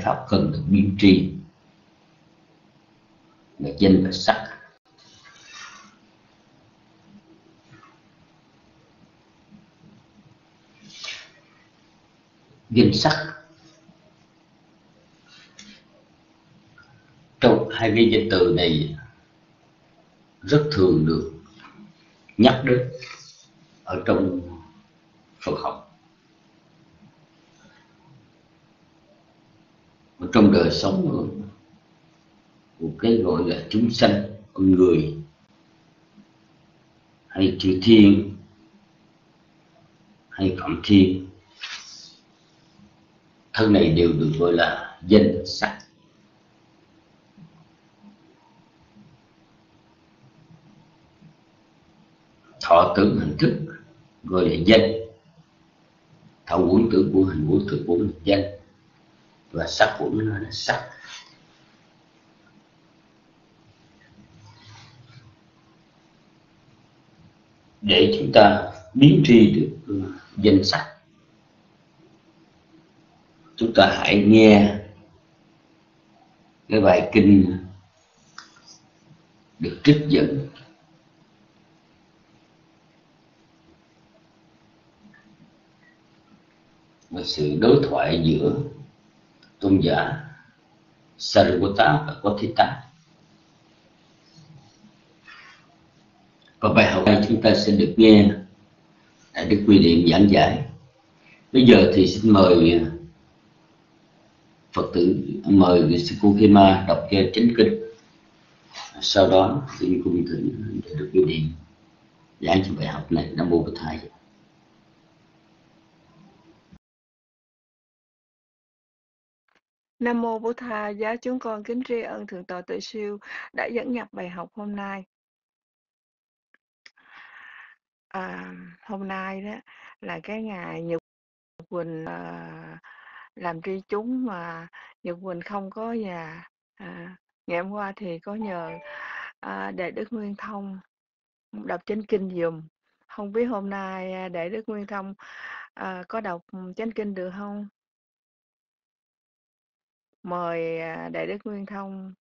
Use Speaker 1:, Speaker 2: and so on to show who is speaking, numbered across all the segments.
Speaker 1: cái pháp cần được biên tri, là danh và sắc. Danh sắc. Trong hai cái danh từ này, rất thường được nhắc đến ở trong Phật học ở trong đời sống của cái gọi là chúng sanh, con người, hay chư thiên, hay phạm thiên. Thân này đều được gọi là danh sắc thọ tưởng hình thức gọi là danh. Thọ quẩn tưởng của hình quẩn tưởng của hình danh và sắc quẩn là sắc. Để chúng ta biến tri được ừ, danh sắc, chúng ta hãy nghe cái bài kinh được trích dẫn. Về sự đối thoại giữa tôn giả Sariputta và kotita và bài học này chúng ta sẽ được nghe tại Đức Quy Điện giảng giải? Bây giờ thì xin mời à, Phật tử, mời sư cô Khema đọc nghe chính kinh. Sau đó xin cung thỉnh đại được Quy Điện giảng cho bài học này. Nam Mô Bổn Thầy.
Speaker 2: Nam mô Bổn Tha, giá chúng con kính tri ân thượng tọa tự siêu đã dẫn nhập bài học hôm nay. À, hôm nay đó là cái ngày Nhật Quỳnh à, làm tri chúng mà Nhật Quỳnh không có nhà. À, ngày hôm qua thì có nhờ à, Đại Đức Nguyên Thông đọc chánh kinh dùm. Không biết hôm nay à, Đại Đức Nguyên Thông à, có đọc chánh kinh được không? Mời à, Đại Đức Nguyên Thông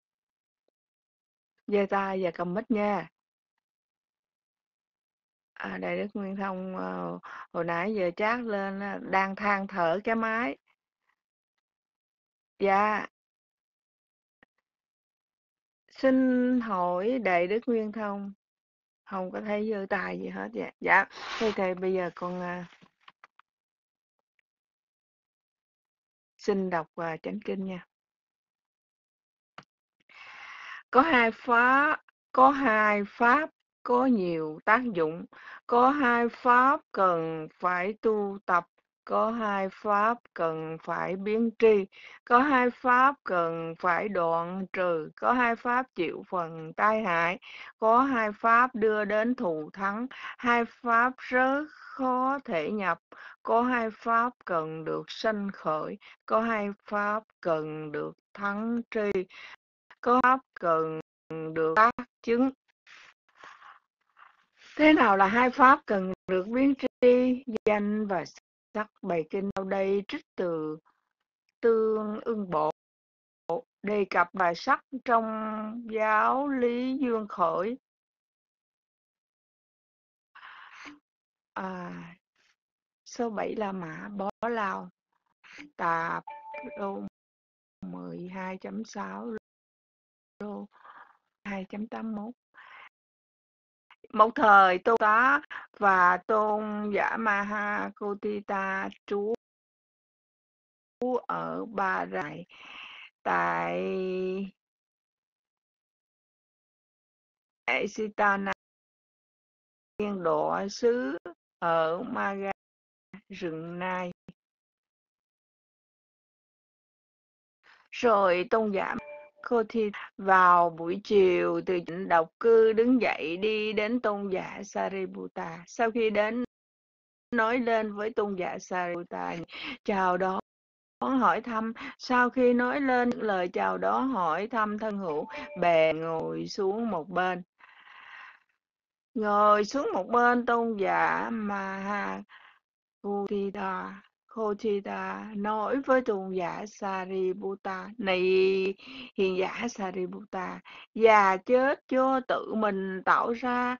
Speaker 2: giơ tay và cầm mic nha. À, Đại Đức Nguyên Thông ờ, hồi nãy giờ chat lên đang than thở cái máy. Dạ. Xin hỏi Đại Đức Nguyên Thông. Không có thấy giơ tay gì hết vậy Dạ. Thế thì bây giờ con uh, à, xin đọc uh, chánh kinh nha. Có hai pháp, có hai pháp có nhiều tác dụng, có hai pháp cần phải tu tập, có hai pháp cần phải biến tri, có hai pháp cần phải đoạn trừ, có hai pháp chịu phần tai hại, có hai pháp đưa đến thù thắng, hai pháp rất khó thể nhập, có hai pháp cần được sanh khởi, có hai pháp cần được thắng tri, có pháp cần được tác chứng. Thế nào là hai pháp cần được biến tri? Danh và các bài kinh sau đây trích từ tương ưng bộ đề cập bài sắc trong giáo lý dương khởi. À, số 7 là mã bó lao tạp đô 12.6 đô 2.81 một thời tôn tá và tôn giả Maha kutita trú ở Ba Rài tại Esitana tiên độ xứ ở Maga rừng Nai. Rồi tôn giả Cô thì vào buổi chiều từ độc cư đứng dậy đi đến tôn giả Sariputta. Sau khi đến, nói lên với tôn giả Sariputta, chào đó hỏi thăm. Sau khi nói lên lời chào đó hỏi thăm thân hữu, bè ngồi xuống một bên. Ngồi xuống một bên, tôn giả Maha Kutita Kotita nói với tôn giả Sariputta. Này, hiền giả Sariputta, già chết cho tự mình tạo ra,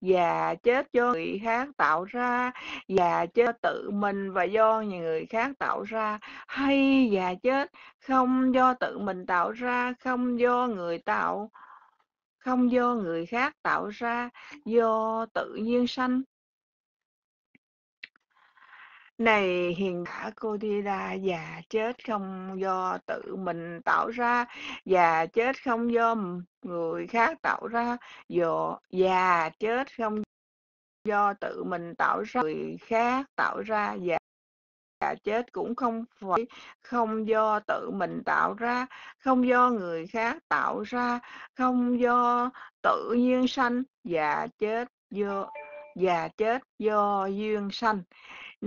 Speaker 2: già chết do người khác tạo ra, già chết tự mình và do người khác tạo ra. Hay già chết không do tự mình tạo ra, không do người tạo, không do người khác tạo ra, do tự nhiên sanh này, hiền giả cô đi đa già chết không do tự mình tạo ra, già chết không do người khác tạo ra do già chết không do tự mình tạo ra, người khác tạo ra già già chết cũng không phải, không do tự mình tạo ra, không do người khác tạo ra, không do tự nhiên sanh, già chết do, già chết do duyên sanh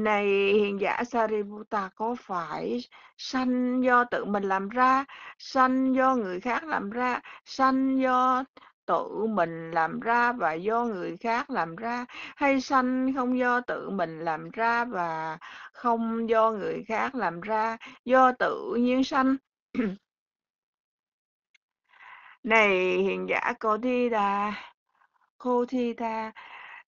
Speaker 2: này hiền giả Sariputta có phải sanh do tự mình làm ra, sanh do người khác làm ra, sanh do tự mình làm ra và do người khác làm ra? Hay sanh không do tự mình làm ra và không do người khác làm ra, do tự nhiên sanh? Này hiền giả cô thi đà cô thi đà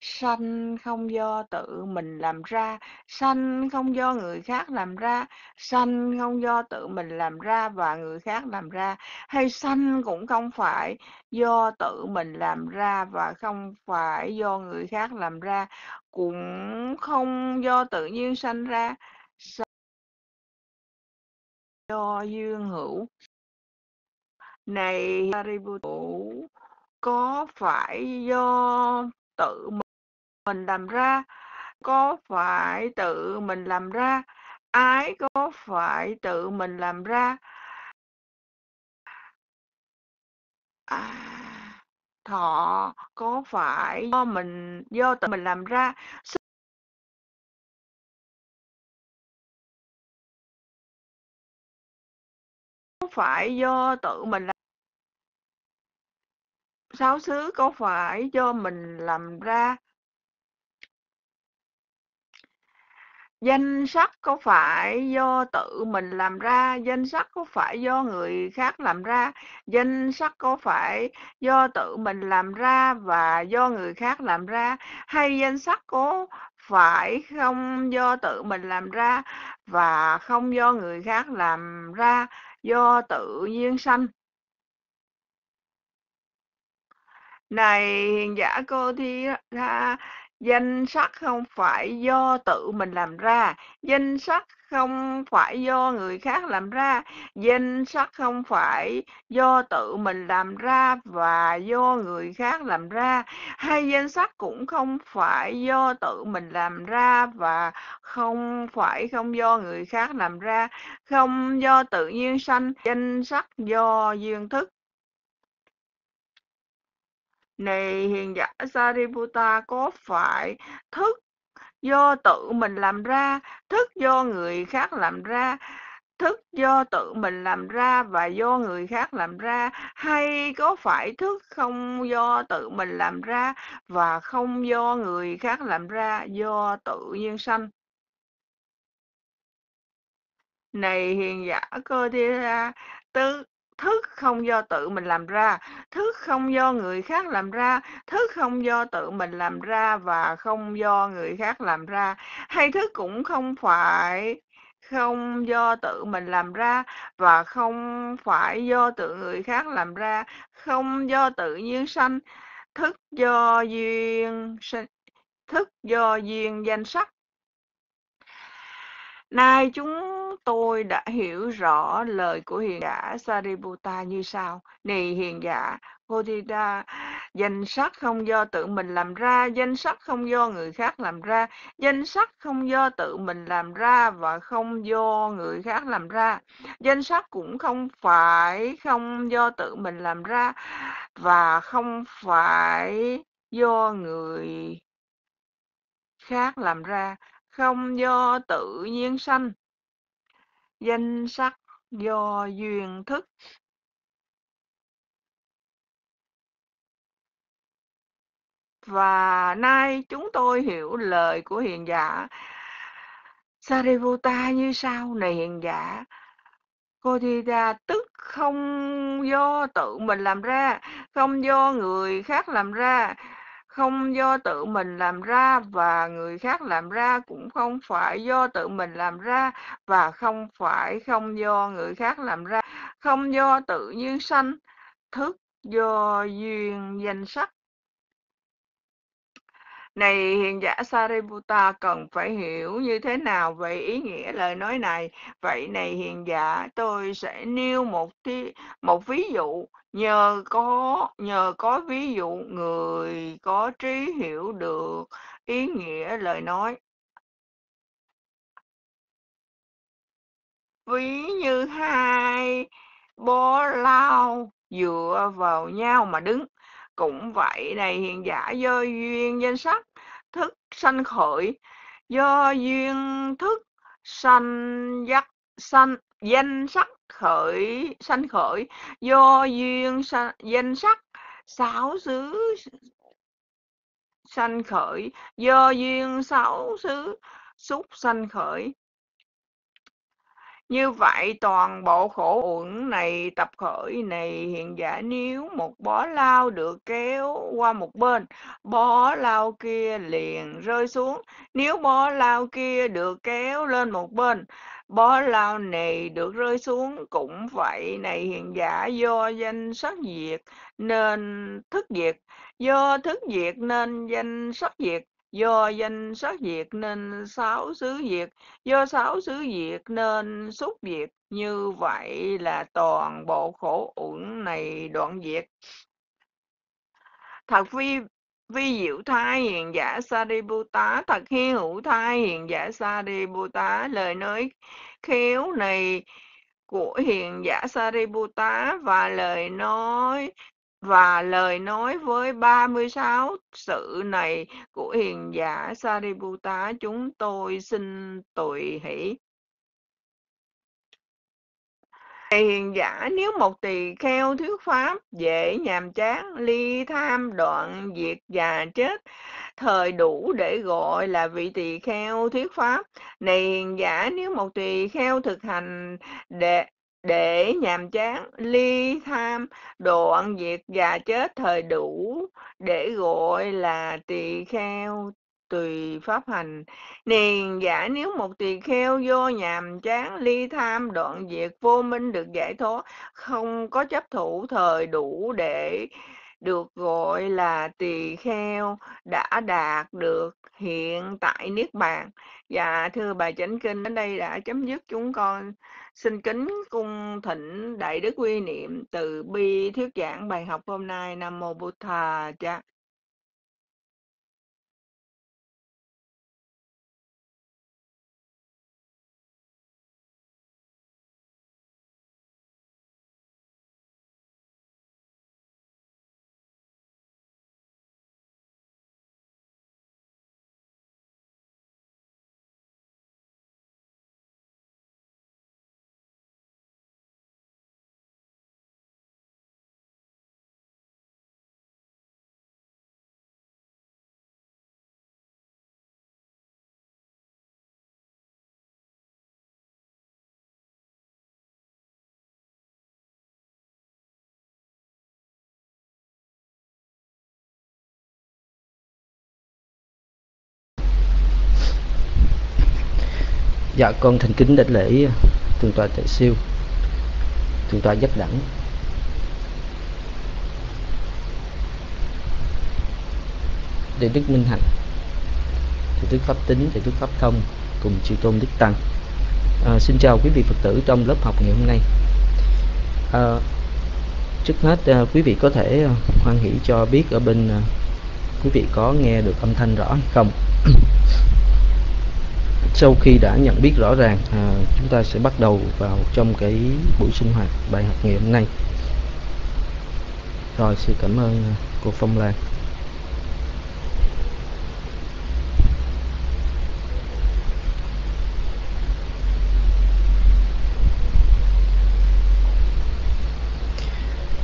Speaker 2: sanh không do tự mình làm ra sanh không do người khác làm ra sanh không do tự mình làm ra và người khác làm ra. Hay sanh cũng không phải do tự mình làm ra và không phải do người khác làm ra, cũng không do tự nhiên sanh ra, do duyên hữu. Này Haributtu có phải do tự mình mình làm ra có phải tự mình làm ra? Ái có phải tự mình làm ra? À, thọ có phải do mình do tự mình làm ra? Có phải do tự mình làm sáu xứ có phải do mình làm ra? Danh sắc có phải do tự mình làm ra, danh sắc có phải do người khác làm ra, danh sắc có phải do tự mình làm ra và do người khác làm ra, hay danh sắc có phải không do tự mình làm ra và không do người khác làm ra, do tự nhiên sanh. Này hiền giả cô thi ra Danh sắc không phải do tự mình làm ra, danh sắc không phải do người khác làm ra, danh sắc không phải do tự mình làm ra và do người khác làm ra, hay danh sắc cũng không phải do tự mình làm ra và không phải không do người khác làm ra, không do tự nhiên sanh, danh sắc do duyên thức này hiền giả Sariputta có phải thức do tự mình làm ra, thức do người khác làm ra, thức do tự mình làm ra và do người khác làm ra? Hay có phải thức không do tự mình làm ra và không do người khác làm ra do tự nhiên sanh? Này hiền giả cơ thi ra tức thức không do tự mình làm ra, thức không do người khác làm ra, thức không do tự mình làm ra và không do người khác làm ra. Hay thức cũng không phải không do tự mình làm ra và không phải do tự người khác làm ra, không do tự nhiên sanh, thức do duyên thức do duyên danh sắc. Nay chúng tôi đã hiểu rõ lời của hiền giả Sariputta như sau. Này hiền giả Bodhidha, danh sắc không do tự mình làm ra, danh sắc không do người khác làm ra, danh sắc không do tự mình làm ra và không do người khác làm ra. Danh sắc cũng không phải không do tự mình làm ra và không phải do người khác làm ra không do tự nhiên sanh. Danh sắc do duyên thức. Và nay chúng tôi hiểu lời của hiền giả Sariputta như sau này hiền giả. Cô thi ra tức không do tự mình làm ra, không do người khác làm ra, không do tự mình làm ra và người khác làm ra cũng không phải do tự mình làm ra và không phải không do người khác làm ra, không do tự nhiên sanh, thức do duyên danh sắc này hiền giả Sariputta cần phải hiểu như thế nào về ý nghĩa lời nói này. Vậy này hiền giả, tôi sẽ nêu một thi một ví dụ. Nhờ có nhờ có ví dụ người có trí hiểu được ý nghĩa lời nói. Ví như hai bó lao dựa vào nhau mà đứng cũng vậy này, hiện giả do duyên danh sắc thức sanh khởi do duyên thức sanh, giác sanh danh sắc khởi sanh khởi do duyên sanh, danh sắc sáu xứ sanh khởi do duyên sáu xứ xúc sanh khởi như vậy toàn bộ khổ uẩn này tập khởi này hiện giả nếu một bó lao được kéo qua một bên, bó lao kia liền rơi xuống. Nếu bó lao kia được kéo lên một bên, bó lao này được rơi xuống cũng vậy này hiện giả do danh sắc diệt nên thức diệt do thức diệt nên danh sắc diệt do danh sắc diệt nên sáu xứ diệt do sáu xứ diệt nên xúc diệt như vậy là toàn bộ khổ uẩn này đoạn diệt thật vi vi diệu thai hiền giả Sariputta. Thật hi hữu thai hiền giả Sariputta. Lời nói khéo này của hiền giả Sariputta và lời nói và lời nói với 36 sự này của hiền giả Sariputta chúng tôi xin tùy hỷ. Hiền giả nếu một tỳ kheo thuyết pháp dễ nhàm chán, ly tham đoạn diệt già chết, thời đủ để gọi là vị tỳ kheo thuyết pháp. Này hiền giả nếu một tỳ kheo thực hành để để nhàm chán, ly tham, đoạn diệt và chết thời đủ để gọi là tỳ kheo tùy pháp hành. Niền giả nếu một tỳ kheo vô nhàm chán, ly tham, đoạn diệt vô minh được giải thoát, không có chấp thủ thời đủ để được gọi là tỳ kheo đã đạt được hiện tại niết bàn. Dạ thưa bà chánh kinh, đến đây đã chấm dứt. Chúng con xin kính cung thỉnh đại đức quy niệm từ bi thuyết giảng bài học hôm nay nam mô bổn thà cha.
Speaker 3: Dạ con thành kính đảnh lễ à, Thượng tọa tại Siêu. Thượng tọa Giác Đẳng. Đệ Đức Minh Hạnh Đệ Đức Pháp Tính, Đệ Đức Pháp Thông Cùng Chư Tôn Đức Tăng. À, Xin chào quý vị Phật tử trong lớp học ngày hôm nay. À, Trước hết à, quý vị có thể à, hoan hỷ cho biết ở bên à, Quý vị có nghe được âm thanh rõ hay không? Sau khi đã nhận biết rõ ràng à, chúng ta sẽ bắt đầu vào trong cái buổi sinh hoạt bài học ngày hôm nay. Rồi xin cảm ơn à, cô Phong Lan.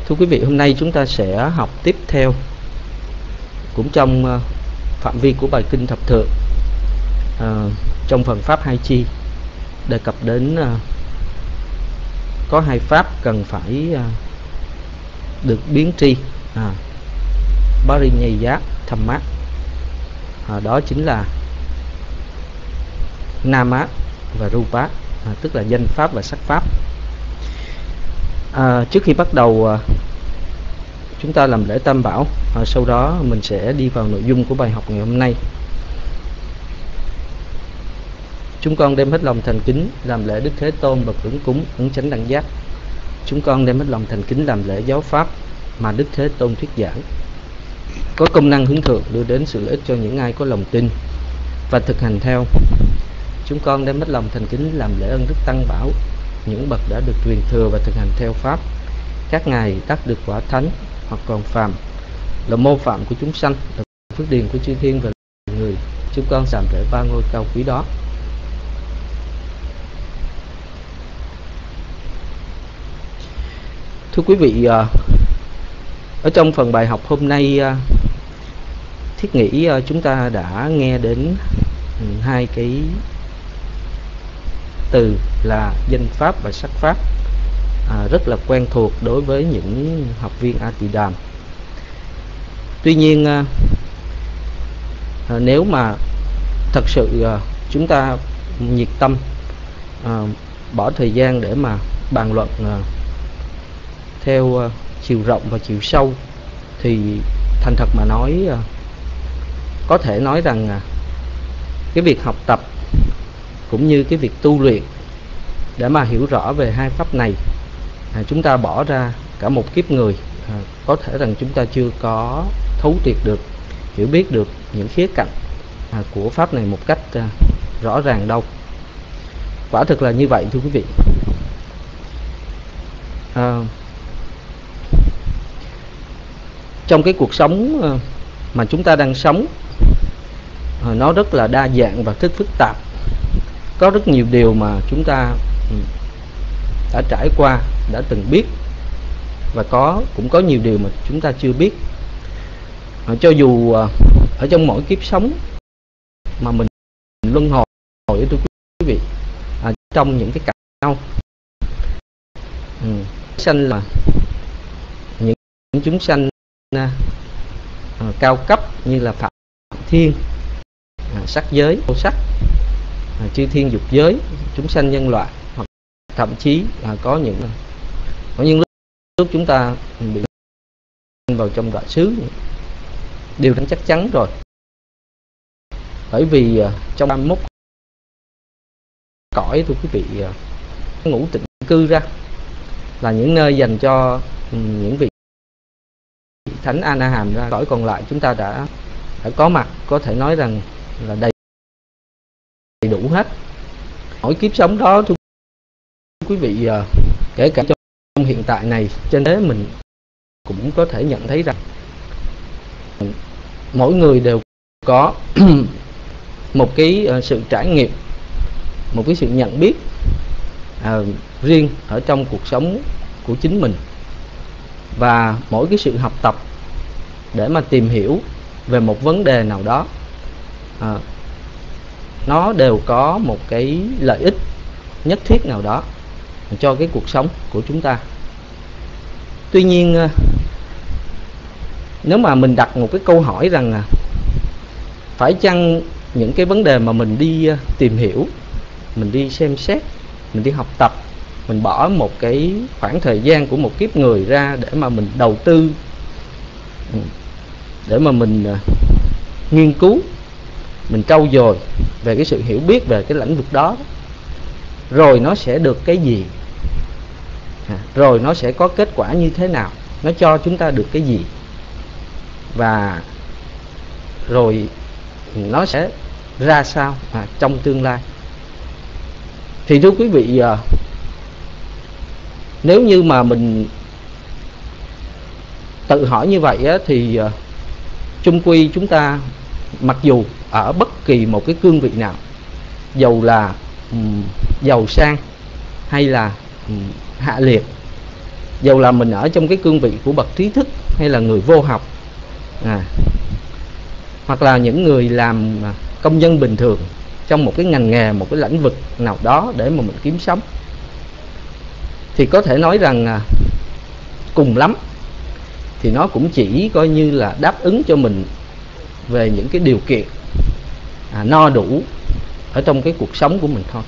Speaker 3: Thưa quý vị, hôm nay chúng ta sẽ học tiếp theo. Cũng trong à, phạm vi của bài kinh thập thượng uh, trong phần pháp hai chi đề cập đến uh, có hai pháp cần phải uh, được biến tri à, bari nhây giác thầm mát à, đó chính là nama và rupa à, tức là danh pháp và sắc pháp. À, trước khi bắt đầu à, chúng ta làm lễ tam bảo à, sau đó mình sẽ đi vào nội dung của bài học ngày hôm nay chúng con đem hết lòng thành kính, làm lễ đức thế tôn bậc ứng cúng, ứng chánh đẳng giác. Chúng con đem hết lòng thành kính làm lễ giáo pháp mà đức thế tôn thuyết giảng. Có công năng hướng thượng đưa đến sự lợi ích cho những ai có lòng tin và thực hành theo. Chúng con đem hết lòng thành kính làm lễ ân đức tăng bảo những bậc đã được truyền thừa và thực hành theo pháp. Các ngài đắc được quả thánh hoặc còn phàm là mô phạm của chúng sanh, là phước điền của chư thiên và người. Chúng con giảm lễ ba ngôi cao quý đó. Thưa quý vị à, ở trong phần bài học hôm nay à, thiết nghĩ à, chúng ta đã nghe đến ừ, hai cái từ là danh pháp và sắc pháp à, rất là quen thuộc đối với những học viên A Tỳ Đàm. Tuy nhiên à, nếu mà thật sự à, chúng ta nhiệt tâm à, bỏ thời gian để mà bàn luận à, theo ờ, chiều rộng và chiều sâu thì thành thật mà nói ờ, có thể nói rằng ờ, cái việc học tập cũng như cái việc tu luyện để mà hiểu rõ về hai pháp này à, chúng ta bỏ ra cả một kiếp người à, có thể rằng chúng ta chưa có thấu triệt được hiểu biết được những khía cạnh à, của pháp này một cách à, rõ ràng đâu. Quả thực là như vậy thưa quý vị. À, trong cái cuộc sống ờ, mà chúng ta đang sống ờ, nó rất là đa dạng và rất phức tạp. Có rất nhiều điều mà chúng ta ừ, đã trải qua đã từng biết và có cũng có nhiều điều mà chúng ta chưa biết. Ờ, cho dù ở trong mỗi kiếp sống mà mình luân hồi hồi thưa quý vị à, trong những cái cặp nhau ừ, sanh là những, những chúng sanh à, cao cấp như là phạm thiên à, sắc giới vô sắc à, chư thiên dục giới chúng sanh nhân loại hoặc thậm chí là có những có những lúc, lúc chúng ta bị vào trong đoạn xứ. Điều đó chắc chắn rồi. Bởi vì à, trong 31 cõi thưa quý vị à, ngũ tịnh cư ra là những nơi dành cho ừ, những vị thánh a hàm ra cõi còn lại chúng ta đã đã có mặt có thể nói rằng là đầy đầy đủ hết. Mỗi kiếp sống đó thưa quý vị ờ, kể cả trong hiện tại này trên thế mình cũng có thể nhận thấy rằng mỗi người đều có một cái ờ, sự trải nghiệm một cái sự nhận biết à, riêng ở trong cuộc sống của chính mình. Và mỗi cái sự học tập để mà tìm hiểu về một vấn đề nào đó. À, nó đều có một cái lợi ích nhất thiết nào đó cho cái cuộc sống của chúng ta. Tuy nhiên à, nếu mà mình đặt một cái câu hỏi rằng à, phải chăng những cái vấn đề mà mình đi à, tìm hiểu mình đi xem xét mình đi học tập mình bỏ một cái khoảng thời gian của một kiếp người ra để mà mình đầu tư Ừ. để mà mình à, nghiên cứu mình trau dồi về cái sự hiểu biết về cái lĩnh vực đó rồi nó sẽ được cái gì? À, rồi nó sẽ có kết quả như thế nào? Nó cho chúng ta được cái gì? Và rồi nó sẽ ra sao à, trong tương lai? Thì thưa quý vị à, nếu như mà mình tự hỏi như vậy á, thì ờ, chung quy chúng ta mặc dù ở bất kỳ một cái cương vị nào dầu là giàu sang hay là hạ liệt dầu là mình ở trong cái cương vị của bậc trí thức hay là người vô học à, hoặc là những người làm à, công dân bình thường trong một cái ngành nghề một cái lĩnh vực nào đó để mà mình kiếm sống thì có thể nói rằng à, cùng lắm thì nó cũng chỉ coi như là đáp ứng cho mình về những cái điều kiện à, no đủ ở trong cái cuộc sống của mình thôi.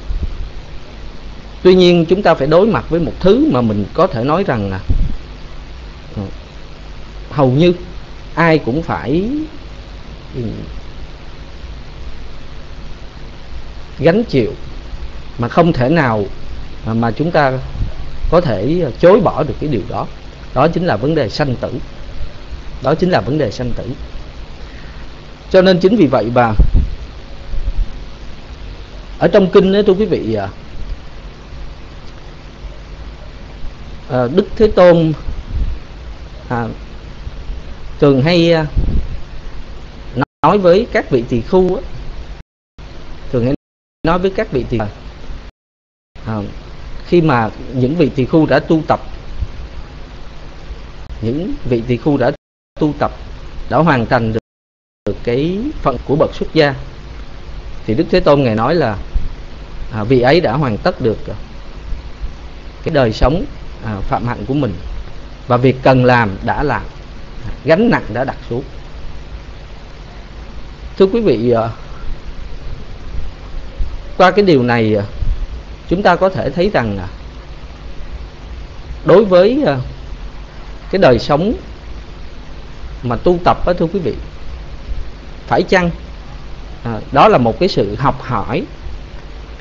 Speaker 3: Tuy nhiên chúng ta phải đối mặt với một thứ mà mình có thể nói rằng là ờ, hầu như ai cũng phải ừ, gánh chịu mà không thể nào mà chúng ta có thể chối bỏ được cái điều đó đó chính là vấn đề sanh tử. Đó chính là vấn đề sanh tử. Cho nên chính vì vậy mà ở trong kinh đó thưa quý vị à, à, đức thế tôn à, thường hay à, nói với các vị tỳ khu á, thường hay nói với các vị tỳ à, khi mà những vị tỳ khu đã tu tập những vị tỳ khu đã tu tập đã hoàn thành được, được cái phận của bậc xuất gia. Thì đức thế tôn ngài nói là à, vị ấy đã hoàn tất được cái đời sống à, phạm hạnh của mình. Và việc cần làm đã làm gánh nặng đã đặt xuống. Thưa quý vị à, qua cái điều này à, chúng ta có thể thấy rằng à, đối với à, cái đời sống mà tu tập đó thưa quý vị phải chăng? À, đó là một cái sự học hỏi.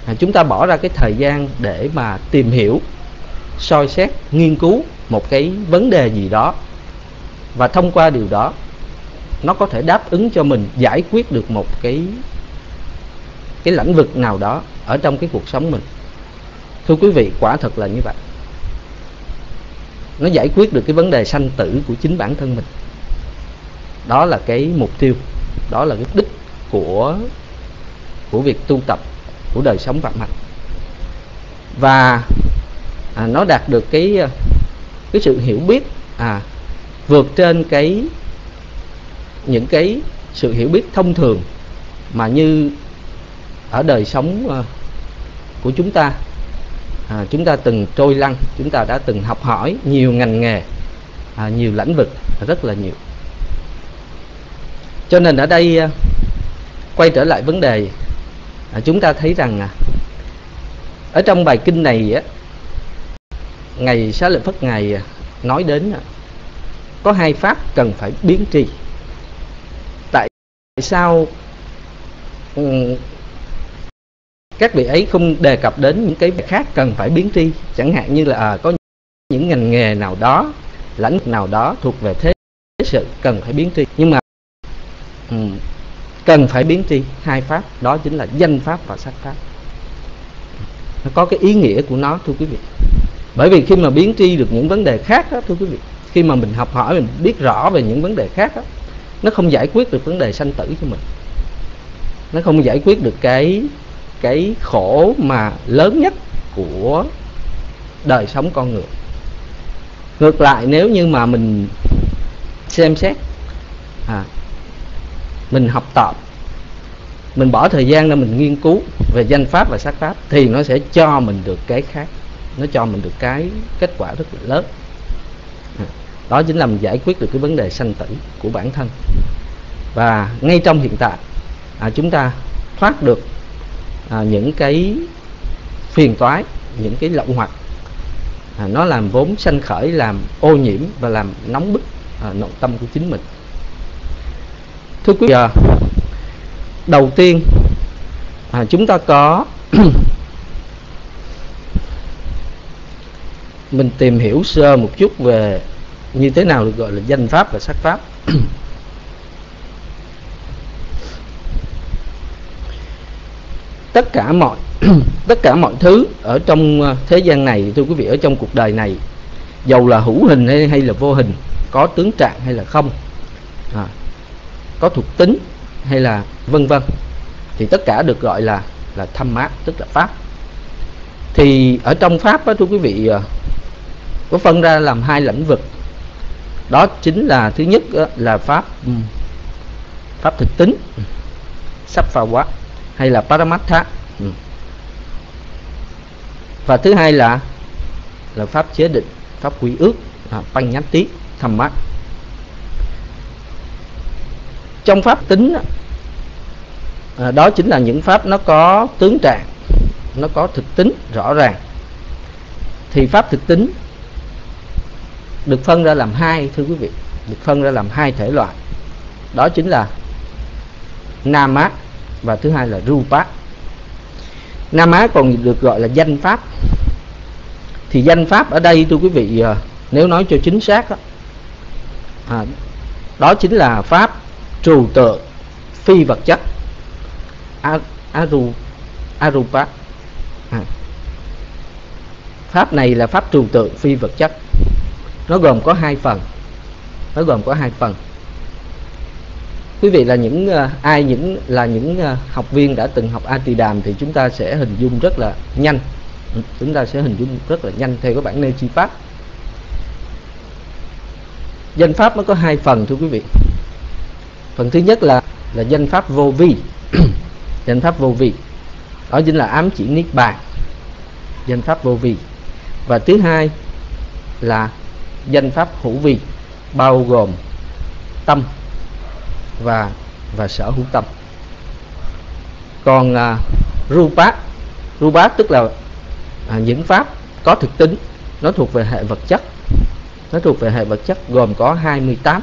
Speaker 3: À, chúng ta bỏ ra cái thời gian để mà tìm hiểu soi xét nghiên cứu một cái vấn đề gì đó. Và thông qua điều đó nó có thể đáp ứng cho mình giải quyết được một cái cái lĩnh vực nào đó ở trong cái cuộc sống mình. Thưa quý vị quả thật là như vậy nó giải quyết được cái vấn đề sanh tử của chính bản thân mình. Đó là cái mục tiêu đó là cái đích của của việc tu tập của đời sống phạm hạnh. Và à, nó đạt được cái à, cái sự hiểu biết à vượt trên cái những cái sự hiểu biết thông thường mà như ở đời sống à, của chúng ta à, chúng ta từng trôi lăn chúng ta đã từng học hỏi nhiều ngành nghề à, nhiều lĩnh vực rất là nhiều. Cho nên ở đây à, quay trở lại vấn đề à, chúng ta thấy rằng à, ở trong bài kinh này á ngày xá lợi phất ngài à, nói đến à, có hai pháp cần phải biến tri. Tại sao các vị ấy không đề cập đến những cái việc khác cần phải biến tri. Chẳng hạn như là à, có những ngành nghề nào đó lãnh vực nào đó thuộc về thế sự cần phải biến tri. Nhưng mà um, cần phải biến tri. Hai pháp đó chính là danh pháp và sắc pháp. Nó có cái ý nghĩa của nó thưa quý vị. Bởi vì khi mà biến tri được những vấn đề khác đó thưa quý vị khi mà mình học hỏi mình biết rõ về những vấn đề khác đó nó không giải quyết được vấn đề sanh tử cho mình. Nó không giải quyết được cái cái khổ mà lớn nhất của đời sống con người. Ngược lại nếu như mà mình xem xét à, mình học tập mình bỏ thời gian ra mình nghiên cứu về danh pháp và sát pháp thì nó sẽ cho mình được cái khác. Nó cho mình được cái kết quả rất là lớn. À, đó chính là mình giải quyết được cái vấn đề sanh tử của bản thân. Và ngay trong hiện tại à, chúng ta thoát được à, những cái phiền toái những cái lộng hoặc à, nó làm vốn sanh khởi làm ô nhiễm và làm nóng bức à, nội tâm của chính mình. Thưa quý vị à, đầu tiên à, chúng ta có mình tìm hiểu sơ một chút về như thế nào được gọi là danh pháp và sắc pháp. tất cả mọi tất cả mọi thứ ở trong ờ, thế gian này thưa quý vị ở trong cuộc đời này dầu là hữu hình hay, hay là vô hình có tướng trạng hay là không à, có thuộc tính hay là vân vân thì tất cả được gọi là là thâm mát tức là pháp. Thì ở trong pháp đó thưa quý vị ờ, có phân ra làm hai lĩnh vực. Đó chính là thứ nhất là pháp pháp thực tính sắp pha quá hay là paramattha ừ. và thứ hai là là pháp chế định pháp quy ước à, tí thầm mắt trong pháp tính à, đó chính là những pháp nó có tướng trạng nó có thực tính rõ ràng. Thì pháp thực tính được phân ra làm hai thưa quý vị được phân ra làm hai thể loại. Đó chính là nam á và thứ hai là Rupa. Á còn được gọi là danh pháp. Thì danh pháp ở đây thưa quý vị à, nếu nói cho chính xác đó, à, đó chính là pháp trừu tượng phi vật chất. Aru arupa à. pháp này là pháp trừu tượng phi vật chất. Nó gồm có hai phần. Nó gồm có hai phần quý vị là những uh, ai những là những uh, học viên đã từng học Atidam thì chúng ta sẽ hình dung rất là nhanh. Ừ, chúng ta sẽ hình dung rất là nhanh theo cái bản nêu chi pháp. Danh pháp nó có hai phần thưa quý vị. Phần thứ nhất là là danh pháp vô vi. Danh pháp vô vi. Đó chính là ám chỉ niết bàn. Danh pháp vô vi. Và thứ hai là danh pháp hữu vi bao gồm tâm và và sở hữu tâm. Còn à, rupa rupa tức là à, những pháp có thực tính nó thuộc về hệ vật chất. Nó thuộc về hệ vật chất gồm có 28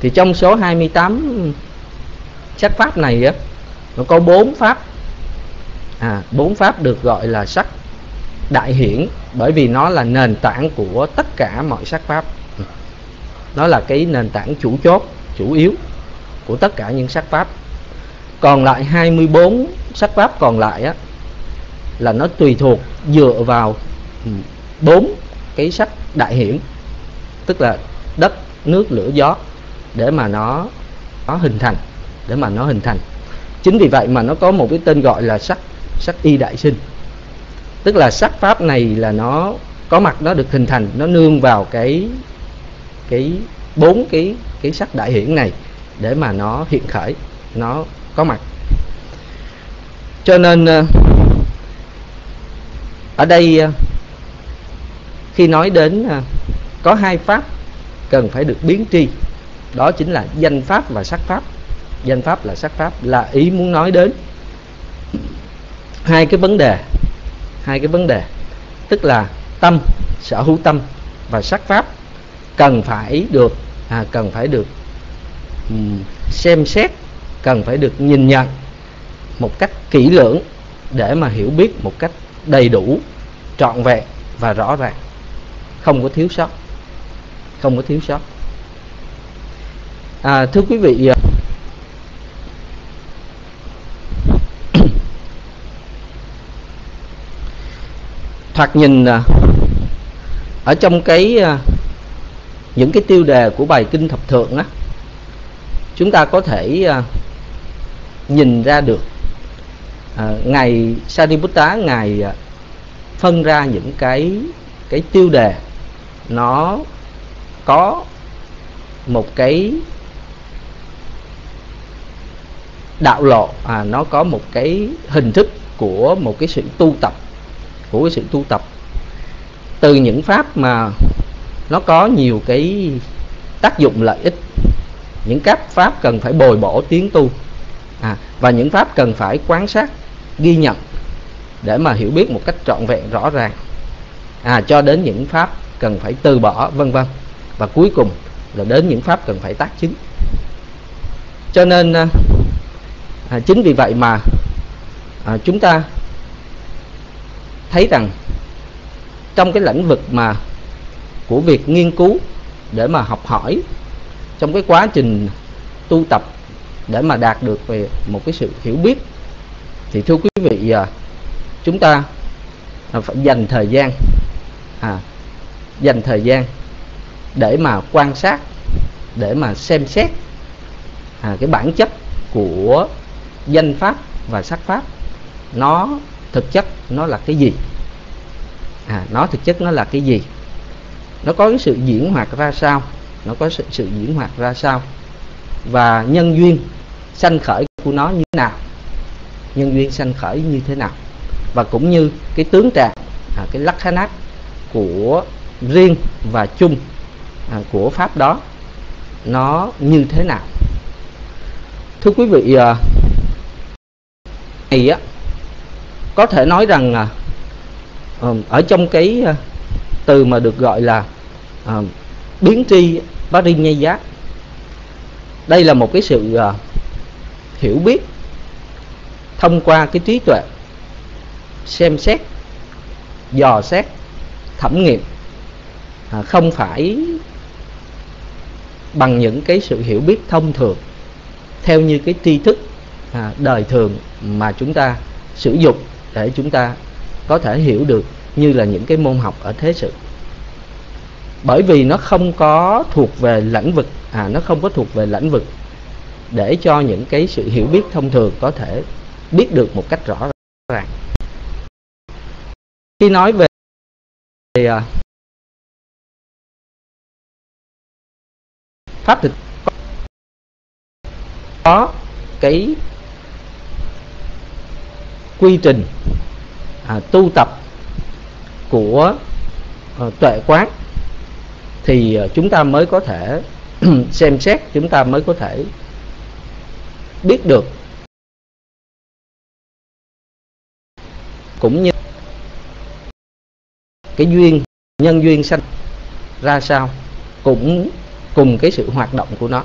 Speaker 3: thì trong số 28 sắc ừ, pháp này á nó có bốn pháp. À bốn pháp được gọi là sắc đại hiển bởi vì nó là nền tảng của tất cả mọi sắc pháp. Ừ. Nó là cái nền tảng chủ chốt chủ yếu của tất cả những sắc pháp. Còn lại 24 sắc pháp còn lại á, là nó tùy thuộc dựa vào bốn cái sắc đại hiển, tức là đất, nước, lửa, gió, để mà nó nó hình thành, để mà nó hình thành. Chính vì vậy mà nó có một cái tên gọi là sắc sắc y đại sinh. Tức là sắc pháp này là nó có mặt, nó được hình thành, nó nương vào cái cái bốn cái cái sắc đại hiển này để mà nó hiện khởi nó có mặt. Cho nên ờ, ở đây ờ, khi nói đến ờ, có hai pháp cần phải được biến tri đó chính là danh pháp và sắc pháp. Danh pháp là sắc pháp là ý muốn nói đến hai cái vấn đề hai cái vấn đề tức là tâm sở hữu tâm và sắc pháp cần phải được à, cần phải được Ừ. xem xét cần phải được nhìn nhận một cách kỹ lưỡng để mà hiểu biết một cách đầy đủ trọn vẹn và rõ ràng. Không có thiếu sót. Không có thiếu sót. À, thưa quý vị à, thoạt nhìn à, ở trong cái à, những cái tiêu đề của bài kinh thập thượng á chúng ta có thể à, nhìn ra được à, ngài Sariputta ngài à, phân ra những cái cái tiêu đề. Nó có một cái đạo lộ à, nó có một cái hình thức của một cái sự tu tập của cái sự tu tập. Từ những pháp mà nó có nhiều cái tác dụng lợi ích những các pháp cần phải bồi bổ tiến tu. À, và những pháp cần phải quan sát ghi nhận để mà hiểu biết một cách trọn vẹn rõ ràng. À, cho đến những pháp cần phải từ bỏ vân vân. Và cuối cùng là đến những pháp cần phải tác chứng. Cho nên à, à chính vì vậy mà à, chúng ta thấy rằng trong cái lĩnh vực mà của việc nghiên cứu để mà học hỏi trong cái quá trình tu tập để mà đạt được về một cái sự hiểu biết. Thì thưa quý vị à, chúng ta à, phải dành thời gian à, dành thời gian để mà quan sát để mà xem xét à, cái bản chất của danh pháp và sắc pháp nó thực chất nó là cái gì? À, nó thực chất nó là cái gì? Nó có cái sự diễn hoạt ra sao? Nó có sự, sự diễn hoạt ra sao. Và nhân duyên sanh khởi của nó như thế nào? Nhân duyên sanh khởi như thế nào? Và cũng như cái tướng trạng à, cái lắc nát của riêng và chung à, của pháp đó nó như thế nào? Thưa quý vị à, này á có thể nói rằng à, ở trong cái à, từ mà được gọi là à, biến tri giá. Đây là một cái sự uh, hiểu biết thông qua cái trí tuệ xem xét dò xét thẩm nghiệm à, không phải bằng những cái sự hiểu biết thông thường theo như cái tri thức à, đời thường mà chúng ta sử dụng để chúng ta có thể hiểu được như là những cái môn học ở thế sự bởi vì nó không có thuộc về lãnh vực à nó không có thuộc về lãnh vực để cho những cái sự hiểu biết thông thường có thể biết được một cách rõ ràng. Khi nói về, thì à, pháp thực có cái quy trình à, tu tập của à, tuệ quán thì ờ, chúng ta mới có thể xem xét chúng ta mới có thể biết được. Cũng như cái duyên nhân duyên sanh ra sao cũng cùng cái sự hoạt động của nó.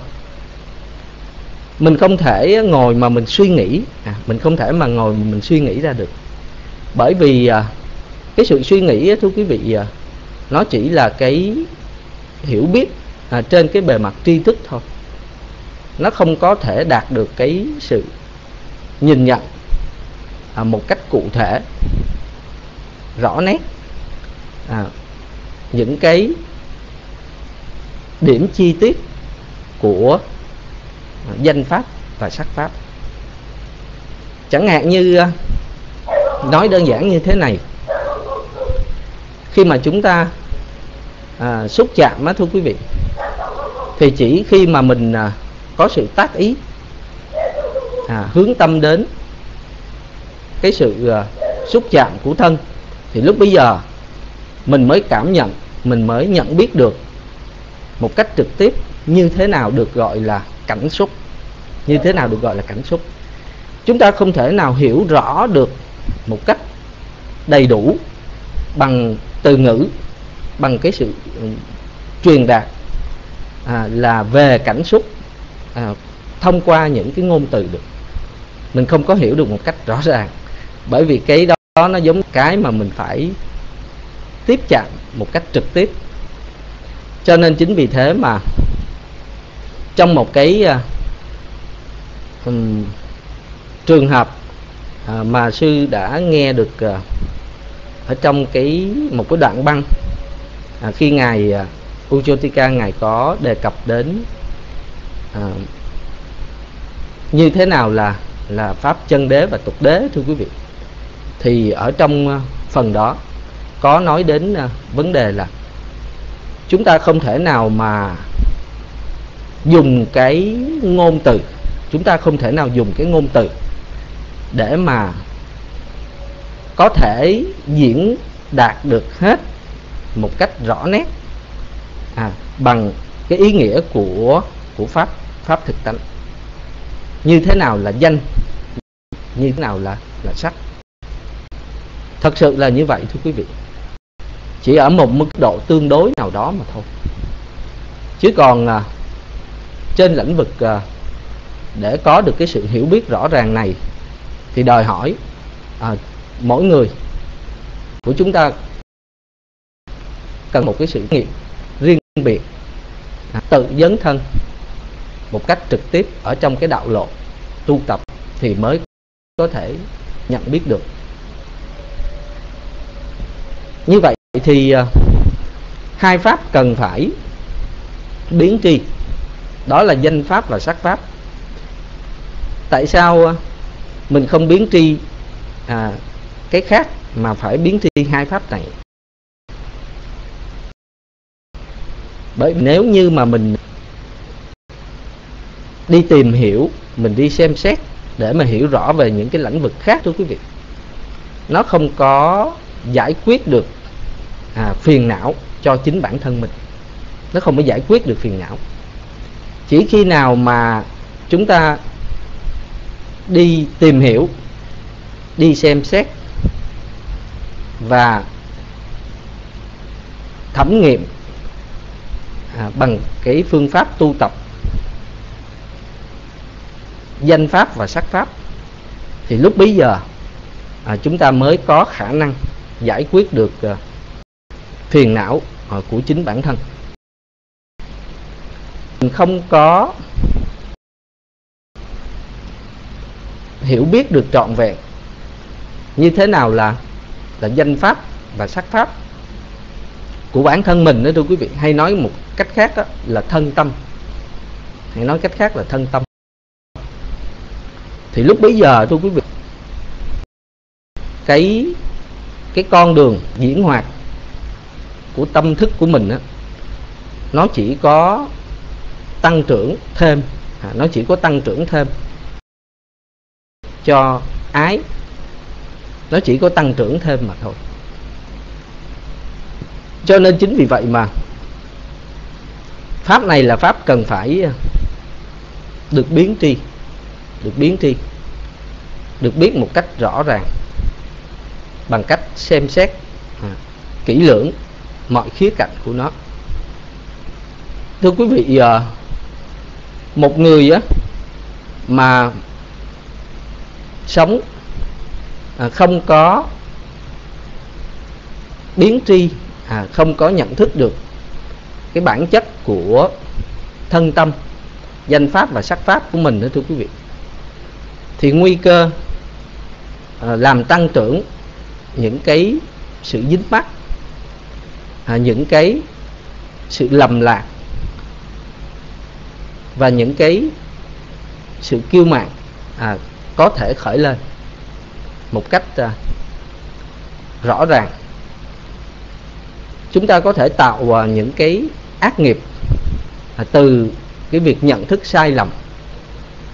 Speaker 3: Mình không thể ngồi mà mình suy nghĩ à, mình không thể mà ngồi mà mình suy nghĩ ra được. Bởi vì à, cái sự suy nghĩ thưa quý vị à, nó chỉ là cái hiểu biết à, trên cái bề mặt tri thức thôi. Nó không có thể đạt được cái sự nhìn nhận à, một cách cụ thể rõ nét. À, những cái điểm chi tiết của danh pháp và sắc pháp. Chẳng hạn như à, nói đơn giản như thế này. Khi mà chúng ta à, xúc chạm á thưa quý vị. Thì chỉ khi mà mình à, có sự tác ý à, hướng tâm đến cái sự à, xúc chạm của thân thì lúc bây giờ mình mới cảm nhận mình mới nhận biết được một cách trực tiếp như thế nào được gọi là cảnh xúc như thế nào được gọi là cảnh xúc. Chúng ta không thể nào hiểu rõ được một cách đầy đủ bằng từ ngữ bằng cái sự ừ, truyền đạt à, là về cảnh xúc à, thông qua những cái ngôn từ được. Mình không có hiểu được một cách rõ ràng bởi vì cái đó nó giống cái mà mình phải tiếp chạm một cách trực tiếp. Cho nên chính vì thế mà trong một cái uh, um, trường hợp uh, mà sư đã nghe được uh, ở trong cái một cái đoạn băng à, khi ngài à, uh, Uchotika ngài có đề cập đến à, như thế nào là là pháp chân đế và tục đế thưa quý vị thì ở trong à, phần đó có nói đến à, vấn đề là chúng ta không thể nào mà dùng cái ngôn từ chúng ta không thể nào dùng cái ngôn từ để mà có thể diễn đạt được hết một cách rõ nét à, bằng cái ý nghĩa của của pháp pháp thực tánh. Như thế nào là danh? Như thế nào là là sắc? Thật sự là như vậy thưa quý vị. Chỉ ở một mức độ tương đối nào đó mà thôi. Chứ còn à, trên lĩnh vực à, để có được cái sự hiểu biết rõ ràng này thì đòi hỏi à, mỗi người của chúng ta cần một cái sự nghiệm riêng biệt à, tự dấn thân một cách trực tiếp ở trong cái đạo lộ tu tập thì mới có thể nhận biết được. Như vậy thì à, hai pháp cần phải biến tri đó là danh pháp và sắc pháp. Tại sao à, mình không biến tri à, cái khác mà phải biến tri hai pháp này? Bởi nếu như mà mình đi tìm hiểu mình đi xem xét để mà hiểu rõ về những cái lĩnh vực khác thưa quý vị nó không có giải quyết được à, phiền não cho chính bản thân mình. Nó không có giải quyết được phiền não. Chỉ khi nào mà chúng ta đi tìm hiểu đi xem xét và thẩm nghiệm à, bằng cái phương pháp tu tập. Danh pháp và sắc pháp. Thì lúc bấy giờ à, chúng ta mới có khả năng giải quyết được à, phiền não à, của chính bản thân. Mình không có hiểu biết được trọn vẹn như thế nào là là danh pháp và sắc pháp của bản thân mình đó thưa quý vị hay nói một cách khác đó là thân tâm. Hay nói cách khác là thân tâm. Thì lúc bấy giờ thưa quý vị cái cái con đường diễn hoạt của tâm thức của mình đó, nó chỉ có tăng trưởng thêm à, nó chỉ có tăng trưởng thêm cho ái nó chỉ có tăng trưởng thêm mà thôi cho nên chính vì vậy mà pháp này là pháp cần phải ờ, được biến tri được biến tri được biết một cách rõ ràng bằng cách xem xét à, kỹ lưỡng mọi khía cạnh của nó. Thưa quý vị à, một người á mà sống à, không có biến tri à, không có nhận thức được cái bản chất của thân tâm danh pháp và sắc pháp của mình đó thưa quý vị. Thì nguy cơ à, làm tăng trưởng những cái sự dính mắc à, những cái sự lầm lạc và những cái sự kiêu mạn à, có thể khởi lên một cách à, rõ ràng chúng ta có thể tạo à, những cái ác nghiệp à, từ cái việc nhận thức sai lầm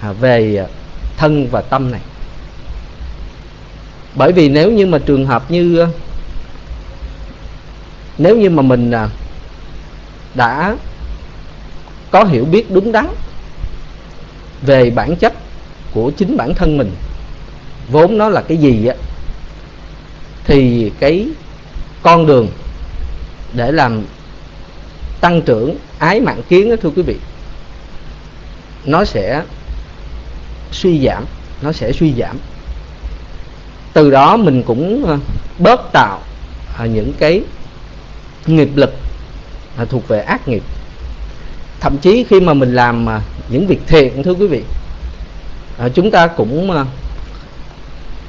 Speaker 3: à, về thân và tâm này. Bởi vì nếu như mà trường hợp như nếu như mà mình đã có hiểu biết đúng đắn về bản chất của chính bản thân mình, vốn nó là cái gì á, thì cái con đường để làm tăng trưởng ái mạng kiến đó thưa quý vị. Nó sẽ suy giảm, nó sẽ suy giảm. Từ đó mình cũng ờ, bớt tạo ờ, những cái nghiệp lực ờ, thuộc về ác nghiệp. Thậm chí khi mà mình làm những việc thiện, thưa quý vị chúng ta cũng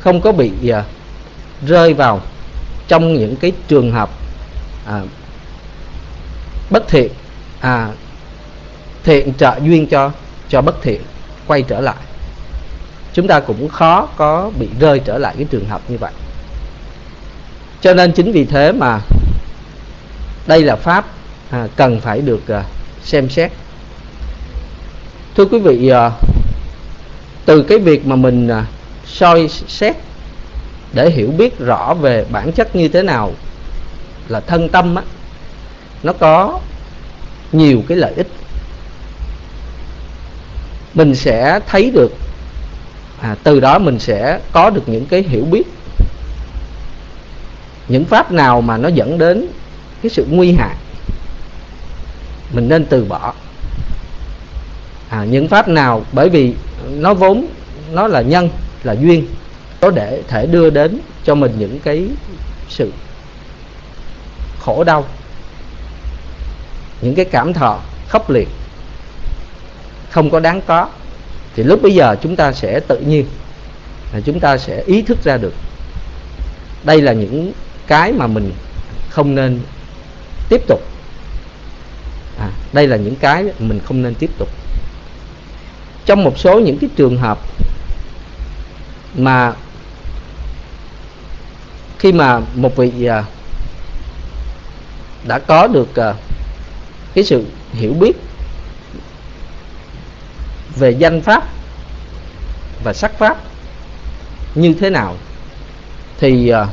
Speaker 3: không có bị rơi vào trong những cái trường hợp à, bất thiện. À, thiện trợ duyên cho cho bất thiện quay trở lại. Chúng ta cũng khó có bị rơi trở lại cái trường hợp như vậy. Cho nên chính vì thế mà đây là pháp à, cần phải được à, xem xét. Thưa quý vị à, từ cái việc mà mình à, soi xét để hiểu biết rõ về bản chất như thế nào là thân tâm á nó có nhiều cái lợi ích. Mình sẽ thấy được à, từ đó mình sẽ có được những cái hiểu biết. Những pháp nào mà nó dẫn đến cái sự nguy hại mình nên từ bỏ. À, những pháp nào bởi vì nó vốn nó là nhân là duyên có để thể đưa đến cho mình những cái sự khổ đau. Những cái cảm thọ khốc liệt không có đáng có thì lúc bây giờ chúng ta sẽ tự nhiên là chúng ta sẽ ý thức ra được. Đây là những cái mà mình không nên tiếp tục. À, đây là những cái mình không nên tiếp tục. Trong một số những cái trường hợp mà khi mà một vị à, đã có được ờ, cái sự hiểu biết về danh pháp và sắc pháp như thế nào thì ờ,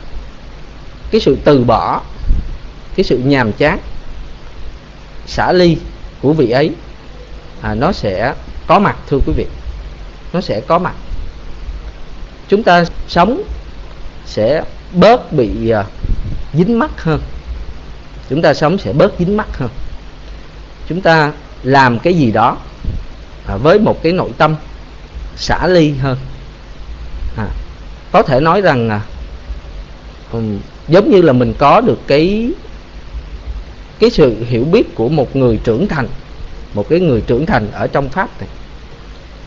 Speaker 3: cái sự từ bỏ cái sự nhàm chán xả ly của vị ấy à, nó sẽ có mặt thưa quý vị. Nó sẽ có mặt. Chúng ta sống sẽ bớt bị ờ, dính mắc hơn chúng ta sống sẽ bớt dính mắc hơn. Chúng ta làm cái gì đó à, với một cái nội tâm xả ly hơn. À, có thể nói rằng à, um, giống như là mình có được cái cái sự hiểu biết của một người trưởng thành một cái người trưởng thành ở trong pháp này.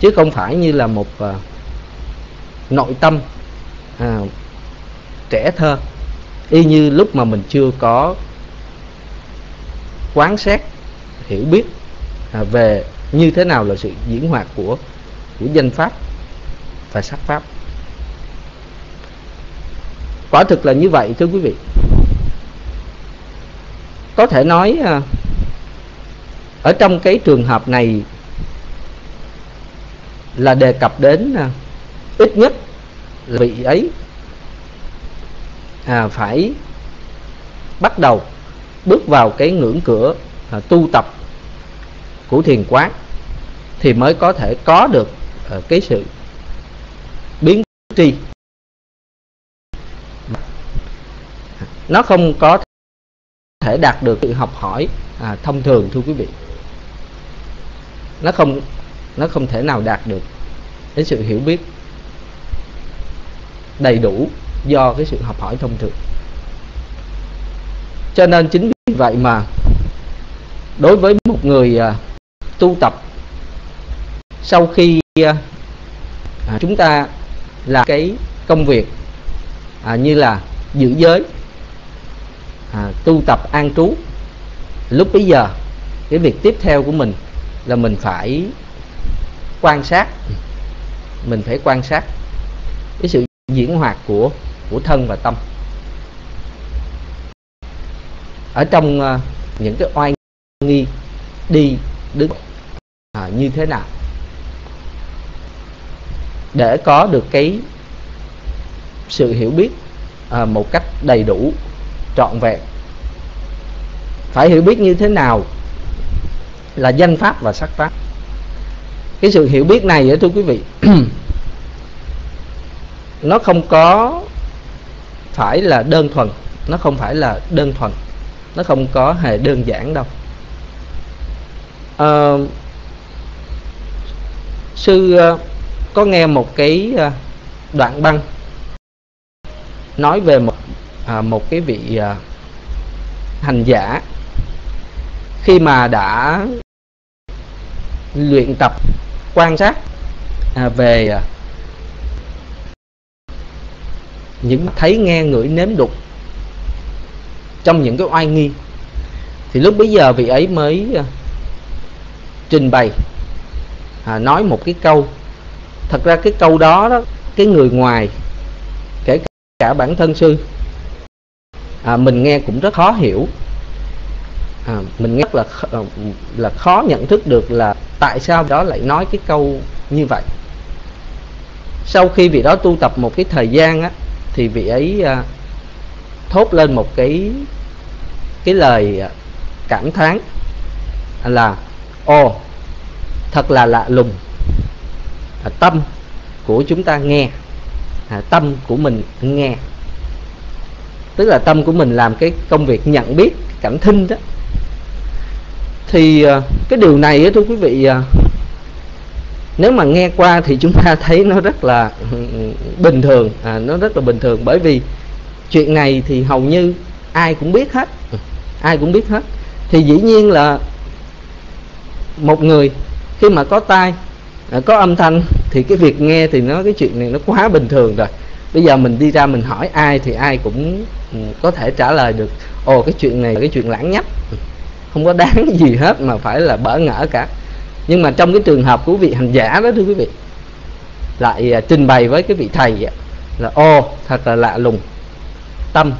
Speaker 3: Chứ không phải như là một à, nội tâm à, trẻ thơ y như lúc mà mình chưa có quán xét hiểu biết à, về như thế nào là sự diễn hoạt của của danh pháp và sắc pháp. Quả thực là như vậy thưa quý vị. Có thể nói à, ở trong cái trường hợp này là đề cập đến à, ít nhất là vị ấy à, phải bắt đầu bước vào cái ngưỡng cửa à, tu tập của thiền quán thì mới có thể có được à, cái sự biến tri. Nó không có thể đạt được sự học hỏi à, thông thường thưa quý vị. Nó không nó không thể nào đạt được cái sự hiểu biết đầy đủ do cái sự học hỏi thông thường cho nên chính vì vậy mà đối với một người à, tu tập sau khi à, à, chúng ta làm cái công việc à, như là giữ giới à, tu tập an trú lúc bấy giờ cái việc tiếp theo của mình là mình phải quan sát mình phải quan sát cái sự diễn hoạt của của thân và tâm ở trong uh, những cái oai nghi đi đứng à, như thế nào? Để có được cái sự hiểu biết à, một cách đầy đủ trọn vẹn. Phải hiểu biết như thế nào là danh pháp và sắc pháp? Cái sự hiểu biết này thưa quý vị nó không có phải là đơn thuần nó không phải là đơn thuần nó không có hề đơn giản đâu. À, sư ờ, có nghe một cái ờ, đoạn băng nói về một à, một cái vị à, hành giả khi mà đã luyện tập quan sát à, về à, những thấy nghe ngửi nếm đục trong những cái oai nghi. Thì lúc bấy giờ vị ấy mới à, trình bày à, nói một cái câu. Thật ra cái câu đó đó cái người ngoài kể cả bản thân sư à, mình nghe cũng rất khó hiểu. À, mình rất là à, là khó nhận thức được là tại sao đó lại nói cái câu như vậy. Sau khi vị đó tu tập một cái thời gian á thì vị ấy à, thốt lên một cái cái lời à, cảm thán là ô thật là lạ lùng. À, tâm của chúng ta nghe à, tâm của mình nghe. Tức là tâm của mình làm cái công việc nhận biết cảm thinh đó. Thì à, cái điều này á thưa quý vị à, nếu mà nghe qua thì chúng ta thấy nó rất là ừ, ừ, bình thường. À, nó rất là bình thường bởi vì chuyện này thì hầu như ai cũng biết hết ai cũng biết hết. Thì dĩ nhiên là một người khi mà có tai à, có âm thanh thì cái việc nghe thì nó, cái chuyện này nó quá bình thường rồi. Bây giờ mình đi ra mình hỏi ai thì ai cũng ừ, có thể trả lời được. Ồ, cái chuyện này là cái chuyện lãng nhách không có đáng gì hết mà phải là bỡ ngỡ cả. Nhưng mà trong cái trường hợp của vị hành giả đó, thưa quý vị, lại à, trình bày với cái vị thầy là ô thật là lạ lùng. Tâm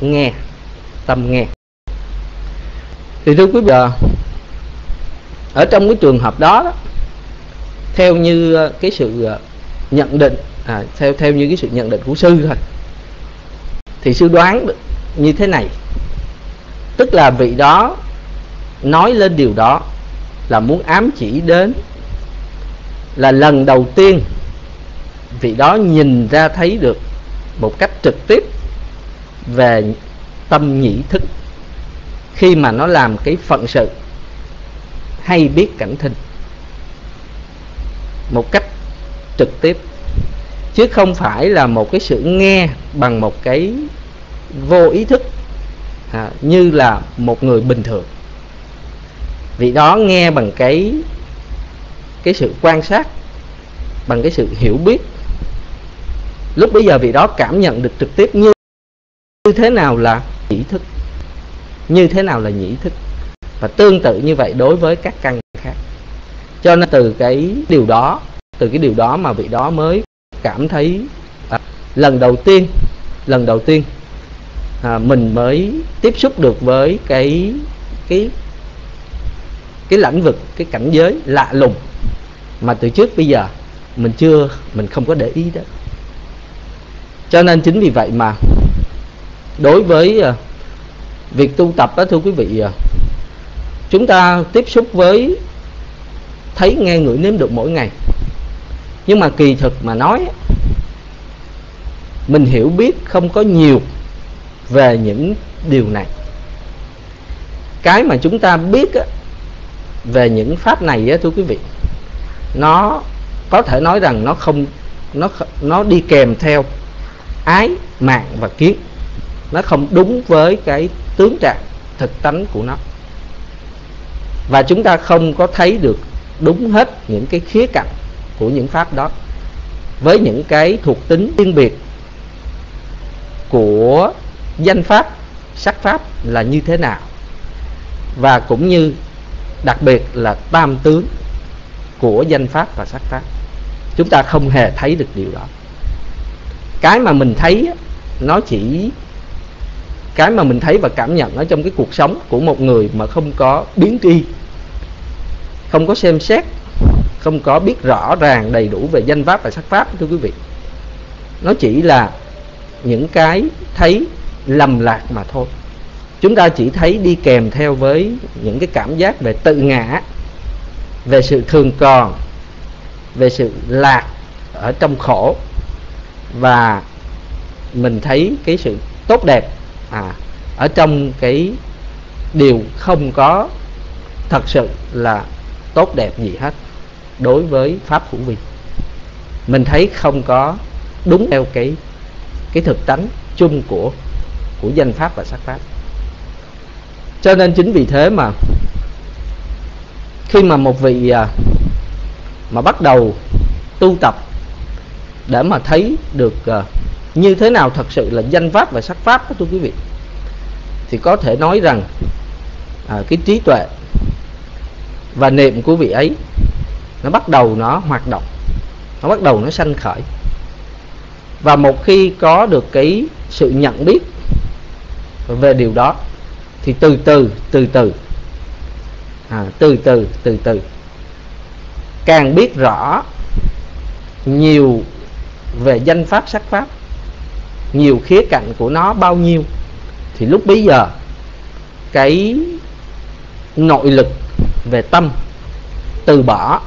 Speaker 3: nghe tâm nghe thì thưa quý vị ở trong cái trường hợp đó, đó theo như ờ, cái sự ờ, nhận định à, theo theo như cái sự nhận định của sư thôi thì sư đoán như thế này. Tức là vị đó nói lên điều đó là muốn ám chỉ đến là lần đầu tiên vị đó nhìn ra thấy được một cách trực tiếp về tâm nhị thức khi mà nó làm cái phận sự hay biết cảnh thinh một cách trực tiếp chứ không phải là một cái sự nghe bằng một cái vô ý thức à, như là một người bình thường. Vì đó nghe bằng cái cái sự quan sát bằng cái sự hiểu biết. Lúc bây giờ vị đó cảm nhận được trực tiếp như như thế nào là ý thức như thế nào là nhĩ thức? Và tương tự như vậy đối với các căn khác. Cho nên từ cái điều đó từ cái điều đó mà vị đó mới cảm thấy à, lần đầu tiên lần đầu tiên à, mình mới tiếp xúc được với cái cái cái lãnh vực cái cảnh giới lạ lùng mà từ trước bây giờ mình chưa mình không có để ý đó. Cho nên chính vì vậy mà đối với à, việc tu tập đó thưa quý vị à, chúng ta tiếp xúc với thấy nghe ngửi nếm được mỗi ngày. Nhưng mà kỳ thực mà nói mình hiểu biết không có nhiều về những điều này. Cái mà chúng ta biết á, về những pháp này á, thưa quý vị nó có thể nói rằng nó không nó nó đi kèm theo ái mạng và kiến nó không đúng với cái tướng trạng thực tánh của nó. Và chúng ta không có thấy được đúng hết những cái khía cạnh của những pháp đó. Với những cái thuộc tính riêng biệt của danh pháp, sắc pháp là như thế nào. Và cũng như đặc biệt là tam tướng của danh pháp và sắc pháp. Chúng ta không hề thấy được điều đó. Cái mà mình thấy nó chỉ cái mà mình thấy và cảm nhận ở trong cái cuộc sống của một người mà không có biến tri, không có xem xét, không có biết rõ ràng đầy đủ về danh pháp và sắc pháp, thưa quý vị. Nó chỉ là những cái thấy lầm lạc mà thôi. Chúng ta chỉ thấy đi kèm theo với những cái cảm giác về tự ngã, về sự thường còn, về sự lạc ở trong khổ. Và mình thấy cái sự tốt đẹp à ở trong cái điều không có, thật sự là tốt đẹp gì hết đối với pháp hữu vi. Mình thấy không có đúng theo cái cái thực tánh chung của của danh pháp và sắc pháp. Cho nên chính vì thế mà khi mà một vị à, mà bắt đầu tu tập để mà thấy được à, như thế nào thật sự là danh pháp và sắc pháp đó thưa quý vị? Thì có thể nói rằng à, cái trí tuệ và niệm của vị ấy nó bắt đầu nó hoạt động nó bắt đầu nó sanh khởi. Và một khi có được cái sự nhận biết về điều đó thì từ từ từ từ à, từ từ từ từ càng biết rõ nhiều về danh pháp sắc pháp nhiều khía cạnh của nó bao nhiêu, thì lúc bấy giờ, cái nội lực về tâm từ bỏ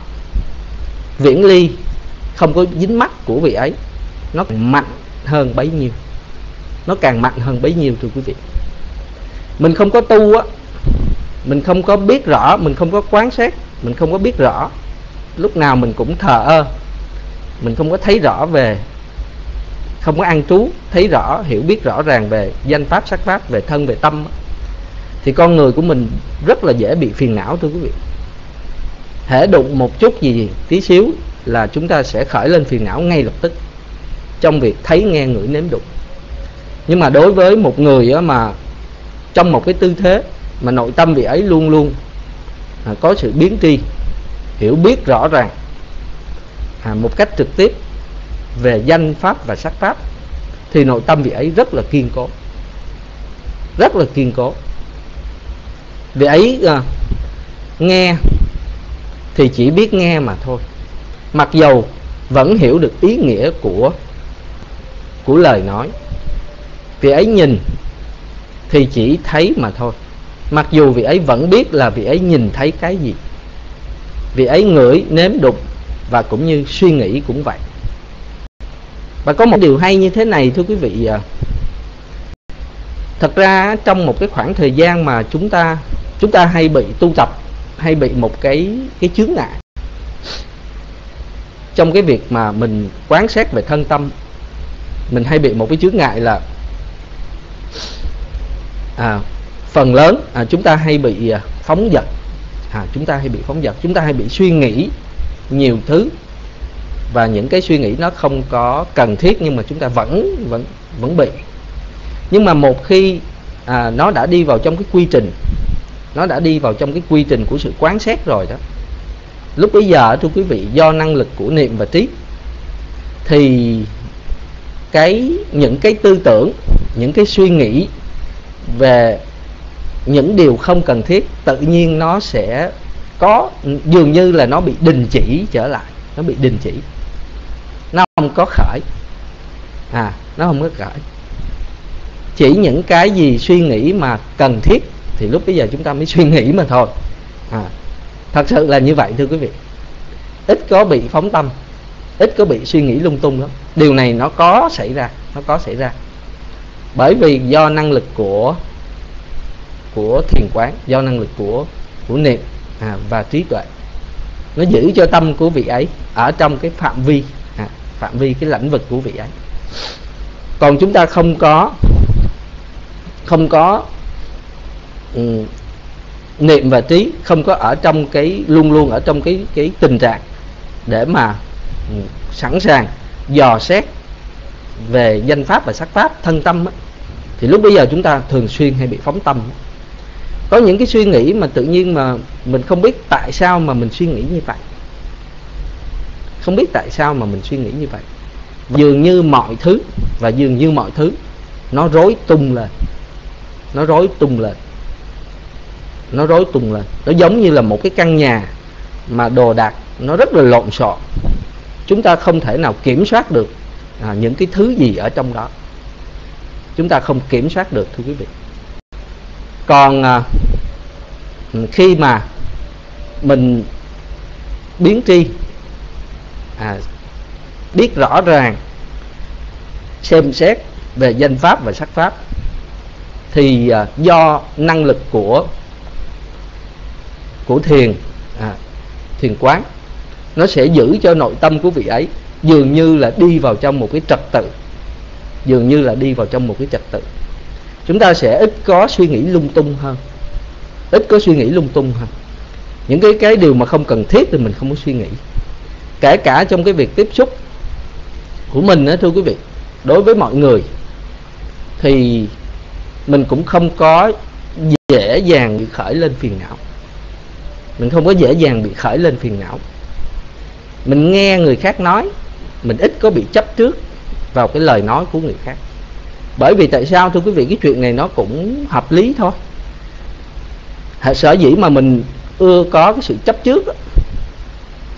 Speaker 3: viễn ly, không có dính mắt của vị ấy, nó mạnh hơn bấy nhiêu. Nó càng mạnh hơn bấy nhiêu, thưa quý vị. Mình không có tu á, mình không có biết rõ, mình không có quán xét, mình không có biết rõ. Lúc nào mình cũng thờ ơ, mình không có thấy rõ về không có ăn trú, thấy rõ, hiểu biết rõ ràng về danh pháp, sắc pháp, về thân, về tâm thì con người của mình rất là dễ bị phiền não, thưa quý vị. Hễ đụng một chút gì tí xíu là chúng ta sẽ khởi lên phiền não ngay lập tức, trong việc thấy nghe ngửi nếm đụng. Nhưng mà đối với một người mà trong một cái tư thế mà nội tâm vị ấy luôn luôn à, có sự biến tri, hiểu biết rõ ràng à, một cách trực tiếp về danh pháp và sắc pháp thì nội tâm vị ấy rất là kiên cố. Rất là kiên cố. Vị ấy à, nghe thì chỉ biết nghe mà thôi. Mặc dầu vẫn hiểu được ý nghĩa của của lời nói vị ấy nhìn thì chỉ thấy mà thôi. Mặc dù vị ấy vẫn biết là vị ấy nhìn thấy cái gì vị ấy ngửi nếm đục và cũng như suy nghĩ cũng vậy và có một điều hay như thế này thưa quý vị à. thật ra trong một cái khoảng thời gian mà chúng ta chúng ta hay bị tu tập hay bị một cái cái chướng ngại. Trong cái việc mà mình quán xét về thân tâm mình hay bị một cái chướng ngại là à, phần lớn à, chúng ta hay bị à, phóng dật. À, chúng ta hay bị phóng dật chúng ta hay bị suy nghĩ nhiều thứ và những cái suy nghĩ nó không có cần thiết nhưng mà chúng ta vẫn vẫn vẫn bị. Nhưng mà một khi à, nó đã đi vào trong cái quy trình nó đã đi vào trong cái quy trình của sự quán xét rồi đó lúc bây giờ thưa quý vị do năng lực của niệm và trí thì cái những cái tư tưởng những cái suy nghĩ về những điều không cần thiết tự nhiên nó sẽ có dường như là nó bị đình chỉ trở lại nó bị đình chỉ nó không có khởi. À nó không có khởi. Chỉ những cái gì suy nghĩ mà cần thiết thì lúc bây giờ chúng ta mới suy nghĩ mà thôi. À, thật sự là như vậy thưa quý vị. Ít có bị phóng tâm ít có bị suy nghĩ lung tung lắm. Điều này nó có xảy ra nó có xảy ra. Bởi vì do năng lực của của thiền quán do năng lực của của niệm à, và trí tuệ nó giữ cho tâm của vị ấy ở trong cái phạm vi phạm vi cái lãnh vực của vị ấy. Còn chúng ta không có không có um, niệm và trí không có ở trong cái luôn luôn ở trong cái cái tình trạng để mà um, sẵn sàng dò xét về danh pháp và sắc pháp thân tâm ấy, thì lúc bây giờ chúng ta thường xuyên hay bị phóng tâm có những cái suy nghĩ mà tự nhiên mà mình không biết tại sao mà mình suy nghĩ như vậy không biết tại sao mà mình suy nghĩ như vậy. Dường như mọi thứ và dường như mọi thứ nó rối tung lên. Nó rối tung lên. Nó rối tung lên. Nó giống như là một cái căn nhà mà đồ đạc nó rất là lộn xộn. Chúng ta không thể nào kiểm soát được à, những cái thứ gì ở trong đó. Chúng ta không kiểm soát được thưa quý vị. Còn à, khi mà mình biến tri à, biết rõ ràng xem xét về danh pháp và sắc pháp thì à, do năng lực của của thiền à, thiền quán nó sẽ giữ cho nội tâm của vị ấy dường như là đi vào trong một cái trật tự dường như là đi vào trong một cái trật tự. Chúng ta sẽ ít có suy nghĩ lung tung hơn ít có suy nghĩ lung tung hơn. Những cái cái điều mà không cần thiết thì mình không có suy nghĩ kể cả trong cái việc tiếp xúc của mình đó, thưa quý vị đối với mọi người thì mình cũng không có dễ dàng bị khởi lên phiền não. Mình không có dễ dàng bị khởi lên phiền não. Mình nghe người khác nói mình ít có bị chấp trước vào cái lời nói của người khác. Bởi vì tại sao thưa quý vị cái chuyện này nó cũng hợp lý thôi. Sở dĩ mà mình ưa có cái sự chấp trước đó,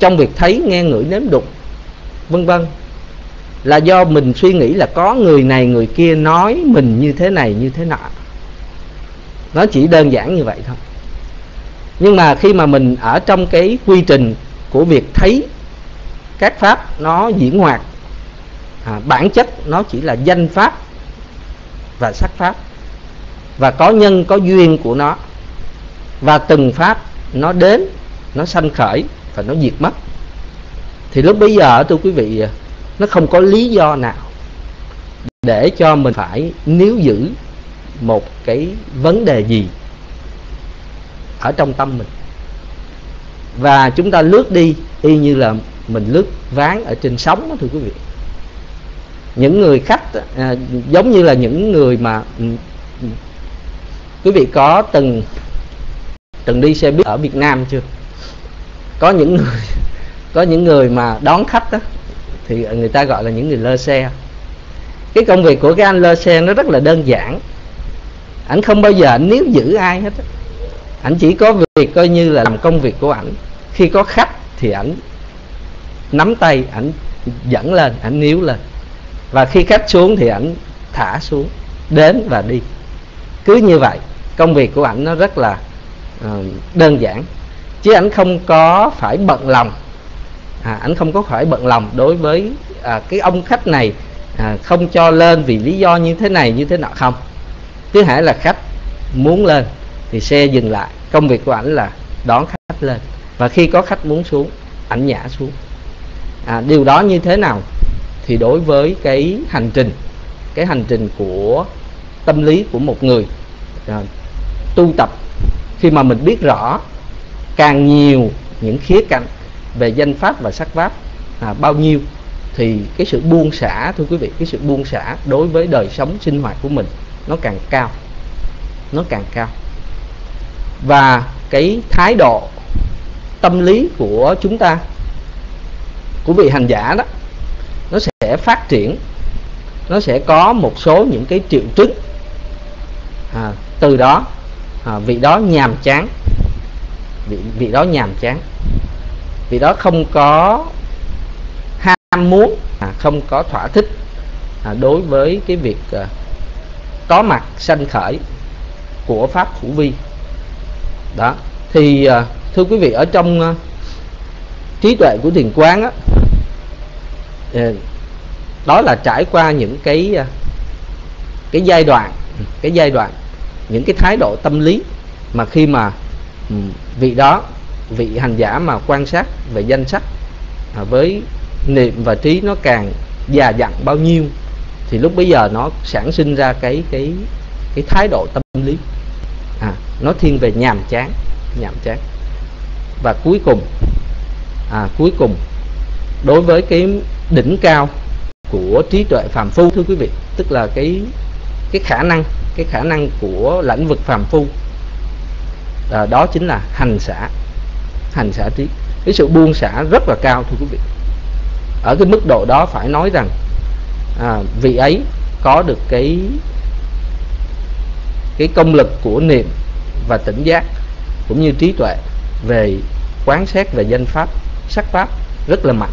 Speaker 3: trong việc thấy nghe ngửi nếm đục vân vân. Là do mình suy nghĩ là có người này người kia nói mình như thế này như thế nọ. Nó chỉ đơn giản như vậy thôi. Nhưng mà khi mà mình ở trong cái quy trình của việc thấy các pháp nó diễn hoạt à, bản chất nó chỉ là danh pháp và sắc pháp. Và có nhân có duyên của nó. Và từng pháp nó đến nó sanh khởi và nó diệt mất. Thì lúc bây giờ thưa quý vị nó không có lý do nào để cho mình phải níu giữ một cái vấn đề gì ở trong tâm mình. Và chúng ta lướt đi y như là mình lướt ván ở trên sóng đó thưa quý vị. Những người khách à, giống như là những người mà ừ, ừ, quý vị có từng từng đi xe buýt ở Việt Nam chưa? Có những người có những người mà đón khách đó thì người ta gọi là những người lơ xe. Cái công việc của cái anh lơ xe nó rất là đơn giản. Ảnh không bao giờ ảnh níu giữ ai hết ảnh chỉ có việc coi như là làm công việc của ảnh. Khi có khách thì ảnh nắm tay ảnh dẫn lên ảnh níu lên. Và khi khách xuống thì ảnh thả xuống đến và đi. Cứ như vậy công việc của ảnh nó rất là uh, đơn giản chứ ảnh không có phải bận lòng. À, ảnh không có phải bận lòng đối với à, cái ông khách này à, không cho lên vì lý do như thế này như thế nọ không. Thứ hai là khách muốn lên thì xe dừng lại. Công việc của ảnh là đón khách lên. Và khi có khách muốn xuống ảnh nhả xuống. À, điều đó như thế nào thì đối với cái hành trình cái hành trình của tâm lý của một người à, tu tập khi mà mình biết rõ càng nhiều những khía cạnh về danh pháp và sắc pháp à, bao nhiêu thì cái sự buông xả thưa quý vị cái sự buông xả đối với đời sống sinh hoạt của mình nó càng cao nó càng cao. Và cái thái độ tâm lý của chúng ta của vị hành giả đó nó sẽ phát triển nó sẽ có một số những cái triệu chứng à, từ đó à, vị đó nhàm chán vị, vị đó nhàm chán. Vị đó không có ham muốn à, không có thỏa thích à, đối với cái việc à, có mặt sanh khởi của pháp hữu vi. Đó. Thì à, thưa quý vị ở trong à, trí tuệ của thiền quán á, à, đó là trải qua những cái à, cái giai đoạn cái giai đoạn những cái thái độ tâm lý mà khi mà Ừ, vị đó vị hành giả mà quan sát về danh sách à, với niệm và trí nó càng già dặn bao nhiêu thì lúc bây giờ nó sản sinh ra cái cái cái thái độ tâm lý. À, nó thiên về nhàm chán nhàm chán. Và cuối cùng à, cuối cùng đối với cái đỉnh cao của trí tuệ phàm phu thưa quý vị tức là cái cái khả năng cái khả năng của lãnh vực phàm phu à, đó chính là hành xả. Hành xả trí. Cái sự buông xả rất là cao thưa quý vị. Ở cái mức độ đó phải nói rằng à, vị ấy có được cái cái công lực của niệm và tỉnh giác cũng như trí tuệ về quán xét về danh pháp sắc pháp rất là mạnh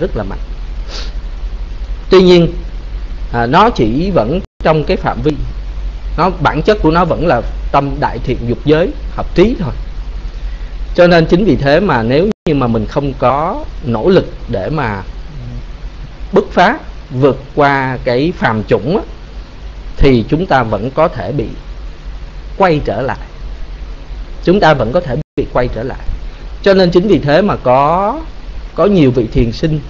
Speaker 3: rất là mạnh. Tuy nhiên à, nó chỉ vẫn trong cái phạm vi nó bản chất của nó vẫn là tâm đại thiện dục giới hợp trí thôi. Cho nên chính vì thế mà nếu như mà mình không có nỗ lực để mà bứt phá vượt qua cái phàm chủng á, thì chúng ta vẫn có thể bị quay trở lại. Chúng ta vẫn có thể bị quay trở lại. Cho nên chính vì thế mà có có nhiều vị thiền sinh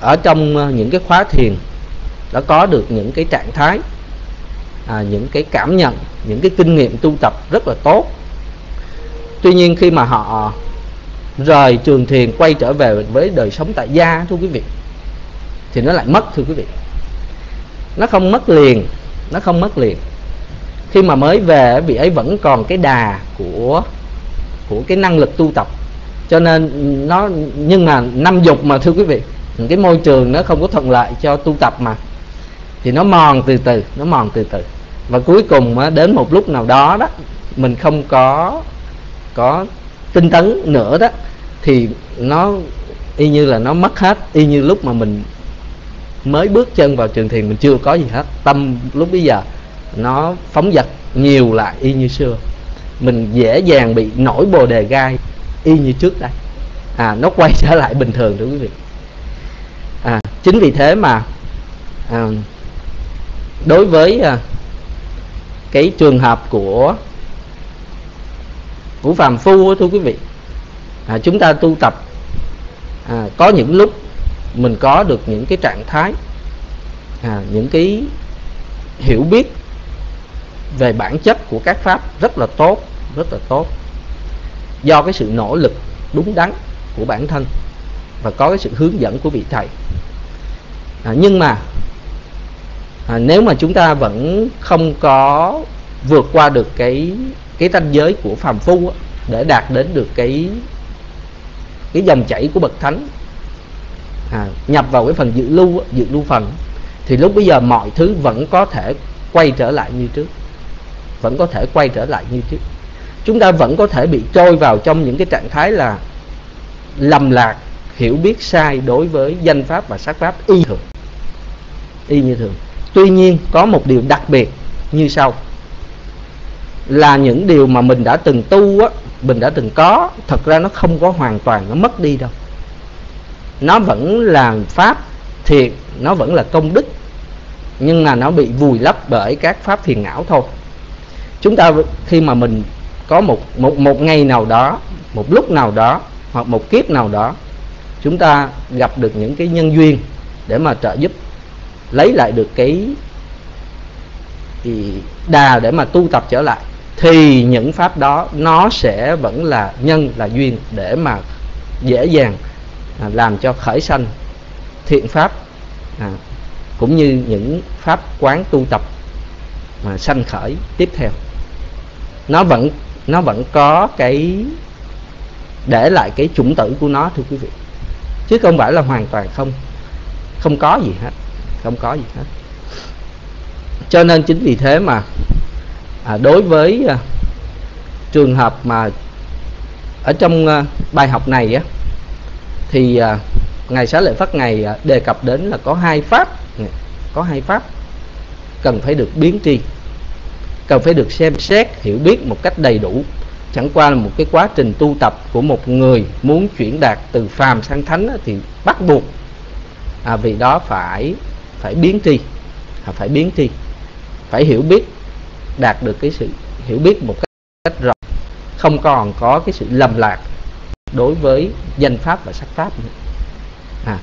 Speaker 3: ở trong ờ, những cái khóa thiền đã có được những cái trạng thái à, những cái cảm nhận những cái kinh nghiệm tu tập rất là tốt. Tuy nhiên khi mà họ rời trường thiền quay trở về với đời sống tại gia thưa quý vị thì nó lại mất thưa quý vị. Nó không mất liền nó không mất liền. Khi mà mới về vị ấy vẫn còn cái đà của của cái năng lực tu tập. Cho nên nó nhưng mà năm dục mà thưa quý vị cái môi trường nó không có thuận lợi cho tu tập mà. Thì nó mòn từ từ nó mòn từ từ và cuối cùng đến một lúc nào đó đó mình không có có tinh tấn nữa đó thì nó y như là nó mất hết. Y như lúc mà mình mới bước chân vào trường thiền mình chưa có gì hết. Tâm lúc bây giờ nó phóng dật nhiều lại y như xưa. Mình dễ dàng bị nổi bồ đề gai y như trước đây. À nó quay trở lại bình thường thưa quý vị. À chính vì thế mà à, đối với à, cái trường hợp của của phàm phu thưa quý vị. À, chúng ta tu tập à, có những lúc mình có được những cái trạng thái à, những cái hiểu biết về bản chất của các pháp rất là tốt rất là tốt. Do cái sự nỗ lực đúng đắn của bản thân và có cái sự hướng dẫn của vị thầy. À, nhưng mà à, nếu mà chúng ta vẫn không có vượt qua được cái cái ranh giới của phàm phu á, để đạt đến được cái cái dòng chảy của bậc thánh à, nhập vào cái phần dự lưu dự lưu phần thì lúc bây giờ mọi thứ vẫn có thể quay trở lại như trước. Vẫn có thể quay trở lại như trước. Chúng ta vẫn có thể bị trôi vào trong những cái trạng thái là lầm lạc hiểu biết sai đối với danh pháp và sắc pháp y thường. Y như thường tuy nhiên, có một điều đặc biệt như sau. Là những điều mà mình đã từng tu á, mình đã từng có, thật ra nó không có hoàn toàn, nó mất đi đâu. Nó vẫn là pháp thiện, nó vẫn là công đức, nhưng mà nó bị vùi lấp bởi các pháp phiền não thôi. Chúng ta khi mà mình có một một một ngày nào đó, một lúc nào đó, hoặc một kiếp nào đó, chúng ta gặp được những cái nhân duyên để mà trợ giúp lấy lại được cái cái đà để mà tu tập trở lại thì những pháp đó nó sẽ vẫn là nhân là duyên để mà dễ dàng à, làm cho khởi sanh thiện pháp à, cũng như những pháp quán tu tập mà sanh khởi tiếp theo. Nó vẫn nó vẫn có cái để lại cái chủng tử của nó thưa quý vị. Chứ không phải là hoàn toàn không không có gì hết không có gì hết. Cho nên chính vì thế mà à, đối với à, trường hợp mà ở trong à, bài học này á thì à, ngài xá lợi phất ngày à, đề cập đến là có hai pháp có hai pháp cần phải được biến tri cần phải được xem xét hiểu biết một cách đầy đủ. Chẳng qua là một cái quá trình tu tập của một người muốn chuyển đạt từ phàm sang thánh thì bắt buộc à, vì đó phải phải biến tri phải biến tri phải hiểu biết đạt được cái sự hiểu biết một cách rõ. Không còn có cái sự lầm lạc đối với danh pháp và sắc pháp nữa. À,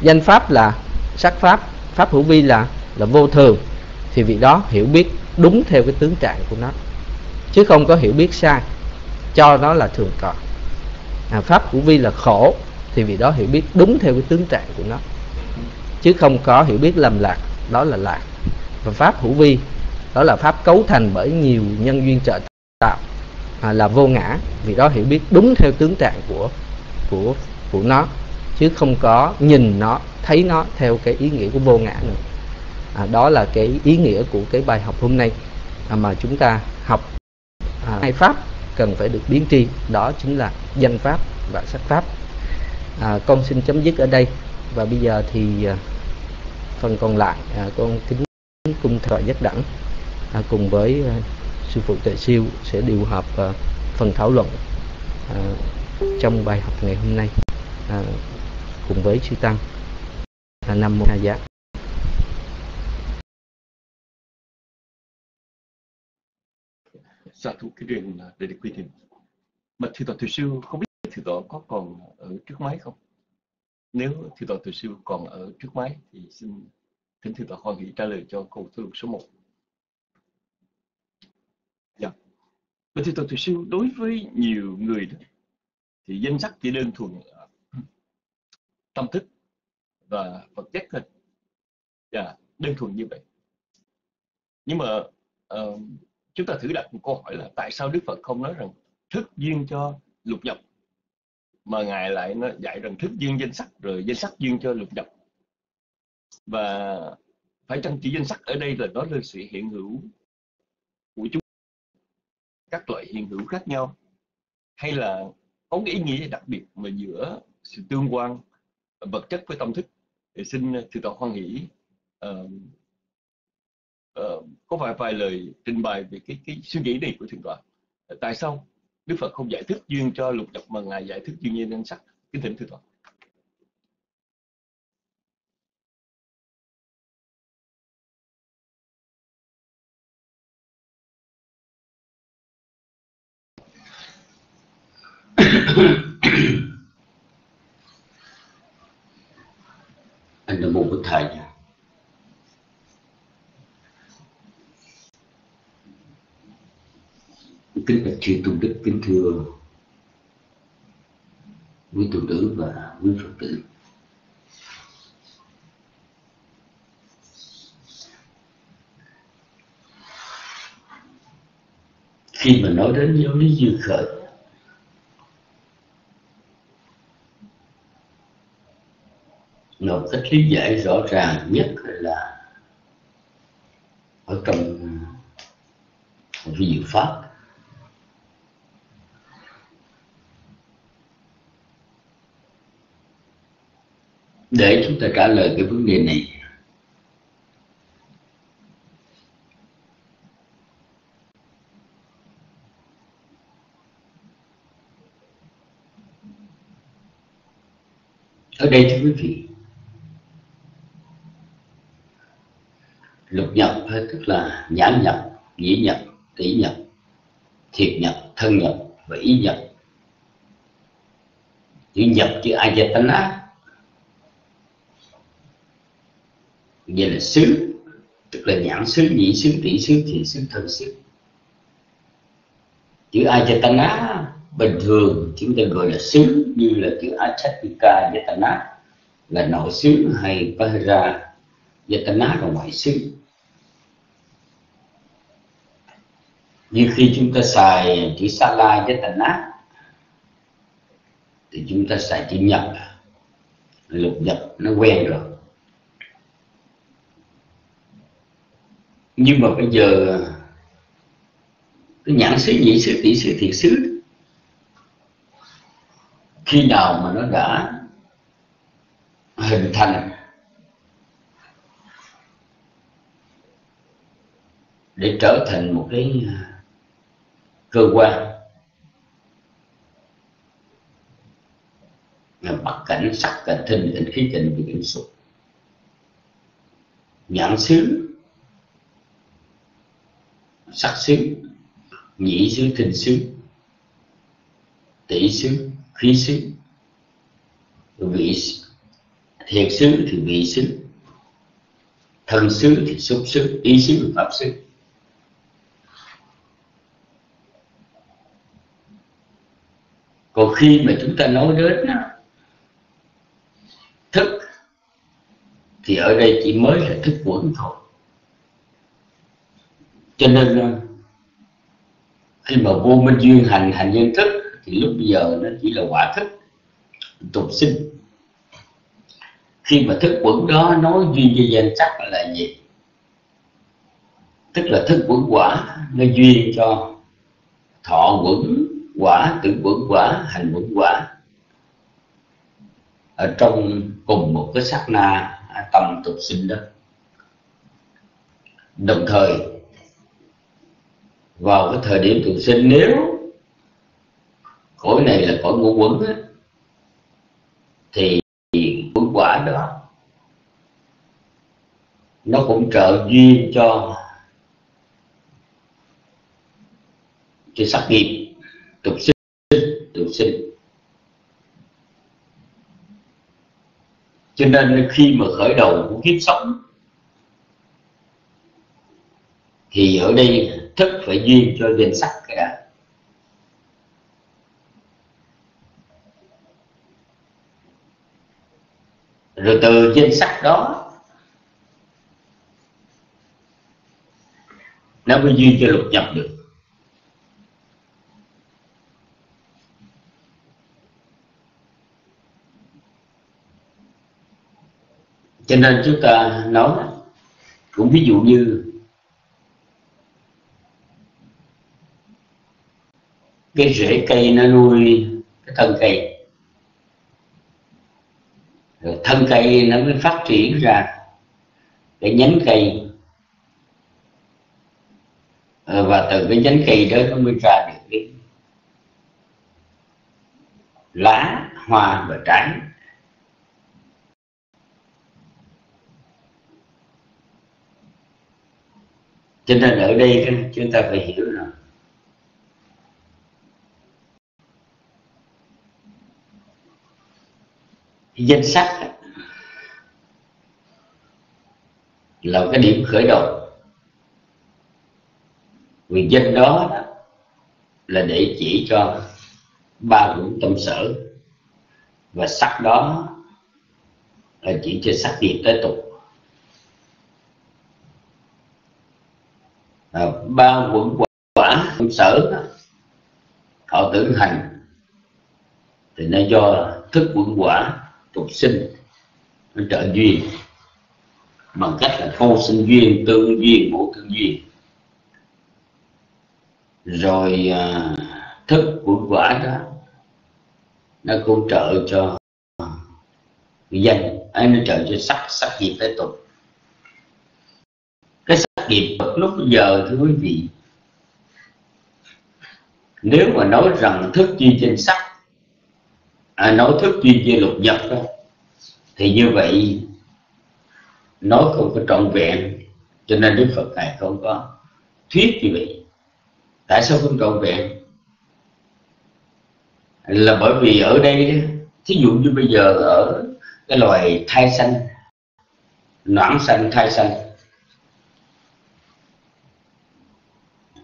Speaker 3: danh pháp là sắc pháp pháp hữu vi là là vô thường thì vị đó hiểu biết đúng theo cái tướng trạng của nó chứ không có hiểu biết sai cho nó là thường còn à, pháp hữu vi là khổ thì vị đó hiểu biết đúng theo cái tướng trạng của nó chứ không có hiểu biết lầm lạc đó là lạc. Và pháp hữu vi đó là pháp cấu thành bởi nhiều nhân duyên trợ tạo à, là vô ngã. Vì đó hiểu biết đúng theo tướng trạng của của của nó chứ không có nhìn nó thấy nó theo cái ý nghĩa của vô ngã nữa. À, đó là cái ý nghĩa của cái bài học hôm nay à, mà chúng ta học. À, hai pháp cần phải được biến tri đó chính là danh pháp và sắc pháp. À, con xin chấm dứt ở đây và bây giờ thì à, phần còn lại à, con kính cung thọ giác đẳng à, cùng với sư phụ tuệ siêu sẽ điều hợp phần thảo luận trong bài học ngày hôm nay cùng với sư tăng năm mô a giá
Speaker 4: Dạ thú cái truyền để được quy định. Mà thưa tọa thầy sư không biết thưa tọa có còn ở trước máy không? Nếu thưa tọa tự sư còn ở trước máy thì xin thỉnh thưa tọa hoan hỷ trả lời cho câu thảo luận số 1. Dạ. Và thưa tọa tự sư đối với nhiều người đó, thì danh sắc chỉ đơn thuần tâm thức và vật chất thôi. Dạ, đơn thuần như vậy. Nhưng mà uh, chúng ta thử đặt một câu hỏi là tại sao Đức Phật không nói rằng thức duyên cho lục nhập mà ngài lại nó dạy rằng thức duyên danh sắc rồi danh sắc duyên cho lục nhập. Và phải chăng chỉ danh sắc ở đây là nói lên sự hiện hữu của chúng các loại hiện hữu khác nhau hay là có cái ý nghĩa đặc biệt mà giữa sự tương quan vật chất với tâm thức. Thì xin thưa tọa hoan hỷ uh, uh, có vài vài lời trình bày về cái cái suy nghĩ này của thượng tọa. Tại sao? Đức phật không giải thích duyên cho lục nhập mà ngài giải thích duyên nhiên nhân sắc. Kính thỉnh Thưa tọa
Speaker 1: anh là một bậc thầy kính bạch chư tôn đức kính thưa quý tu nữ và quý phật tử. Khi mà nói đến giáo lý dư khởi một cách lý giải rõ ràng nhất là ở trong ví diệu pháp. Để chúng ta trả lời cái vấn đề này. Ở đây thưa quý vị lục nhập hay tức là nhãn nhập, nhĩ nhập, tỷ nhập, thiệt nhập, thân nhập và ý nhập. Chữ nhập chữ ajatana về là xứ, tức là nhãn xứ nhị xứ, tỷ xứ thiệt xứ, thân xứ. Chữ ajatana bình thường, chúng ta gọi là xứ, như là chữ achatika Ajatana là nội xứ hay para ajatana là ngoại xứ. Như khi chúng ta xài chữ sala Ajatana, thì chúng ta xài chữ nhập lục nhập nó quen rồi. Nhưng mà bây giờ à, cái nhãn xứ nhị xứ, tỷ xứ, thiệt xứ, khi nào mà nó đã hình thành, để trở thành một cái à, cơ quan bắt cảnh, sắc cảnh thinh cảnh, khí cảnh bị cảnh, xúc. Nhãn xứ sắc xứ, nhĩ xứ thinh xứ, tỷ xứ, khí xứ, vị thiệt xứ thì vị xứ, thân xứ thì xúc xứ, ý xứ thì pháp xứ. Còn khi mà chúng ta nói đến à, thức, thì ở đây chỉ mới là thức quẩn thôi cho nên ờ, khi mà vô minh duyên hành hành nhân thức, thì lúc bây giờ nó chỉ là quả thức tục sinh. Khi mà thức quẩn đó, nói duyên với danh sắc là gì? Tức là thức quẩn quả, nó duyên cho thọ quẩn quả tưởng quẩn quả, hành quẩn quả. Ở trong cùng một cái sắc na à, tâm tục sinh đó. Đồng thời vào cái thời điểm tục sinh nếu cõi này là cõi ngũ quẩn á, thì quẩn quả đó nó cũng trợ duyên cho cho sắc nghiệp tục sinh tục sinh. Cho nên khi mà khởi đầu của kiếp sống thì ở đây thức phải duyên cho danh sắc cái đã rồi từ danh sách đó, nó mới duy cho lục nhập được. Cho nên chúng ta nói, cũng ví dụ như cái rễ cây nó nuôi cái thân cây. Rồi thân cây nó mới phát triển ra cái nhánh cây. Ờ, và từ cái nhánh cây đó nó mới ra được cái lá, hoa và trái. Cho nên ở đây chúng ta phải hiểu rằng danh sách là cái điểm khởi đầu. Quyền danh đó là để chỉ cho ba quận tâm sở và sắc đó là chỉ cho sắc nghiệp tới tục. À, ba quận quả tâm sở họ tưởng hành thì nó do thức quẩn quả phục sinh. Nó trợ duyên. Bằng cách là phô sinh duyên tương duyên ngũ tương duyên. Rồi à, thức của quả đó nó cũng trợ cho danh ấy nó trợ cho sắc sắc nghiệp tới tục. Cái sắc nghiệp lúc bây giờ thưa quý vị nếu mà nói rằng thức duy trên sắc à, nói thức duy trên lục nhập đó, thì như vậy nói không có trọn vẹn cho nên đức phật ngài không có thuyết như vậy. Tại sao không trọn vẹn? Là bởi vì ở đây thí dụ như bây giờ ở cái loài thai xanh noãn xanh thai xanh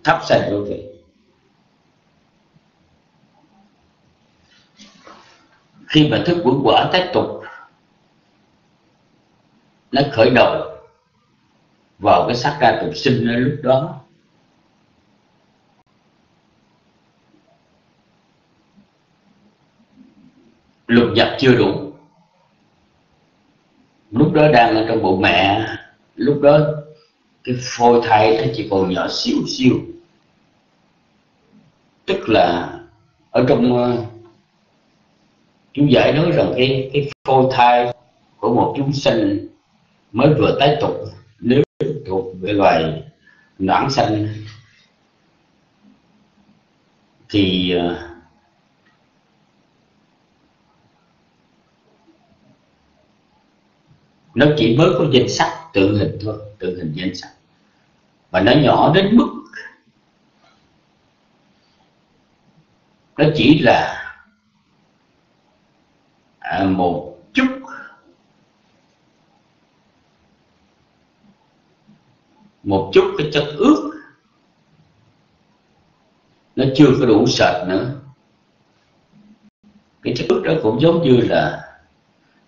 Speaker 1: thấp xanh đô thị khi mà thức quẩn quả tiếp tục nó khởi đầu vào cái sắc ra tục sinh ở lúc đó. Lục nhập chưa đủ. Lúc đó đang ở trong bụng mẹ lúc đó cái phôi thai nó chỉ còn nhỏ xíu xíu. Tức là ở trong uh, chú giải nói rằng cái cái phôi thai của một chúng sinh mới vừa tái tục. Nếu thuộc về loài noãn xanh thì à, nó chỉ mới có danh sách tự hình thôi tự hình danh sách và nó nhỏ đến mức nó chỉ là một chút. Một chút cái chất ướt. Nó chưa có đủ sạch nữa. Cái chất ướt đó cũng giống như là,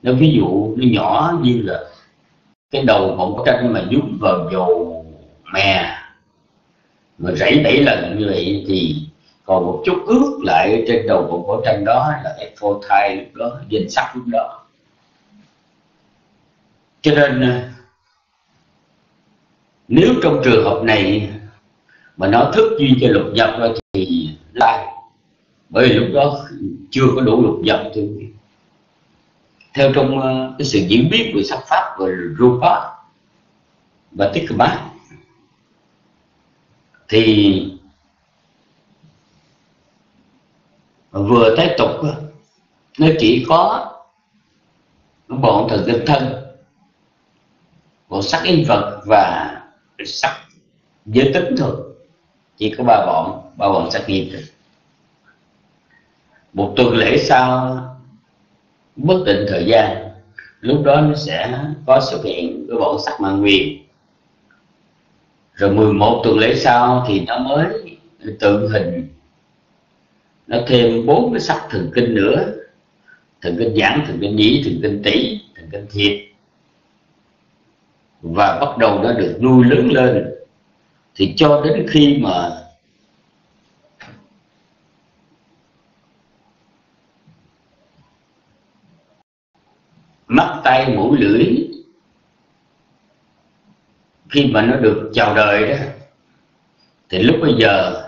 Speaker 1: nó ví dụ nó nhỏ như là cái đầu một tranh mà nhúng vào dầu mè. Mà rảy bảy lần như vậy thì còn một chút ướt lại trên đầu bộ cổ tranh đó là cái phô thai lúc đó, danh sắc lúc đó. Cho nên à, nếu trong trường hợp này mà nó thức duyên cho lục nhập thì lai bởi vì lúc đó chưa có đủ lục nhập thưa quý theo trong à, cái sự diễn biến của sắc pháp và rupa và tikva thì vừa tới tục nó chỉ có bọn thần tinh thân bộ sắc in vật và sắc giới tính thôi chỉ có ba bọn ba bọn sắc nghiệp thôi một tuần lễ sau, bất định thời gian, lúc đó nó sẽ có xuất hiện cái bộ sắc mạng quyền. rồi 11 tuần lễ sau thì nó mới tự hình nó thêm bốn cái sắc thần kinh nữa. Thần kinh giãn thần kinh nhĩ, thần kinh tỷ thần kinh thiệt. Và bắt đầu nó được nuôi lớn lên. Thì cho đến khi mà mắt tay mũi, lưỡi, khi mà nó được chào đời đó, thì lúc bây giờ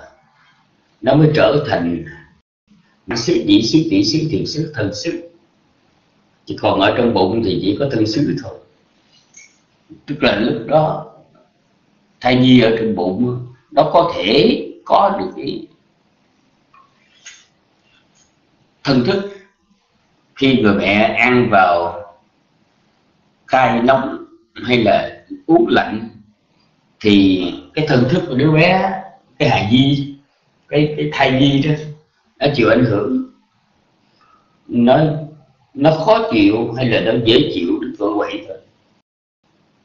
Speaker 1: nó mới trở thành sứ dĩ sứ tỷ sứ thiện sứ thân sứ chỉ còn ở trong bụng thì chỉ có thân xứ thôi. Tức là lúc đó thai nhi ở trong bụng, nó có thể có được cái thân thức, khi người mẹ ăn vào khai nóng hay là uống lạnh, thì cái thân thức của đứa bé, cái hài nhi, cái cái thai nhi đó nó chịu ảnh hưởng nó nó khó chịu hay là nó dễ chịu được vợ quậy thôi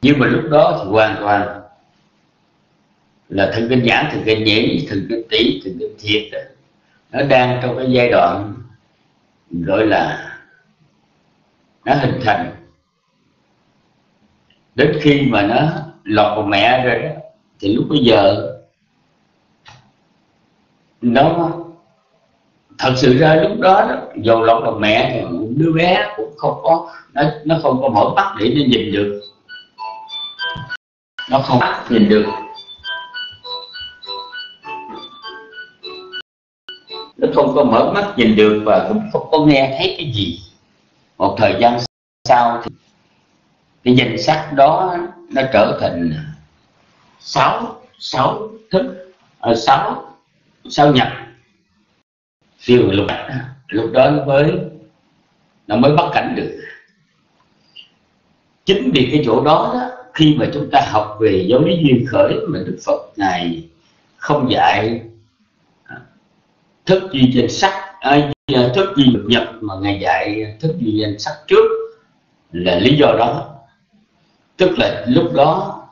Speaker 1: nhưng mà lúc đó thì hoàn toàn là thần kinh giãn thần kinh nhĩ thần kinh tỷ thần kinh thiệt đó. nó đang trong cái giai đoạn gọi là nó hình thành đến khi mà nó lọt vào mẹ rồi đó, thì lúc bây giờ nó thật sự ra lúc đó, đó dầu lọt vào mẹ thì đứa bé cũng không có nó nó không có mở mắt để nó nhìn được. Nó không nhìn được. Nó không có mở mắt nhìn được và cũng không có nghe thấy cái gì. Một thời gian sau thì cái danh sách đó nó trở thành sáu sáu thức ờ, sáu sáu nhập thì lúc lúc đó nó mới nó mới bắt cảnh được. Chính vì cái chỗ đó, đó khi mà chúng ta học về giáo lý duyên khởi mà đức phật ngài không dạy à, thức duy danh sắc à, à thức duy được nhập mà ngài dạy thức duy danh sắc trước là lý do đó. Tức là lúc đó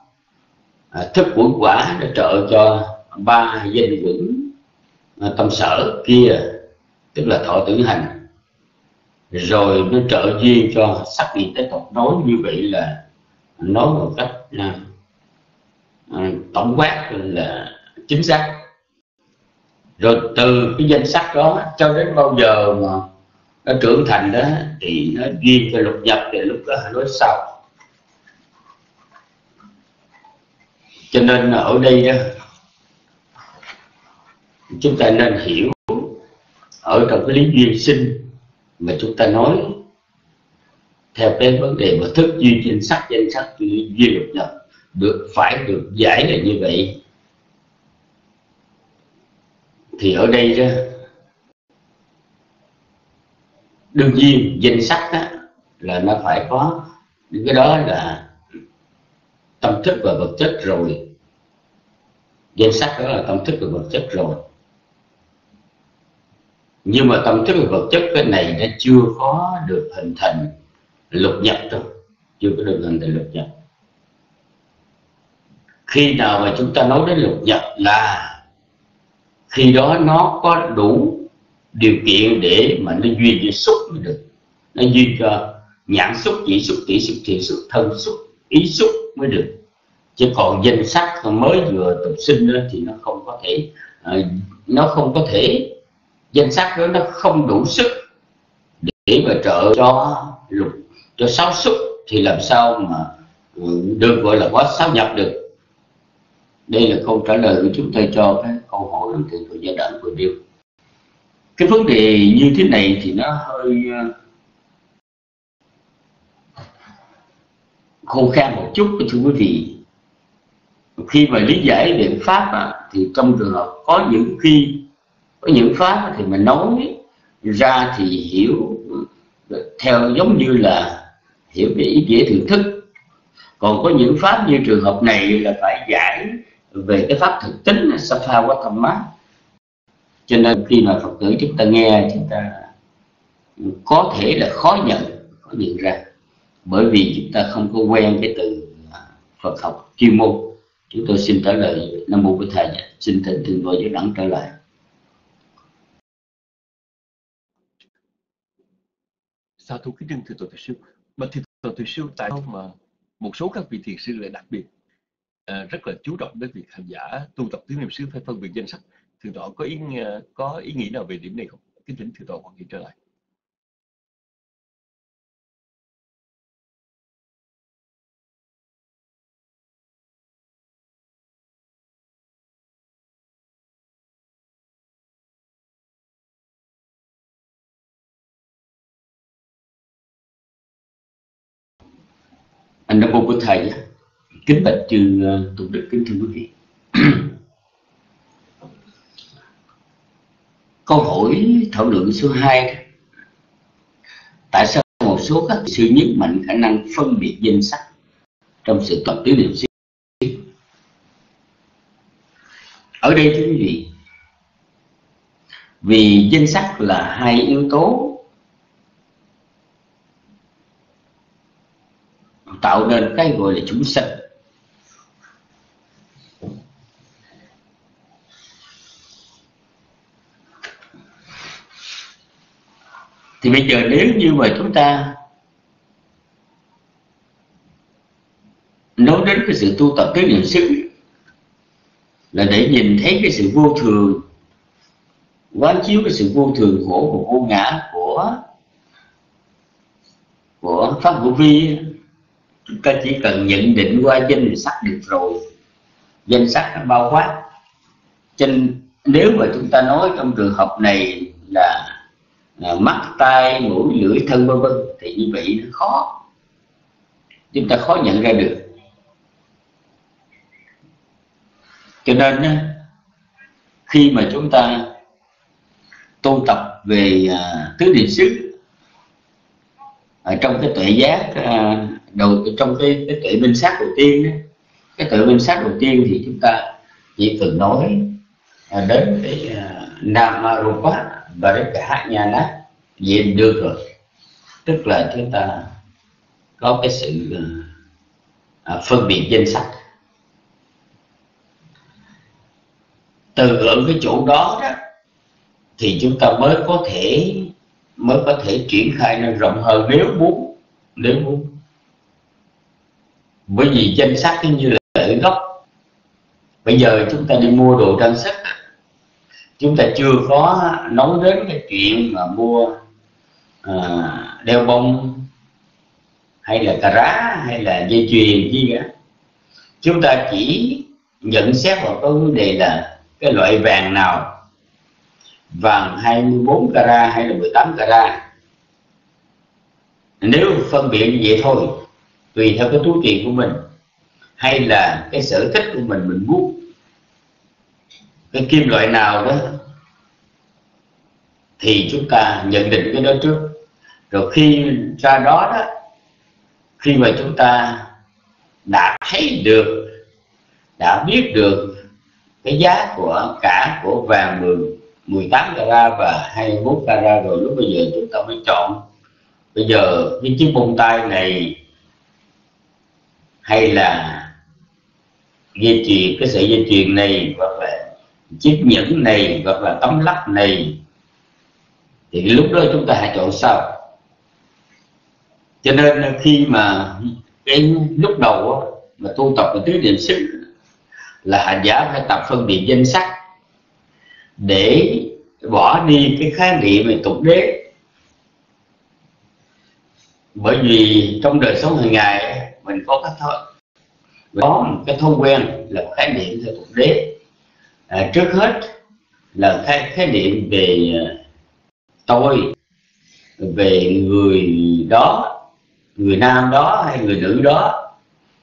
Speaker 1: à, thức quẩn quả đã trợ cho ba danh vững tâm sở kia tức là thọ tử hành. Rồi nó trợ duyên cho sắc nghiệp tế tục nói như vậy là nói một cách à, à, tổng quát là chính xác. Rồi từ cái danh sách đó cho đến bao giờ mà nó trưởng thành đó thì nó duyên cho lục nhập. Thì lúc đó nói sau cho nên ở đây đó chúng ta nên hiểu ở trong cái lý duyên sinh mà chúng ta nói theo cái vấn đề mà thức duy danh sắc danh sắc duy, duy lục nhập được phải được giải là như vậy. Thì ở đây đó đương nhiên danh sắc đó, là nó phải có những cái đó là tâm thức và vật chất rồi. Danh sắc đó là tâm thức và vật chất rồi nhưng mà tâm thức và vật chất cái này nó chưa có được hình thành lục nhập thôi chưa có được hình thành lục nhập. Khi nào mà chúng ta nói đến lục nhập là khi đó nó có đủ điều kiện để mà nó duyên với xúc mới được. Nó duyên cho nhãn xúc chỉ xúc tỷ xúc thiện xúc thân xúc ý xúc mới được. Chứ còn danh sắc mới vừa tục sinh đó, thì nó không có thể à, nó không có thể danh sắc đó nó không đủ sức để mà trợ cho lục cho sáu xúc. Thì làm sao mà ừ, được gọi là quá sáu nhập được? Đây là câu trả lời của chúng tôi cho cái câu hỏi lần thường của giai đoạn vừa nêu. Cái vấn đề như thế này thì nó hơi ờ, khô khan một chút thưa quý vị. Khi mà lý giải biện pháp à, thì trong trường hợp có những khi có những pháp thì mình nói, ra thì hiểu, theo giống như là hiểu về ý nghĩa thưởng thức. Còn có những pháp như trường hợp này là phải giải về cái pháp thực tính sapha quá thâm mát cho nên khi mà Phật tử chúng ta nghe, chúng ta có thể là khó nhận khó nhận ra. Bởi vì chúng ta không có quen cái từ Phật học chuyên môn. Chúng tôi xin trả lời Nam Mô Bổn Thầy xin thỉnh Thượng tôi với đẳng trở lại.
Speaker 4: Sao thu kính trưng thì tổ thiền siêu mà thì tổ thiền siêu tại sao mà một số các vị thiền sư lại đặc biệt à, rất là chú trọng đến việc hành giả tu tập tiếng niệm xứ phải phân biệt danh sách? Thượng tọa có ý ờ, có ý nghĩ nào về điểm này không? Kính thỉnh thượng tổ hoàn thiện trở lại.
Speaker 1: Anh đã vô của thầy kính bạch chư à, tụng đức, kính thưa quý vị. Câu hỏi thảo luận số 2 tại sao một số các sư nhất mạnh khả năng phân biệt danh sách trong sự tập tứ niệm xứ ở đây thưa quý vị, vì danh sách là hai yếu tố tạo nên cái gọi là chúng sanh. Thì bây giờ nếu như mà chúng ta nói đến cái sự tu tập cái niệm xứ, là để nhìn thấy cái sự vô thường, quán chiếu cái sự vô thường khổ và vô ngã của của pháp hữu vi ta chỉ cần nhận định qua danh sắc được rồi. Danh sắc nó bao quát. Trên nếu mà chúng ta nói trong trường hợp này là, là mắt tai mũi lưỡi thân vân vân thì như vậy nó khó. Chúng ta khó nhận ra được. Cho nên khi mà chúng ta tu tập về à, tứ niệm xứ ở trong cái tuệ giác à, đầu trong cái cái tự minh sát đầu tiên đó, cái tự minh sát đầu tiên thì chúng ta chỉ cần nói à, đến cái uh, nam rupa và đến cái hạ nhà nát diện được rồi. Tức là chúng ta có cái sự uh, phân biệt danh sách. Từ ở cái chỗ đó đó thì chúng ta mới có thể mới có thể triển khai nó rộng hơn. Nếu muốn nếu muốn bởi vì danh sắc cái như là ở gốc. Bây giờ chúng ta đi mua đồ trang sức. Chúng ta chưa có nói đến cái chuyện mà mua à, đeo bông hay là cà rá hay là dây chuyền gì cả. Chúng ta chỉ nhận xét vào cái vấn đề là cái loại vàng nào. Vàng 24 carat hay là 18 carat. Nếu phân biệt như vậy thôi tùy theo cái túi tiền của mình hay là cái sở thích của mình mình muốn. Cái kim loại nào đó thì chúng ta nhận định cái đó trước. Rồi khi ra đó đó khi mà chúng ta đã thấy được đã biết được cái giá của cả của vàng 10, 18 carat và 21 carat rồi lúc bây giờ chúng ta mới chọn. Bây giờ cái chiếc bông tai này hay là dây chuyền cái sợi dây chuyền này hoặc là chiếc nhẫn này hoặc là tấm lắc này, thì lúc đó chúng ta hãy chọn sao cho nên khi mà cái lúc đầu mà tu tập về tứ niệm xứ là hành giả phải tập phân biệt danh sắc để bỏ đi cái khái niệm về tục đế. Bởi vì trong đời sống hàng ngày mình có cách thôi. Có một cái thói quen là khái niệm theo tục đế à, trước hết là khái, khái niệm về à, tôi về người đó người nam đó hay người nữ đó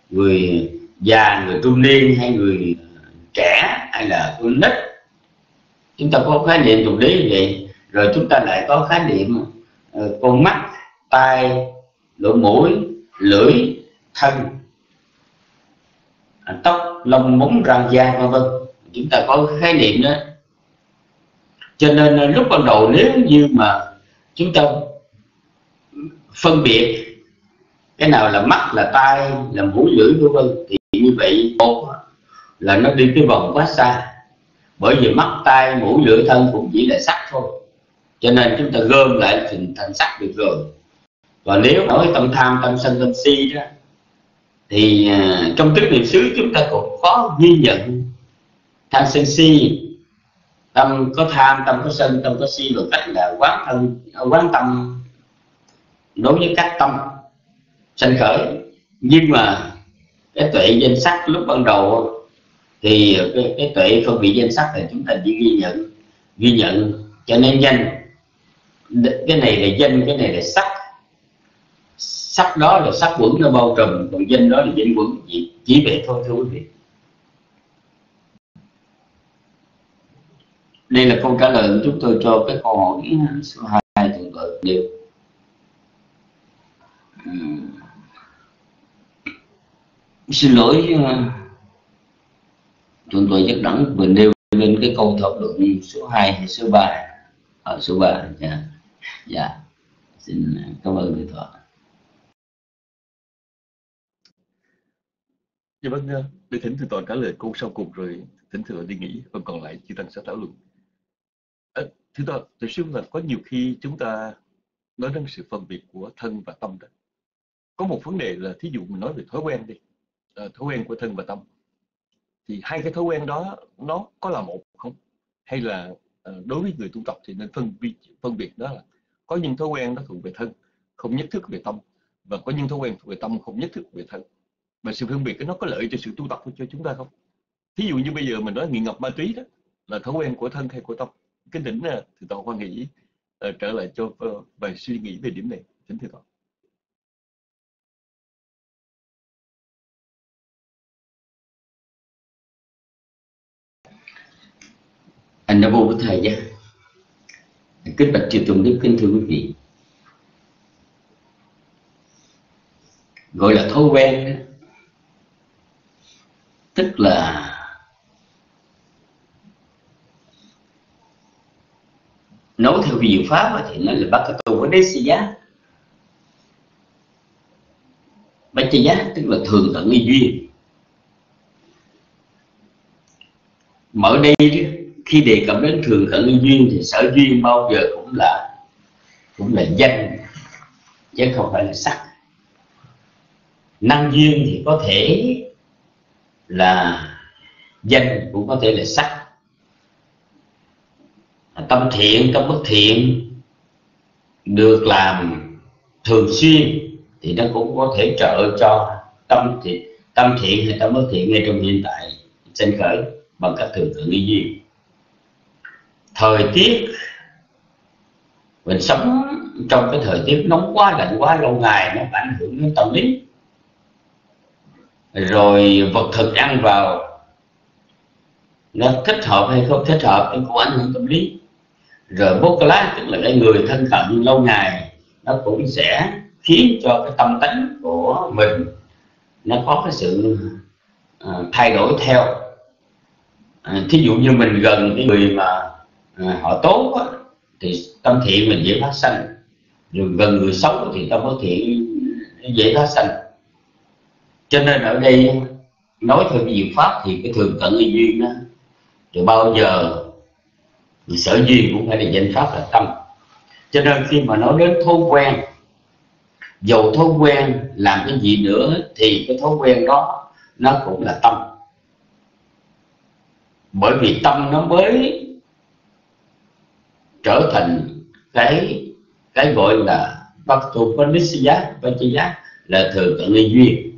Speaker 1: người già người trung niên hay người à, trẻ hay là con nít. Chúng ta có khái niệm tục lý vậy rồi chúng ta lại có khái niệm uh, con mắt tai lỗ mũi lưỡi thân. Tóc, lông, móng, răng, da, vân vân. Chúng ta có khái niệm đó. Cho nên à, lúc ban đầu nếu như mà chúng ta phân biệt cái nào là mắt, là tai, là mũi, lưỡi, vân vân, thì như vậy một là nó đi cái vòng quá xa. Bởi vì mắt, tai, mũi, lưỡi, thân cũng chỉ là sắc thôi. Cho nên chúng ta gom lại thành thành sắc được rồi. Và nếu nói tâm tham, tâm sân, tâm si đó thì uh, trong tứ niệm xứ chúng ta cũng có ghi nhận tham sân si. Tâm có tham tâm có sân tâm có si một cách là quán thân à, quán tâm. Đối với các tâm sanh khởi nhưng mà cái tuệ danh sắc lúc ban đầu thì cái, cái tuệ phân biệt danh sắc thì chúng ta chỉ ghi nhận ghi nhận cho nên danh. Cái này là danh cái này là sắc sắc đó là sắc quẩn nó bao trùm còn danh đó là danh quẩn chỉ, chỉ vậy thôi thưa quý vị đây là câu trả lời của chúng tôi cho cái câu hỏi số hai 2 thượng tọa uhm. xin lỗi ờ, chúng tôi chắc đẳng vừa nêu lên cái câu thảo luận số 2 hay số 3 ở à, số 3 dạ yeah. dạ yeah. xin cảm ơn thầy thọ
Speaker 4: Dạ vâng, để thỉnh thượng tọa trả lời câu sau cùng rồi. Thỉnh thượng đi nghỉ phần còn lại chư tăng sẽ thảo luận. À, thưa tọa, tôi xúc là có nhiều khi chúng ta nói đến sự phân biệt của thân và tâm đó. Có một vấn đề là thí dụ mình nói về thói quen đi, à, thói quen của thân và tâm. Thì hai cái thói quen đó nó có là một không? Hay là à, đối với người tu tập thì nên phân biệt phân biệt đó là có những thói quen nó thuộc về thân không nhất thức về tâm. Và có những thói quen thuộc về tâm không nhất thức về thân mà sự phân biệt nó có lợi cho sự tu tập cho chúng ta không? Thí dụ như bây giờ mình nói nghiện ngập ma túy đó là thói quen của thân hay của tâm. Kinh đỉnh thì à, toàn quan nghĩ uh, à, trở lại cho uh, bài suy nghĩ về điểm này. Chính thưa toàn
Speaker 1: anh đã vô với thầy nhé. Kết bạch triều tùng đức kính thưa quý vị. Gọi là thói quen đó tức là nói theo vị pháp thì nó là bắt cái câu với đế sĩ giá. Bách giá, tức là thường tận y duyên. Mở đây khi đề cập đến thường tận y duyên thì sở duyên bao giờ cũng là cũng là danh, chứ không phải là sắc. Năng duyên thì có thể là danh cũng có thể là sắc. Tâm thiện, tâm bất thiện được làm thường xuyên thì nó cũng có thể trợ cho tâm thiện tâm thiện hay tâm bất thiện ngay trong hiện tại, sinh khởi bằng các thường thượng y duyên. Thời tiết, mình sống trong cái thời tiết nóng quá, lạnh quá, lâu ngày, nó ảnh hưởng đến tâm lý rồi vật thực ăn vào nó thích hợp hay không thích hợp nó cũng ảnh hưởng tâm lý. Rồi bố lá tức là cái người thân cận lâu ngày nó cũng sẽ khiến cho cái tâm tính của mình nó có cái sự uh, thay đổi theo. À, thí dụ như mình gần cái người mà à, họ tốt á, thì tâm thiện mình dễ phát sanh. Rồi gần người xấu thì tâm bất thiện dễ phát sanh cho nên ở đây nói theo cái diệu pháp thì cái thường cận y duyên đó. Thì bao giờ sở duyên cũng phải là danh pháp là tâm. Cho nên khi mà nói đến thói quen, dầu thói quen làm cái gì nữa thì cái thói quen đó nó cũng là tâm. Bởi vì tâm nó mới trở thành cái cái gọi là bắt thuộc với giá và chi giá là thường cận nghi duyên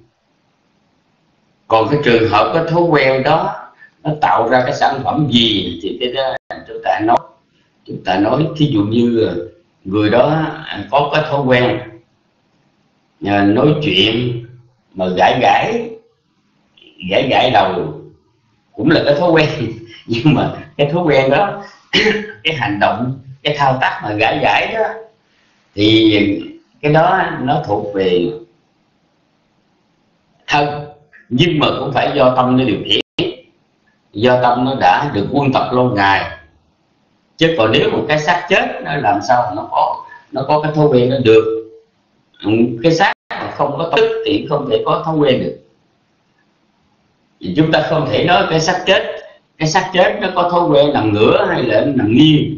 Speaker 1: còn cái trường hợp, cái thói quen đó, nó tạo ra cái sản phẩm gì thì cái đó chúng ta nói. Chúng ta nói, thí dụ như người đó có cái thói quen à, nói chuyện mà gãi gãi gãi gãi đầu, cũng là cái thói quen. Nhưng mà cái thói quen đó, cái hành động, cái thao tác mà gãi gãi đó, thì cái đó nó thuộc về thân nhưng mà cũng phải do tâm nó điều khiển. Do tâm nó đã được quân tập lâu ngày. Chứ còn nếu một cái xác chết, nó làm sao nó có nó có cái thói quen nó được? Ừ, cái xác không có tức thì không thể có thói quen được. Thì chúng ta không thể nói cái xác chết, cái xác chết nó có thói quen nằm ngửa hay là nằm nghiêng.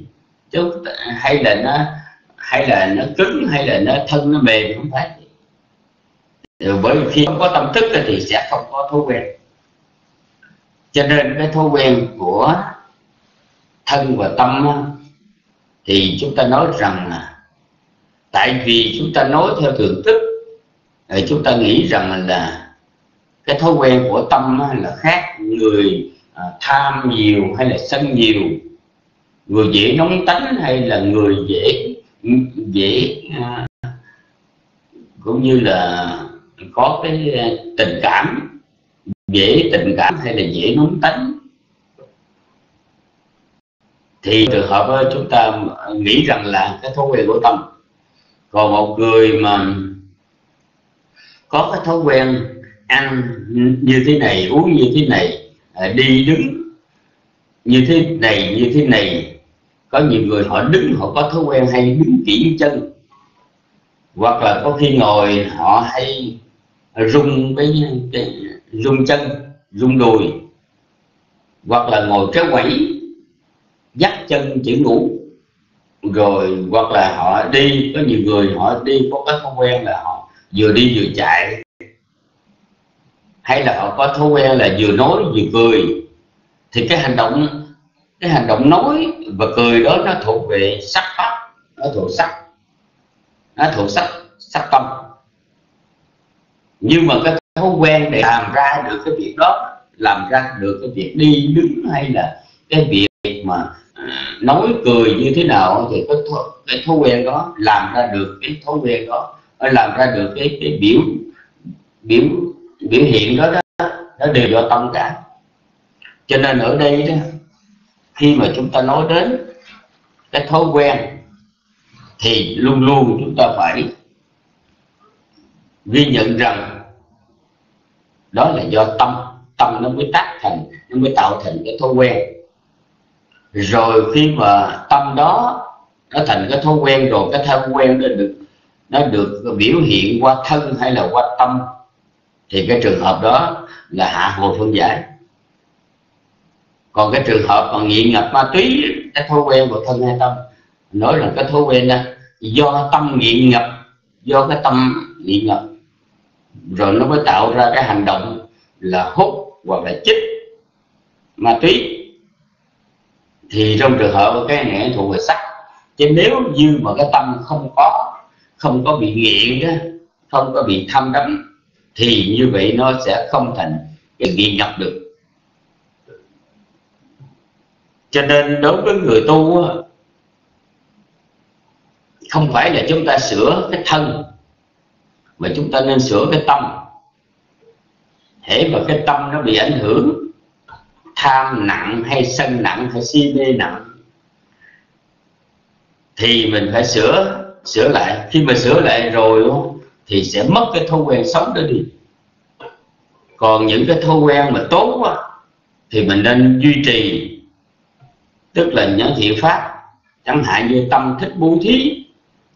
Speaker 1: Chứ hay là nó, hay là nó cứng, hay là nó thân, nó mềm, không phải. Ừ, bởi vì khi không có tâm thức thì sẽ không có thói quen. Cho nên cái thói quen của thân và tâm thì chúng ta nói rằng là tại vì chúng ta nói theo thường thức, thì chúng ta nghĩ rằng là cái thói quen của tâm là khác người à, tham nhiều hay là sân nhiều, người dễ nóng tánh hay là người dễ dễ à, cũng như là có cái ờ, tình cảm, dễ tình cảm hay là dễ nóng tánh thì trường hợp ờ, chúng ta ờ, nghĩ rằng là cái thói quen của tâm. Còn một người mà có cái thói quen ăn như thế này, uống như thế này đi đứng như thế này, như thế này, có nhiều người họ đứng, họ có thói quen hay đứng kỹ chân. Hoặc là có khi ngồi họ hay rung cái, cái rung chân rung đùi hoặc là ngồi kéo quẩy dắt chân chỉ ngủ. Rồi hoặc là họ đi có nhiều người họ đi có cái thói quen là họ vừa đi vừa chạy. Hay là họ có thói quen là vừa nói vừa cười. Thì cái hành động cái hành động nói và cười đó nó thuộc về sắc pháp nó thuộc sắc nó thuộc sắc sắc tâm nhưng mà cái thói quen để làm ra được cái việc đó làm ra được cái việc đi đứng hay là cái việc mà à, nói cười như thế nào thì cái thói, cái thói quen đó làm ra được cái thói quen đó làm ra được cái cái biểu biểu biểu hiện đó, đó nó đều do tâm cả. Cho nên ở đây đó khi mà chúng ta nói đến cái thói quen thì luôn luôn chúng ta phải ghi nhận rằng đó là do tâm tâm nó mới tác thành, nó mới tạo thành cái thói quen. Rồi khi mà tâm đó nó thành cái thói quen rồi, cái thói quen đó được, nó được biểu hiện qua thân hay là qua tâm, thì cái trường hợp đó là hạ hồi phân giải. Còn cái trường hợp mà nghiện ngập ma túy, cái thói quen của thân hay tâm, nói là cái thói quen đó, do tâm nghiện ngập, do cái tâm nghiện ngập rồi nó mới tạo ra cái hành động là hút hoặc là chích ma túy. Thì trong trường hợp cái này thuộc về sắc. Chứ nếu như mà cái tâm không có không có bị nghiện đó, không có bị tham đắm thì như vậy nó sẽ không thành cái nghiện nhập được. Cho nên đối với người tu không phải là chúng ta sửa cái thân mà chúng ta nên sửa cái tâm. Hễ mà cái tâm nó bị ảnh hưởng, tham nặng hay sân nặng hay si mê nặng, thì mình phải sửa sửa lại. Khi mà sửa lại rồi thì sẽ mất cái thói quen sống đó đi. Còn những cái thói quen mà tốt quá, thì mình nên duy trì. Tức là những thiện pháp. Chẳng hạn như tâm thích bố thí,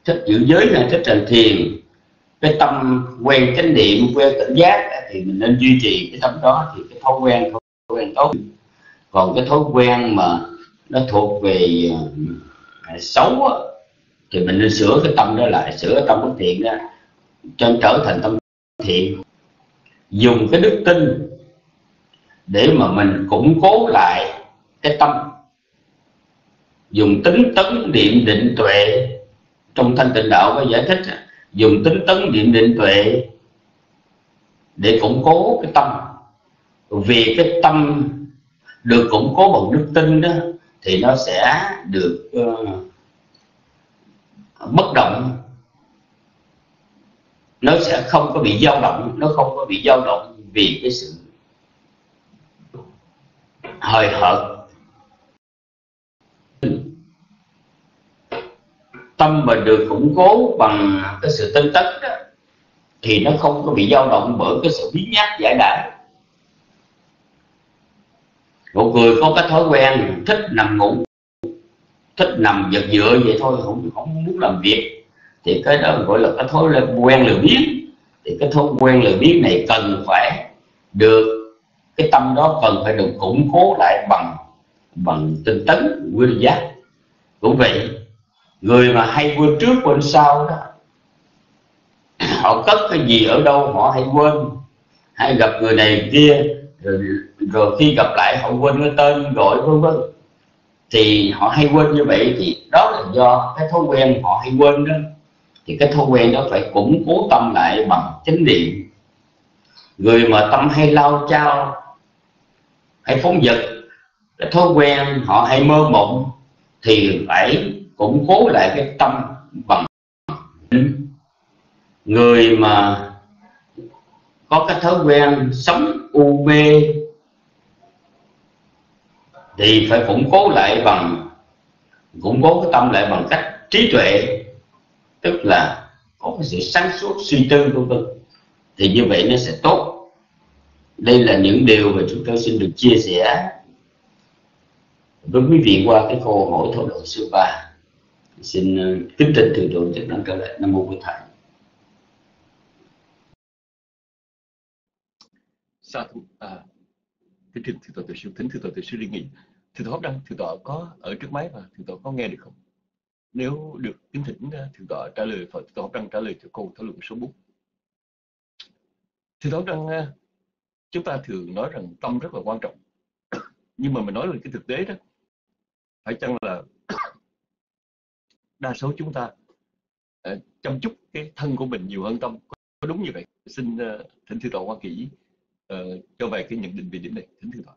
Speaker 1: thích giữ giới hay thích trần thiền cái tâm quen chánh niệm quen tỉnh giác thì mình nên duy trì cái tâm đó thì cái thói quen thói quen tốt. Còn cái thói quen mà nó thuộc về à, xấu á, thì mình nên sửa cái tâm đó lại sửa tâm bất thiện đó cho trở thành tâm thiện. Dùng cái đức tin để mà mình củng cố lại cái tâm. Dùng tính tấn niệm định tuệ trong thanh tịnh đạo có giải thích dùng tính tấn niệm định tuệ để củng cố cái tâm. Vì cái tâm được củng cố bằng đức tin đó thì nó sẽ được uh, bất động. Nó sẽ không có bị dao động nó không có bị dao động vì cái sự hời hợt tâm mà được củng cố bằng cái sự tinh tấn đó, thì nó không có bị dao động bởi cái sự biến nhát giải đãi một người có cái thói quen thích nằm ngủ, thích nằm giật dựa vậy thôi, không không muốn làm việc, thì cái đó gọi là cái thói quen lười biếng. Thì cái thói quen lười biếng này cần phải được, cái tâm đó cần phải được củng cố lại bằng bằng tinh tấn, nguyên giác. Cũng vậy người mà hay quên trước quên sau đó họ cất cái gì ở đâu họ hay quên. Hay gặp người này kia rồi, rồi khi gặp lại họ quên cái tên gọi vân vân. Thì họ hay quên như vậy thì đó là do cái thói quen họ hay quên đó. Thì cái thói quen đó phải củng cố tâm lại bằng chánh niệm. Người mà tâm hay lao chao hay phóng dật cái thói quen họ hay mơ mộng thì phải củng cố lại cái tâm bằng người mà có cái thói quen sống u mê thì phải củng cố lại bằng, củng cố cái tâm lại bằng cách trí tuệ. Tức là có cái sự sáng suốt, suy tư, vân vân. Thì như vậy nó sẽ tốt. Đây là những điều mà chúng tôi xin được chia sẻ với quý vị qua cái câu hỏi thổ độ sư ba xin ờ, kính trình từ độ chức năng cơ lệ nam mô bổn thầy.
Speaker 4: Sa thú à, kính trình thượng tọa tự sư thính thượng tọa tự sư liên nghị. Thượng tọa đăng thượng tọa có ở trước máy và thượng tọa có nghe được không? Nếu được kính thỉnh à, thượng tọa trả lời phật tọa đăng trả lời cho câu thảo luận số 4 thượng tọa đăng à, chúng ta thường nói rằng tâm rất là quan trọng. Nhưng mà mình nói về cái thực tế đó phải chăng là đa số chúng ta uh, chăm chút cái thân của mình nhiều hơn tâm. Có đúng như vậy xin uh, thỉnh thư tọa hoa kỹ uh, ờ, cho về cái nhận định về điểm này. Thỉnh thư tọa.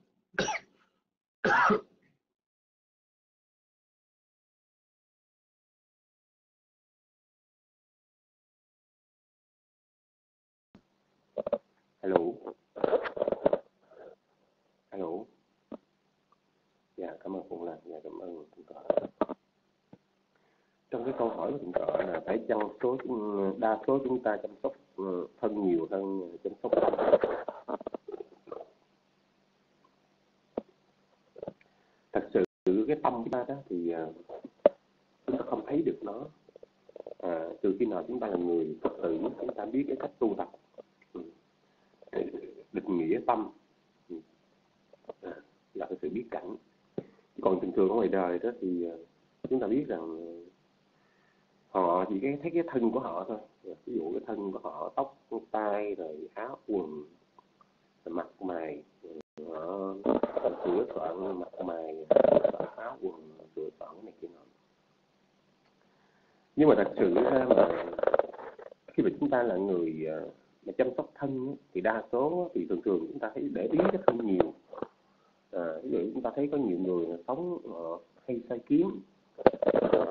Speaker 5: Hello. Hello. Dạ, cảm ơn Phụng Lan. Dạ cảm ơn trong cái câu hỏi của thượng tọa là phải chăm số đa số chúng ta chăm sóc ừ, thân nhiều hơn chăm sóc thân. thật sự cái tâm chúng ta đó thì ờ, chúng ta không thấy được nó. À, từ khi nào chúng ta là người phật tử chúng ta biết cái cách tu tập. Ừ. Định nghĩa tâm. Ừ. À, là cái sự biết cảnh. Còn thường thường ở ngoài đời đó thì ờ, chúng ta biết rằng họ chỉ cái thấy cái thân của họ thôi. Ví dụ cái thân của họ tóc tai rồi áo quần mặt mày họ sửa soạn mặt mày áo quần sửa soạn này kia nọ. Nhưng mà thật sự ra mà khi mà chúng ta là người ờ, mà chăm sóc thân thì đa số thì thường thường chúng ta thấy để ý cái thân nhiều. À, ví dụ chúng ta thấy có nhiều người sống họ hay sai kiếm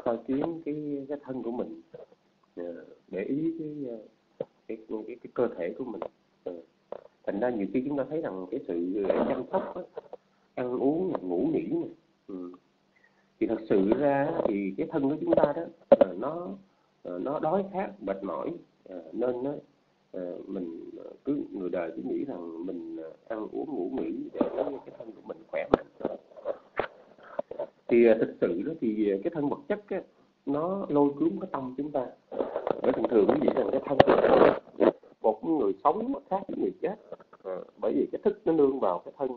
Speaker 5: soi kiến cái cái thân của mình ờ, để ý cái cái cái, cái, cái cơ thể của mình ờ, thành ra nhiều khi chúng ta thấy rằng cái sự chăm sóc đó, ăn uống ngủ nghỉ này, ừ. thì thật sự ra thì cái thân của chúng ta đó nó nó đói khát mệt mỏi nên nó mình cứ người đời cứ nghĩ rằng mình ăn uống ngủ nghỉ để cái thân của mình khỏe mạnh thì à, thực sự đó thì à, cái thân vật chất á, nó lôi cuốn cái tâm chúng ta. Bởi thường thường quý vị rằng cái thân một người sống khác với người chết. À, bởi vì cái thức nó nương vào cái thân.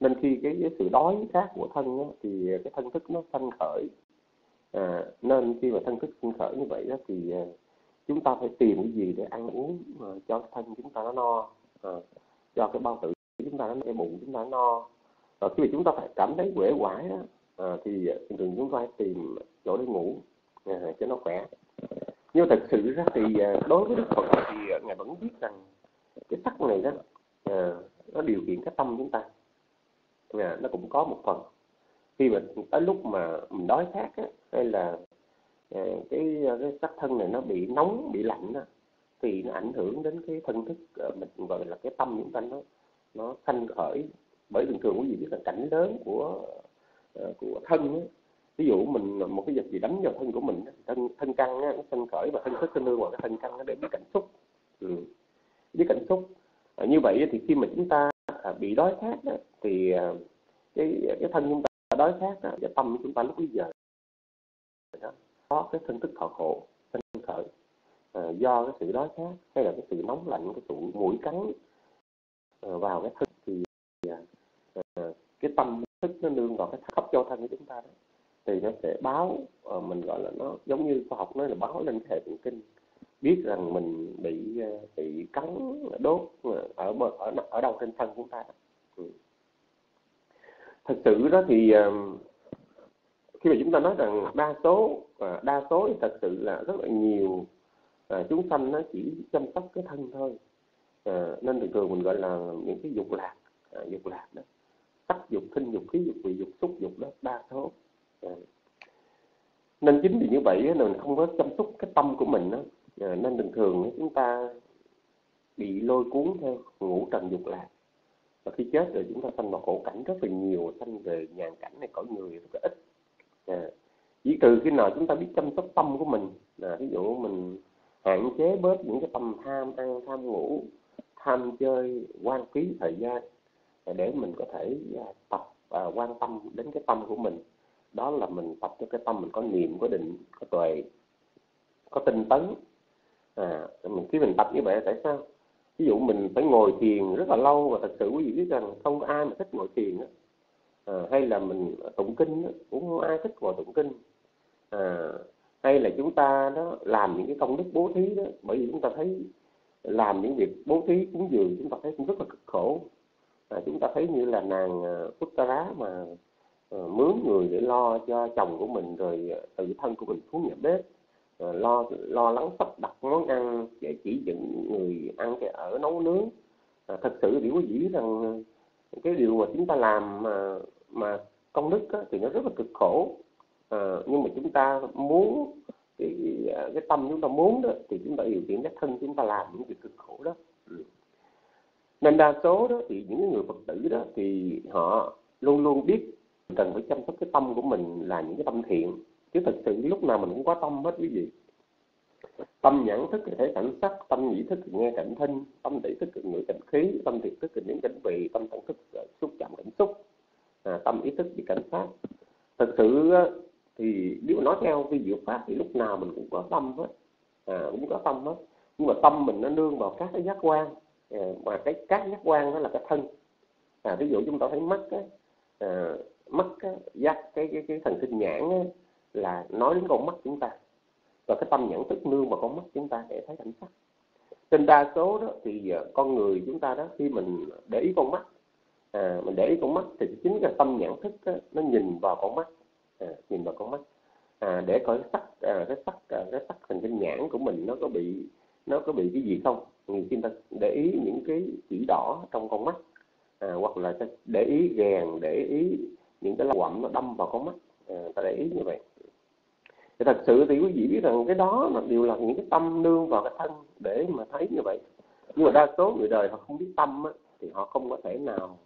Speaker 5: Nên khi cái, cái sự đói khát của thân á, thì à, cái thân thức nó sanh khởi. À, nên khi mà thân thức sanh khởi như vậy đó thì chúng ta phải tìm cái gì để ăn uống mà cho thân chúng ta nó no. À, cho cái bao tử chúng ta nó cái bụng chúng ta nó no. Rồi khi mà chúng ta phải cảm thấy uể oải đó à, thì thường thường chúng ta tìm chỗ để ngủ à, cho nó khỏe. Nhưng thật sự ra thì ờ, đối với đức phật thì ờ, ngài vẫn biết rằng cái sắc này đó à, nó điều khiển cái tâm chúng ta. À, nó cũng có một phần. Khi mà tới lúc mà mình đói khát á, hay là à, cái cái sắc thân này nó bị nóng bị lạnh đó, thì nó ảnh hưởng đến cái thân thức à, mình gọi là cái tâm chúng ta nó nó sanh khởi. Bởi thường thường quý vị biết là cảnh lớn của Ờ, của thân ấy. ví dụ mình một cái vật gì đánh vào thân của mình thân thân căng nó thân khởi và thân thức thân lương vào cái thân căng nó để biết cảm xúc ừ. biết cảm xúc à, như vậy thì khi mà chúng ta à, bị đói khát đó, thì à, cái cái thân chúng ta đói khát đó, và tâm chúng ta lúc bây giờ đó, có cái thân thức thọ khổ thân khởi à, do cái sự đói khát hay là cái sự nóng lạnh cái sự mũi cắn à, vào cái thân thì à, à, cái tâm thức nó nương vào cái thấp châu thân của chúng ta đó thì nó sẽ báo ờ, mình gọi là nó giống như khoa học nói là báo lên cái hệ thần kinh biết rằng mình bị ờ, bị cắn đốt ờ, ở ở ở đâu trên thân chúng ta ừ. thật sự đó thì khi mà chúng ta nói rằng đa số đa số thì thật sự là rất là nhiều chúng sanh nó chỉ chăm sóc cái thân thôi. À, nên thường thường mình gọi là những cái dục lạc à, dục lạc đó sắc dục thinh dục khí dục vị dục xúc dục đó đa số. À. nên chính vì như vậy là mình không có chăm sóc cái tâm của mình đó à, dạ, nên thường thường chúng ta bị lôi cuốn theo ngũ trần dục lạc. Và khi chết rồi chúng ta sanh vào khổ cảnh rất là nhiều sanh về nhàn cảnh này cõi người rất là ít. À, chỉ từ khi nào chúng ta biết chăm sóc tâm của mình là ví dụ mình hạn chế bớt những cái tâm tham ăn tham ngủ tham chơi quan phí thời gian để mình có thể à, tập và quan tâm đến cái tâm của mình đó là mình tập cho cái tâm mình có niệm có định có tuệ có tinh tấn. À mình khi mình tập như vậy tại sao? Ví dụ mình phải ngồi thiền rất là lâu và thật sự quý vị biết rằng không ai mà thích ngồi thiền á. À, hay là mình tụng kinh đó, cũng không ai thích ngồi tụng kinh. À, hay là chúng ta đó làm những cái công đức bố thí đó bởi vì chúng ta thấy làm những việc bố thí cúng dường chúng ta thấy cũng rất là cực khổ à, chúng ta thấy như là nàng ờ, Phúc Rá mà à, mướn người để lo cho chồng của mình rồi ờ, tự thân của mình xuống nhà bếp à, lo lo lắng sắp đặt món ăn để chỉ dẫn người ăn cái ở nấu nướng. À, thật sự thì có dĩ rằng cái điều mà chúng ta làm mà mà công đức á, thì nó rất là cực khổ. À, nhưng mà chúng ta muốn cái cái tâm chúng ta muốn đó thì chúng ta điều khiển cái thân chúng ta làm những việc cực khổ đó. Ừ nên đa số đó thì những người phật tử đó thì họ luôn luôn biết cần phải chăm sóc cái tâm của mình là những cái tâm thiện. Chứ thực sự lúc nào mình cũng có tâm hết quý vị. Tâm nhãn thức thì thấy cảnh sắc tâm nhĩ thức thì nghe cảnh thinh tâm tỷ thức thì ngửi cảnh khí tâm thiệt thức thì những cảnh vị tâm tận thức xúc chạm cảnh xúc. À, tâm ý thức thì cảnh sát. Thực sự thì nếu nói theo vi diệu pháp thì lúc nào mình cũng có tâm hết. À, cũng có tâm hết. Nhưng mà tâm mình nó nương vào các cái giác quan. Ờ, mà cái các giác quan đó là cái thân. À, ví dụ chúng ta thấy mắt á, à, mắt á, giác cái cái cái thần kinh nhãn á, là nói đến con mắt chúng ta. Và cái tâm nhận thức nương vào con mắt chúng ta để thấy cảnh sắc. Trên đa số đó thì con người chúng ta đó khi mình để ý con mắt à, mình để ý con mắt thì chính cái tâm nhận thức đó, nó nhìn vào con mắt. À, nhìn vào con mắt. À, để coi cái sắc à, cái sắc à, cái sắc thần kinh nhãn của mình nó có bị nó có bị cái gì không? Khi ta để ý những cái chỉ đỏ trong con mắt à, hoặc là để ý gèn để ý những cái quặm nó đâm vào con mắt à, ta để ý như vậy. Thì thật sự thì quý vị biết rằng cái đó là đều là những cái tâm nương vào cái thân để mà thấy như vậy. Nhưng mà đa số người đời họ không biết tâm á, thì họ không có thể nào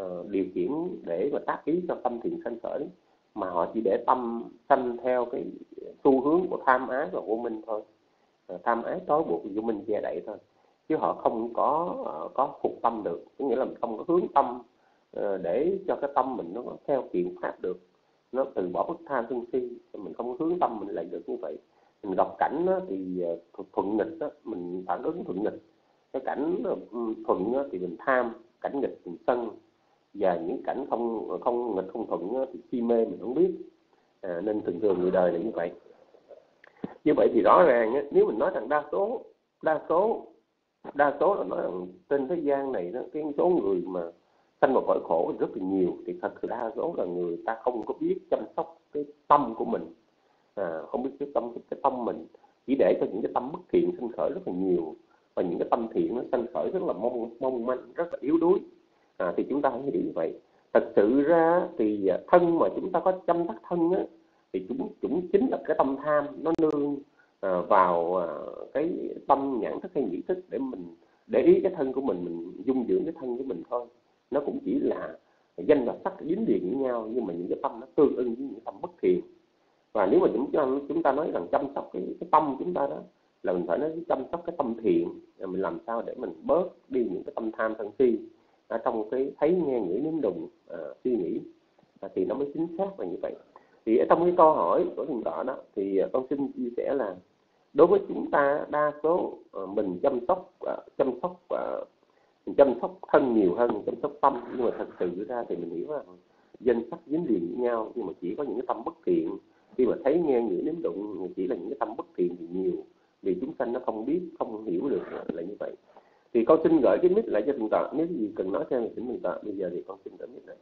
Speaker 5: uh, điều khiển để mà tác ý cho tâm thiện sanh khởi mà họ chỉ để tâm sanh theo cái xu hướng của tham ái và vô minh thôi. Ờ, tham ái tối buộc vô minh che đậy thôi. Chứ họ không có ờ, có phục tâm được. Có nghĩa là mình không có hướng tâm ờ, để cho cái tâm mình nó theo kiện pháp được. Nó từ bỏ bất tham sân si mình không hướng tâm mình lại được như vậy. Mình gặp cảnh đó, thì thuận nghịch đó, mình phản ứng thuận nghịch. Cái cảnh thuận đó, thì mình tham cảnh nghịch mình sân. Và những cảnh không không nghịch không thuận đó, thì si mê mình không biết. À, nên thường thường người đời là như vậy như vậy thì rõ ràng nếu mình nói rằng đa số đa số đa số là nói rằng trên thế gian này đó cái số người mà sanh vào cõi khổ rất là nhiều. Thì thật sự đa số là người ta không có biết chăm sóc cái tâm của mình. À, không biết cái tâm cái tâm mình chỉ để cho những cái tâm bất thiện sinh khởi rất là nhiều. Và những cái tâm thiện nó sinh khởi rất là mong mong manh rất là yếu đuối. À, thì chúng ta hãy hiểu như vậy. Thật sự ra thì à, thân mà chúng ta có chăm sóc thân á, thì chúng chúng chính là cái tâm tham nó nương à, vào à, cái tâm nhãn thức hay nhĩ thức để mình để ý cái thân của mình mình dung dưỡng cái thân của mình thôi. Nó cũng chỉ là danh và sắc dính liền với nhau nhưng mà những cái tâm nó tương ưng với những tâm bất thiện và nếu mà chúng ta chúng ta nói rằng chăm sóc cái, cái tâm chúng ta đó là mình phải nói chăm sóc cái tâm thiện mình làm sao để mình bớt đi những cái tâm tham sân si ở trong cái thấy nghe nghĩ nếm đùng à, suy nghĩ. À, thì nó mới chính xác là như vậy thì ở trong cái câu hỏi của thượng tọa đó, thì à, con xin chia sẻ là đối với chúng ta, đa số à, mình chăm sóc à, chăm sóc mình chăm sóc thân nhiều hơn chăm sóc tâm. Nhưng mà thật sự ra thì mình hiểu là danh sách dính liền với nhau. Nhưng mà chỉ có những cái tâm bất thiện, khi mà thấy nghe ngửi nếm đụng chỉ là những cái tâm bất thiện thì nhiều, vì chúng sanh nó không biết, không hiểu được là như vậy. Thì con xin gửi cái mic lại cho thượng tọa nếu gì cần nói thêm thì xin thượng tọa bây giờ thì con xin gửi mic này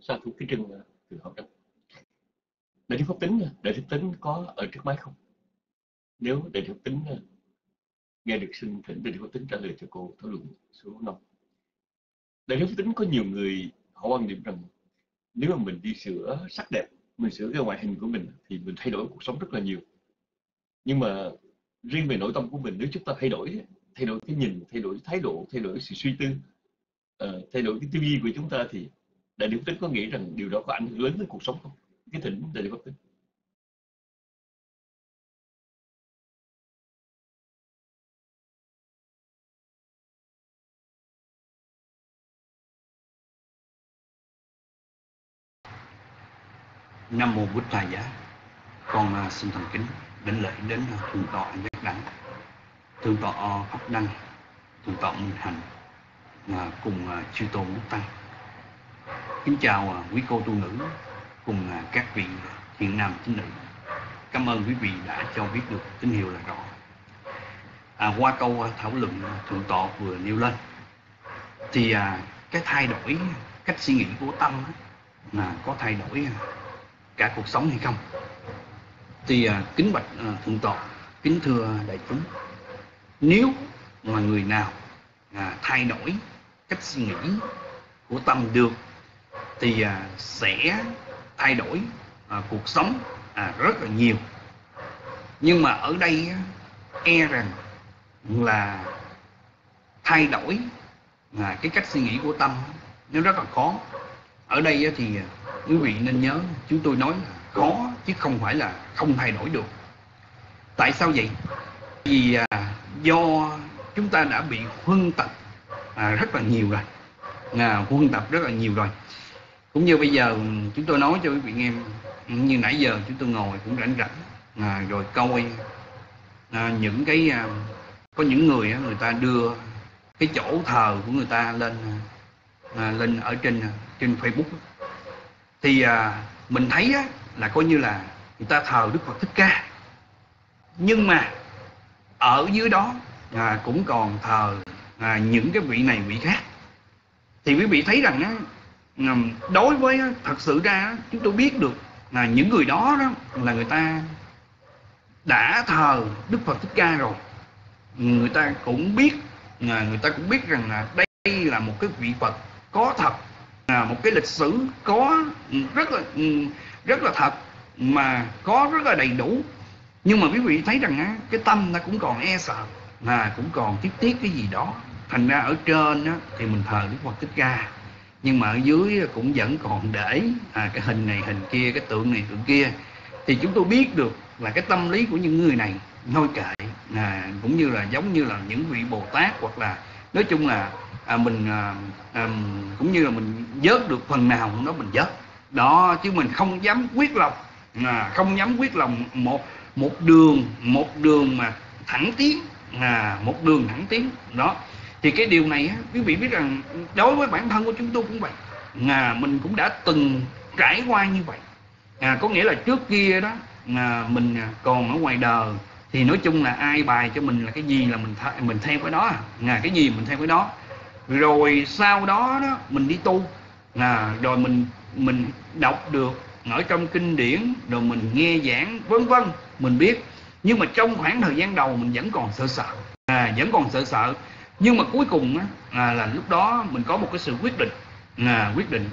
Speaker 4: sao thuộc cái chân à, từ học đó. Đại đức pháp tính à, đại đức tính có ở trước máy không? Nếu đại đức tính à, nghe được xin thỉnh đại đức pháp tính trả lời cho cô thảo luận số 5 đại đức pháp tính có nhiều người họ quan niệm rằng nếu mà mình đi sửa sắc đẹp mình sửa cái ngoại hình của mình thì mình thay đổi cuộc sống rất là nhiều. Nhưng mà riêng về nội tâm của mình nếu chúng ta thay đổi thay đổi cái nhìn thay đổi thái độ thay đổi sự suy tư uh, thay đổi cái tư duy của chúng ta thì đại điểm tính có nghĩa rằng điều đó có ảnh hưởng lớn đến cuộc sống không? Cái thỉnh đại đức tính.
Speaker 6: Nam mô bút Thầy giá. Con uh, xin thành kính đến lễ đến uh, thượng tọa giác đẳng. Thượng tọa pháp đăng thượng tọa minh hành uh, cùng uh, chư tôn đức tăng. Kính chào à, quý cô tu nữ cùng à, các vị thiện nam chính nữ. Cảm ơn quý vị đã cho biết được tín hiệu là rõ. À, qua câu à, thảo luận thượng tọa vừa nêu lên thì à, cái thay đổi cách suy nghĩ của tâm là có thay đổi cả cuộc sống hay không thì à, kính bạch à, thượng tọa kính thưa đại chúng nếu mà người nào à, thay đổi cách suy nghĩ của tâm được thì à, sẽ thay đổi à, cuộc sống à, rất là nhiều. Nhưng mà ở đây á, e rằng là thay đổi à, cái cách suy nghĩ của tâm nó rất là khó. Ở đây á, thì à, quý vị nên nhớ chúng tôi nói là khó chứ không phải là không thay đổi được. Tại sao vậy? Vì à, do chúng ta đã bị huân tập à, rất là nhiều rồi. À, huân tập rất là nhiều rồi cũng như bây giờ chúng tôi nói cho quý vị nghe như nãy giờ chúng tôi ngồi cũng rảnh rảnh à, rồi coi à, những cái à, có những người người ta đưa cái chỗ thờ của người ta lên à, lên ở trên à, trên Facebook thì à, mình thấy á, là coi như là người ta thờ Đức Phật Thích Ca. Nhưng mà ở dưới đó à, cũng còn thờ à, những cái vị này vị khác. Thì quý vị thấy rằng á, đối với thật sự ra chúng tôi biết được là những người đó đó là người ta đã thờ Đức Phật Thích Ca rồi. Người ta cũng biết à, người ta cũng biết rằng là đây là một cái vị Phật có thật là một cái lịch sử có ừ, rất là ừ, rất là thật mà có rất là đầy đủ. Nhưng mà quý vị thấy rằng á, cái tâm nó cũng còn e sợ là cũng còn tiếc tiếc cái gì đó. Thành ra ở trên á, thì mình thờ Đức Phật Thích Ca nhưng mà ở dưới cũng vẫn còn để à, cái hình này hình kia cái tượng này tượng kia. Thì chúng tôi biết được là cái tâm lý của những người này thôi kệ à, cũng như là giống như là những vị bồ tát hoặc là nói chung là à, mình à, à, cũng như là mình vớt được phần nào đó mình vớt. Đó chứ mình không dám quyết lòng à, không dám quyết lòng một một đường một đường mà thẳng tiến à, một đường thẳng tiến. Đó thì cái điều này quý vị biết rằng đối với bản thân của chúng tôi cũng vậy. À, mình cũng đã từng trải qua như vậy. À, có nghĩa là trước kia đó à, mình còn ở ngoài đời thì nói chung là ai bài cho mình là cái gì là mình th- mình theo cái đó à, cái gì mình theo cái đó. Rồi sau đó đó mình đi tu. À, rồi mình mình đọc được ở trong kinh điển rồi mình nghe giảng vân vân mình biết. Nhưng mà trong khoảng thời gian đầu mình vẫn còn sợ sợ. À, vẫn còn sợ sợ nhưng mà cuối cùng á, à, là lúc đó mình có một cái sự quyết định. À, quyết định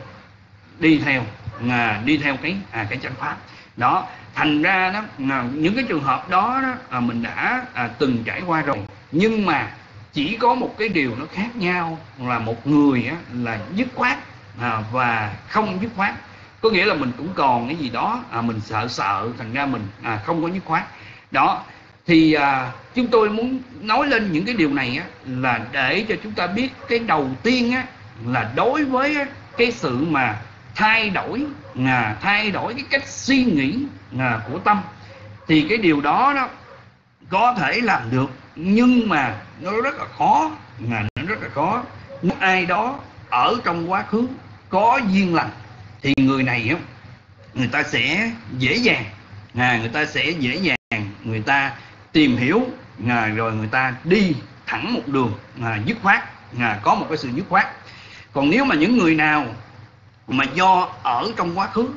Speaker 6: đi theo à, đi theo cái à, cái chánh pháp. Đó thành ra đó à, những cái trường hợp đó, đó à, mình đã à, từng trải qua rồi. Nhưng mà chỉ có một cái điều nó khác nhau là một người á, là dứt khoát à, và không dứt khoát. Có nghĩa là mình cũng còn cái gì đó à, mình sợ sợ thành ra mình à, không có dứt khoát. Đó thì à, chúng tôi muốn nói lên những cái điều này á, là để cho chúng ta biết cái đầu tiên á, là đối với á, cái sự mà thay đổi à, thay đổi cái cách suy nghĩ à, của tâm. Thì cái điều đó đó có thể làm được nhưng mà nó rất là khó à, nó rất là khó. Nếu ai đó ở trong quá khứ có duyên lành thì người này á, người ta sẽ dễ dàng à, người ta sẽ dễ dàng người ta tìm hiểu à, rồi người ta đi thẳng một đường à, dứt khoát à, có một cái sự dứt khoát. Còn nếu mà những người nào mà do ở trong quá khứ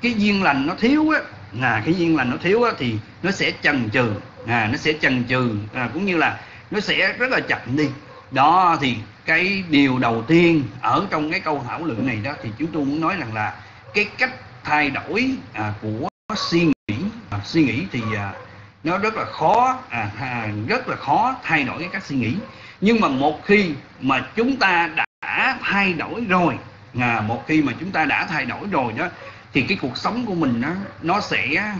Speaker 6: cái duyên lành nó thiếu á là cái duyên lành nó thiếu á thì nó sẽ chần chừ à, nó sẽ chần chừ à, cũng như là nó sẽ rất là chậm đi. Đó thì cái điều đầu tiên ở trong cái câu thảo luận này đó thì chúng tôi muốn nói rằng là cái cách thay đổi à, của suy nghĩ à, suy nghĩ thì à, nó rất là khó à, à, rất là khó thay đổi cái cách suy nghĩ. Nhưng mà một khi mà chúng ta đã thay đổi rồi à, một khi mà chúng ta đã thay đổi rồi đó thì cái cuộc sống của mình nó nó sẽ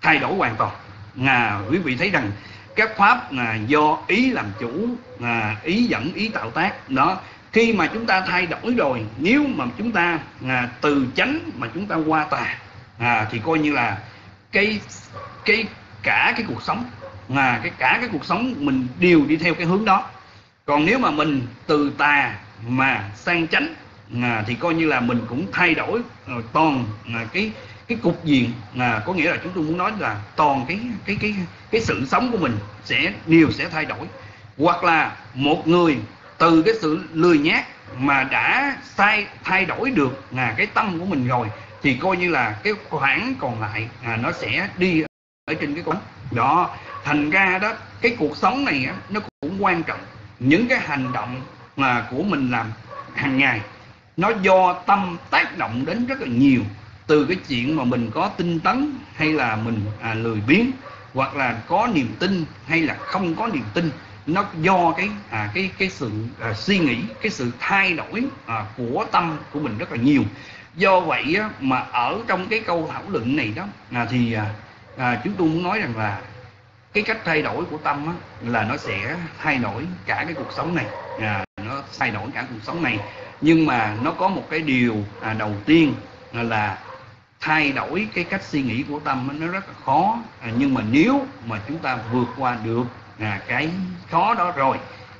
Speaker 6: thay đổi hoàn toàn. À, quý vị thấy rằng các pháp là do ý làm chủ à, ý dẫn ý tạo tác đó khi mà chúng ta thay đổi rồi nếu mà chúng ta à, từ chánh mà chúng ta qua tà à, thì coi như là cái cái cả cái cuộc sống à, cái cả cái cuộc sống mình đều đi theo cái hướng đó. Còn nếu mà mình từ tà mà sang chánh à, thì coi như là mình cũng thay đổi à, toàn à, cái cái cục diện. À, có nghĩa là chúng tôi muốn nói là toàn cái cái cái cái sự sống của mình sẽ đều sẽ thay đổi. Hoặc là một người từ cái sự lười nhác mà đã sai thay đổi được à, cái tâm của mình rồi thì coi như là cái khoảng còn lại à, nó sẽ đi ở trên cái cúng đó thành ra đó cái cuộc sống này á, nó cũng quan trọng. Những cái hành động mà của mình làm hàng ngày nó do tâm tác động đến rất là nhiều. Từ cái chuyện mà mình có tinh tấn hay là mình à, lười biếng hoặc là có niềm tin hay là không có niềm tin nó do cái à, cái cái sự à, suy nghĩ cái sự thay đổi à, của tâm của mình rất là nhiều. Do vậy á, mà ở trong cái câu thảo luận này đó à, thì à, à, chúng tôi muốn nói rằng là cái cách thay đổi của tâm á, là nó sẽ thay đổi cả cái cuộc sống này. À, nó thay đổi cả cuộc sống này. Nhưng mà nó có một cái điều à, đầu tiên là thay đổi cái cách suy nghĩ của tâm nó rất là khó. À, nhưng mà nếu mà chúng ta vượt qua được à, cái khó đó rồi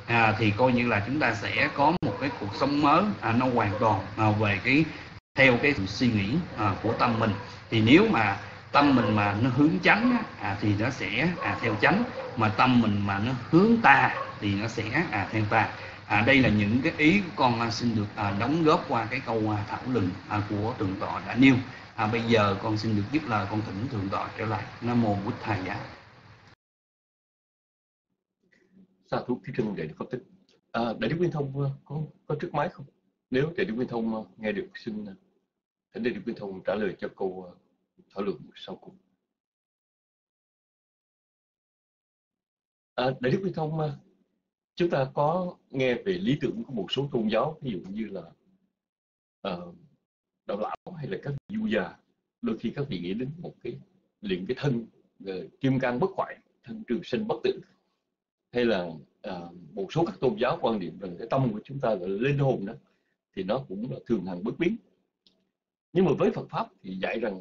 Speaker 6: à, thì coi như là chúng ta sẽ có một cái cuộc sống mới. À, nó hoàn toàn à, về cái theo cái suy nghĩ à, của tâm mình. Thì nếu mà tâm mình mà nó hướng chánh à, thì nó sẽ à, theo chánh. Mà tâm mình mà nó hướng ta thì nó sẽ à, theo ta. À, đây là những cái ý của con à, xin được à, đóng góp qua cái câu à, thảo luận à, của thượng tọa đã nêu. À, bây giờ con xin được giúp lời con thỉnh thượng tọa trở lại. Nam mô bút thầy giá.
Speaker 4: Sa thú thí trưng đại đức pháp tích à, đại đức viên thông à, có có trước máy không? Nếu đại đức viên thông à, nghe được xin à, thỉnh đại đức viên thông trả lời cho câu thảo luận sau cùng. À, đại đức viên thông à, chúng ta có nghe về lý tưởng của một số tôn giáo ví dụ như là uh, đạo lão hay là các vị du già. Đôi khi các vị nghĩ đến một cái luyện cái thân uh, kim cang bất hoại thân trường sinh bất tử. Hay là uh, một số các tôn giáo quan niệm rằng cái tâm của chúng ta là linh hồn đó thì nó cũng là thường hằng bất biến. Nhưng mà với Phật pháp thì dạy rằng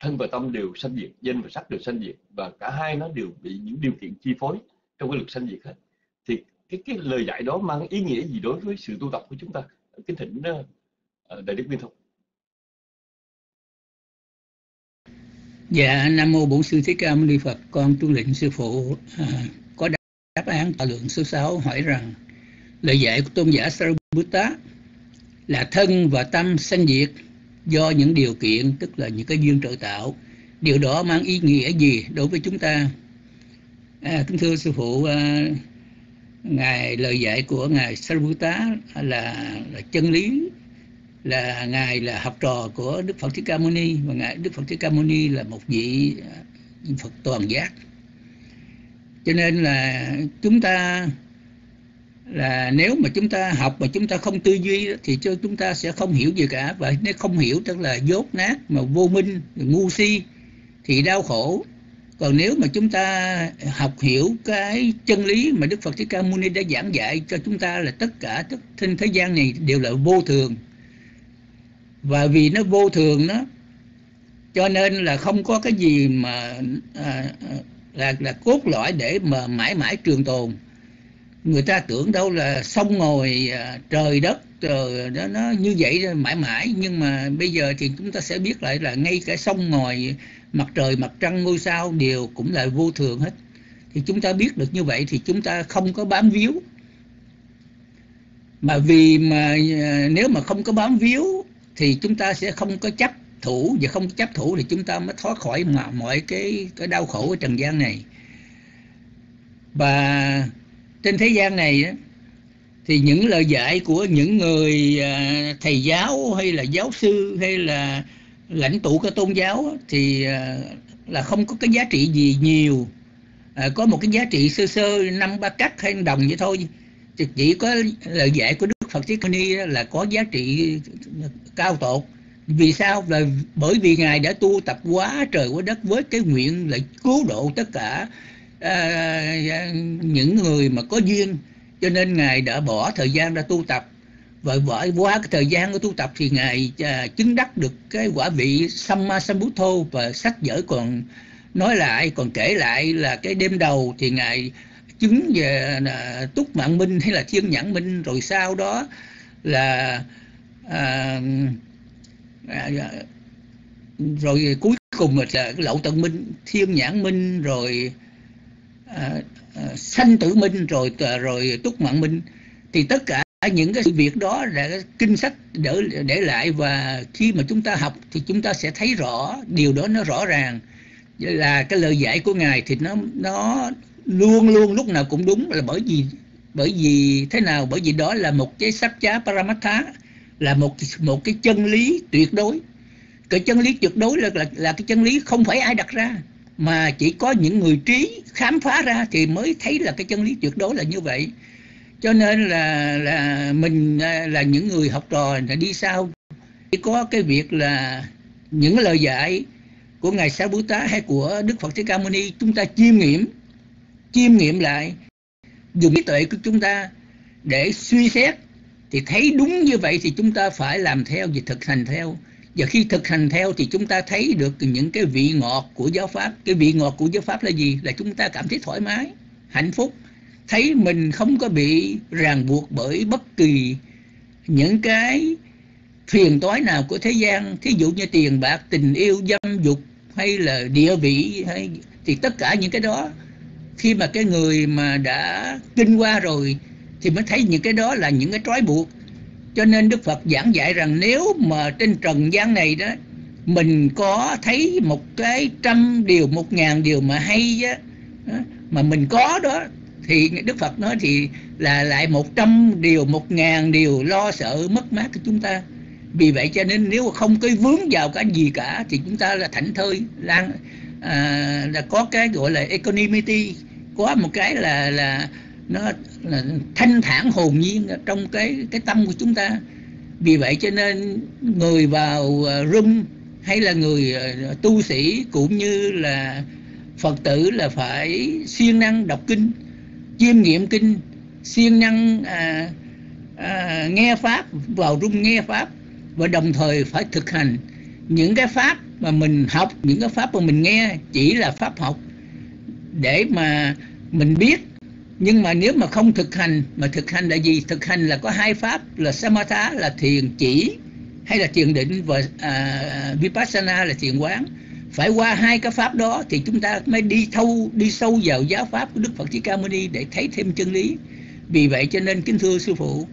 Speaker 4: thân và tâm đều sanh diệt danh và sắc đều sanh diệt và cả hai nó đều bị những điều kiện chi phối trong cái luật sanh diệt hết. Thì cái cái lời dạy đó mang ý nghĩa gì đối với sự tu tập của chúng ta? Cái thỉnh ờ, ờ, đại đức viên thông.
Speaker 7: Dạ, Nam Mô Bổn Sư Thích Ca Mâu Ni Phật, con tu lĩnh sư phụ à, có đáp án thảo lượng số 6 hỏi rằng lời dạy của tôn giả Sariputta là thân và tâm sanh diệt do những điều kiện, tức là những cái duyên trợ tạo. Điều đó mang ý nghĩa gì đối với chúng ta? À, kính thưa sư phụ, à, ngài lời dạy của ngài Sariputta là, là chân lý là ngài là học trò của Đức Phật Thích Ca Mâu Ni và ngài Đức Phật Thích Ca Mâu Ni là một vị à, Phật toàn giác. Cho nên là chúng ta là nếu mà chúng ta học mà chúng ta không tư duy thì cho chúng ta sẽ không hiểu gì cả. Và nếu không hiểu tức là dốt nát mà vô minh ngu si thì đau khổ. Còn nếu mà chúng ta học hiểu cái chân lý mà Đức Phật Thích Ca Mâu Ni đã giảng dạy cho chúng ta là tất cả tất trên thế gian này đều là vô thường. Và vì nó vô thường đó cho nên là không có cái gì mà à, à là là cốt lõi để mà mãi mãi trường tồn người ta tưởng đâu là sông ngồi à, trời đất trời đó nó như vậy mãi mãi. Nhưng mà bây giờ thì chúng ta sẽ biết lại là ngay cả sông ngồi mặt trời, mặt trăng, ngôi sao đều cũng là vô thường hết. Thì chúng ta biết được như vậy thì chúng ta không có bám víu. Mà vì mà à, nếu mà không có bám víu thì chúng ta sẽ không có chấp thủ. Và không chấp thủ thì chúng ta mới thoát khỏi mà, mọi cái cái đau khổ ở trần gian này. Và trên thế gian này thì những lời dạy của những người à, thầy giáo hay là giáo sư hay là lãnh tụ các tôn giáo thì à, là không có cái giá trị gì nhiều. À, có một cái giá trị sơ sơ năm ba cắt hay đồng vậy thôi. Chỉ có lời dạy của Đức Phật Thích Ca Ni là có giá trị cao tột. Vì sao? Là bởi vì ngài đã tu tập quá trời quá đất với cái nguyện là cứu độ tất cả à, những người mà có duyên cho nên ngài đã bỏ thời gian ra tu tập. Và bởi qua cái thời gian của tu tập thì ngài à, chứng đắc được cái quả vị Samma Sambuddho và sách vở còn nói lại còn kể lại là cái đêm đầu thì ngài chứng về là túc mạng minh hay là thiên nhãn minh. Rồi sau đó là à, à, dạ, rồi cuối cùng là cái lậu tận minh thiên nhãn minh rồi à, à, sanh tử minh rồi rồi túc mạng minh thì tất cả những cái sự việc đó là kinh sách để để lại và khi mà chúng ta học thì chúng ta sẽ thấy rõ điều đó nó rõ ràng. Là cái lời dạy của ngài thì nó nó luôn luôn lúc nào cũng đúng là bởi vì bởi vì thế nào? Bởi vì đó là một cái sắc chá paramattha là một một cái chân lý tuyệt đối. Cái chân lý tuyệt đối là, là là cái chân lý không phải ai đặt ra mà chỉ có những người trí khám phá ra thì mới thấy là cái chân lý tuyệt đối là như vậy. Cho nên là là mình à, là những người học trò là đi sau. Chỉ có cái việc là những lời dạy của ngài Sa Tá hay của Đức Phật Thích Ca Mâu Ni, chúng ta chiêm nghiệm chiêm nghiệm lại. Dùng trí tuệ của chúng ta để suy xét thì thấy đúng như vậy thì chúng ta phải làm theo và thực hành theo và khi thực hành theo thì chúng ta thấy được những cái vị ngọt của giáo pháp. Cái vị ngọt của giáo pháp là gì? Là chúng ta cảm thấy thoải mái, hạnh phúc. Thấy mình không có bị ràng buộc bởi bất kỳ những cái phiền toái nào của thế gian. Thí dụ như tiền bạc, tình yêu, dâm, dục hay là địa vị hay, thì tất cả những cái đó, khi mà cái người mà đã kinh qua rồi thì mới thấy những cái đó là những cái trói buộc cho nên đức phật giảng dạy rằng nếu mà trên trần gian này đó mình có thấy một cái trăm điều một ngàn điều mà hay á mà mình có đó thì đức phật nói thì là lại một trăm điều một ngàn điều lo sợ mất mát của chúng ta. Vì vậy cho nên nếu không có vướng vào cái gì cả thì chúng ta là thảnh thơi lan à, là có cái gọi là economy có một cái là là nó là thanh thản hồn nhiên trong cái cái tâm của chúng ta. Vì vậy cho nên người vào rung room hay là người ờ, tu sĩ cũng như là phật tử là phải siêng năng đọc kinh chiêm nghiệm kinh siêng năng à, à, nghe pháp vào rung nghe pháp và đồng thời phải thực hành. Những cái pháp mà mình học những cái pháp mà mình nghe chỉ là pháp học để mà mình biết nhưng mà nếu mà không thực hành mà thực hành là gì? Thực hành là có hai pháp là samatha là thiền chỉ hay là thiền định và à, vipassana là thiền quán. Phải qua hai cái pháp đó thì chúng ta mới đi thâu đi sâu vào giáo pháp của đức phật thích ca mâu ni để thấy thêm chân lý. Vì vậy cho nên kính thưa sư phụ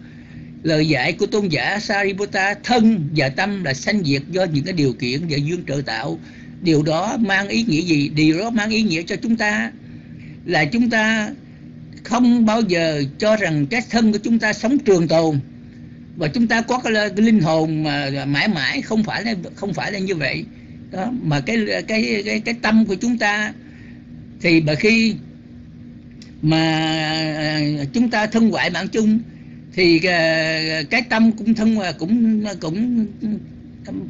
Speaker 7: lời dạy của tôn giả Sariputta thân và tâm là sanh diệt do những cái điều kiện và duyên trợ tạo. Điều đó mang ý nghĩa gì? Điều đó mang ý nghĩa cho chúng ta là chúng ta không bao giờ cho rằng cái thân của chúng ta sống trường tồn. Và chúng ta có cái, cái linh hồn mà mãi mãi không phải là không phải là như vậy. Đó mà cái cái cái cái tâm của chúng ta thì mà khi mà à, chúng ta thân ngoại mạng chung thì à, cái tâm cũng thân cũng cũng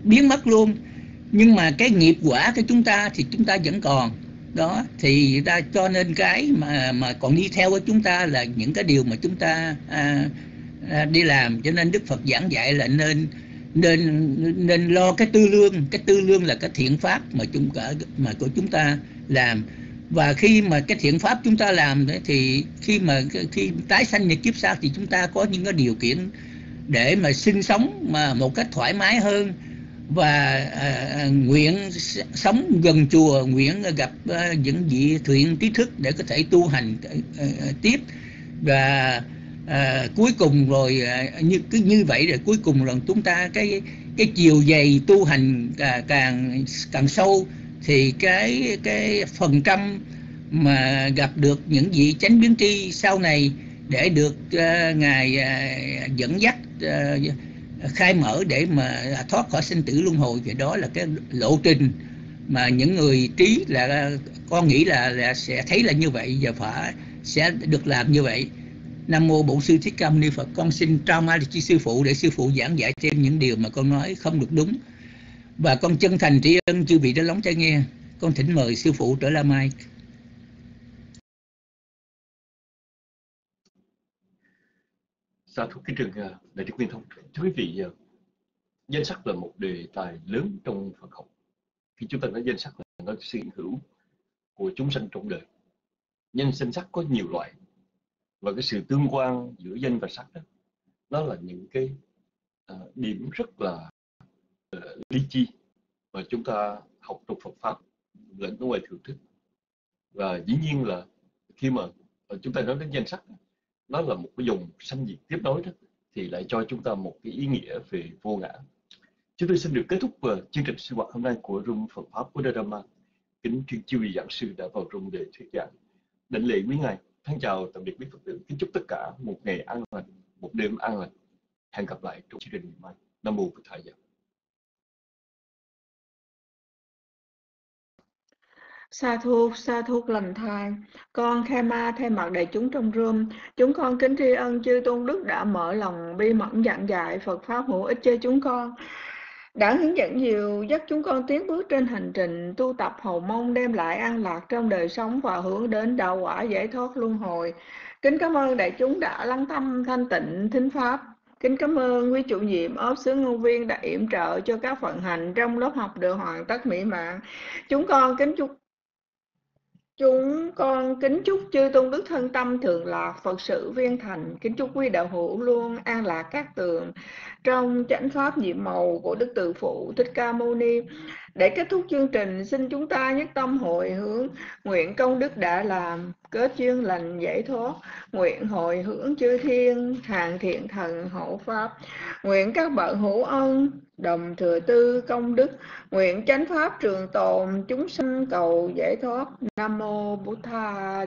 Speaker 7: biến mất luôn. Nhưng mà cái nghiệp quả của chúng ta thì chúng ta vẫn còn đó thì ta cho nên cái mà mà còn đi theo của chúng ta là những cái điều mà chúng ta à, à, đi làm. Cho nên đức phật giảng dạy là nên nên nên lo cái tư lương. Cái tư lương là cái thiện pháp mà chúng cả mà của chúng ta làm. Và khi mà cái thiện pháp chúng ta làm thì khi mà khi tái sanh nhật kiếp sau thì chúng ta có những cái điều kiện để mà sinh sống mà một cách thoải mái hơn và à, à, nguyện sống gần chùa nguyện gặp à, những vị thiện trí thức để có thể tu hành à, à, tiếp. Và à, cuối cùng rồi à, như cứ như vậy rồi cuối cùng là chúng ta cái cái chiều dày tu hành à, càng càng sâu thì cái cái phần trăm mà gặp được những vị chánh biến tri sau này để được uh, ngài uh, dẫn dắt uh, khai mở để mà thoát khỏi sinh tử luân hồi. Thì đó là cái lộ trình mà những người trí là con nghĩ là là sẽ thấy là như vậy và phải sẽ được làm như vậy. Nam mô bổn sư thích ca mâu ni phật. Con xin trao ma cho sư phụ để sư phụ giảng dạy thêm những điều mà con nói không được đúng. Và con chân thành tri ân chư vị đã lắng tai nghe. Con thỉnh mời sư phụ trở la mai.
Speaker 4: Sa thú kính trường à, à, đại đức Nguyên Thông. Thưa quý vị, ờ, danh sắc là một đề tài lớn trong Phật học. Khi chúng ta nói danh sắc là nói sự hiện hữu của chúng sanh trong đời. Nhân danh sắc có nhiều loại và cái sự tương quan giữa danh và sắc đó, nó là những cái uh, điểm rất là uh, lý chi mà chúng ta học trong Phật pháp lẫn ở ngoài thưởng thức và dĩ nhiên là khi mà chúng ta nói đến danh sắc nó là một cái dùng sanh diệt tiếp nối đó thì lại cho chúng ta một cái ý nghĩa về vô ngã. Chúng tôi xin được kết thúc ờ, chương trình sinh hoạt hôm nay của Rung Phật pháp của Dharma kính chuyên chiêu vị giảng sư đã vào Rung để thuyết giảng. Đảnh lễ quý ngài. Thân chào tạm biệt quý Phật tử. Kính chúc tất cả một ngày an lành, một đêm an lành. Hẹn gặp lại trong chương trình ngày mai. Nam mô Phật thầy dạ.
Speaker 2: Sa thu, sa thu lành thai. Con khai ma thay mặt đại chúng trong room. Chúng con kính tri ân chư tôn đức đã mở lòng bi mẫn giảng dạy Phật pháp hữu ích cho chúng con. Đã hướng dẫn nhiều dắt chúng con tiến bước trên hành trình tu tập hầu mong đem lại an lạc trong đời sống và hướng đến đạo quả giải thoát luân hồi. Kính cảm ơn đại chúng đã lắng tâm thanh tịnh thính pháp. Kính cảm ơn quý chủ nhiệm ốp xứ ngôn viên đã yểm trợ cho các vận hành trong lớp học được hoàn tất mỹ mãn. Chúng con kính chúc Chúng con kính chúc chư tôn đức thân tâm thượng lạc Phật sự viên thành, kính chúc quý đạo hữu luôn an lạc các tường trong chánh pháp nhiệm màu của Đức Từ Phụ Thích Ca Mâu Ni. Để kết thúc chương trình, xin chúng ta nhất tâm hồi hướng, nguyện công đức đã làm, kết duyên lành giải thoát, nguyện hồi hướng chư thiên, hàng thiện thần hộ pháp, nguyện các bậc hữu ân, đồng thừa tư công đức, nguyện chánh pháp trường tồn, chúng sanh cầu giải thoát. Nam mô Bụt Tha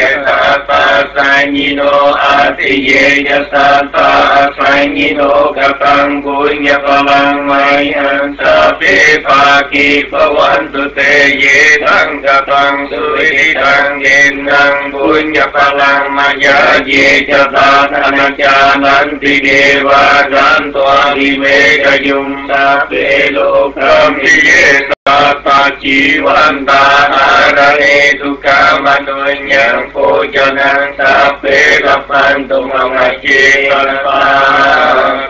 Speaker 2: ัญิ
Speaker 8: โนอาติเยยัสัตตาสัญญิโนกัตังบุญญปลังไมยันสเพปากิปวันตุเตเยตังกัตังสุวิตังเยนังบุญญปลังมายะเยจตาธนาจานันติเดวาจันตวาริเวกยุมสาเพโลกรรมิเย ปาจิวันตาอาระเนตุกามนุญญังโพจนังสัพเพกัปปันตุมังคิปันปา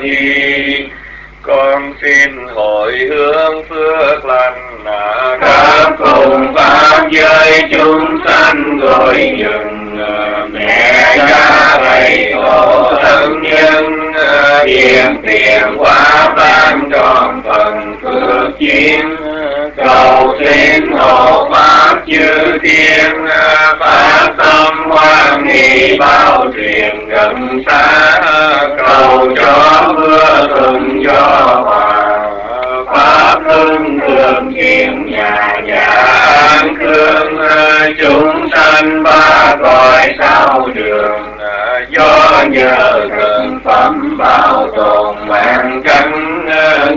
Speaker 8: ที con xin hồi hướng phước lành à các cùng pháp giới chúng sanh gọi nhận mẹ cha thầy tổ thân nhân hiện tiền quá ban tròn phần phước chiến cầu xin hộ pháp chư thiên phát tâm quan nghi bao truyền gần xa. Cầu cho mưa thuận cho hòa, pháp hưng thường kiệm nhà nhà an cương chúng sanh ba cõi sao đường, do nhờ thượng phẩm bảo tồn mạng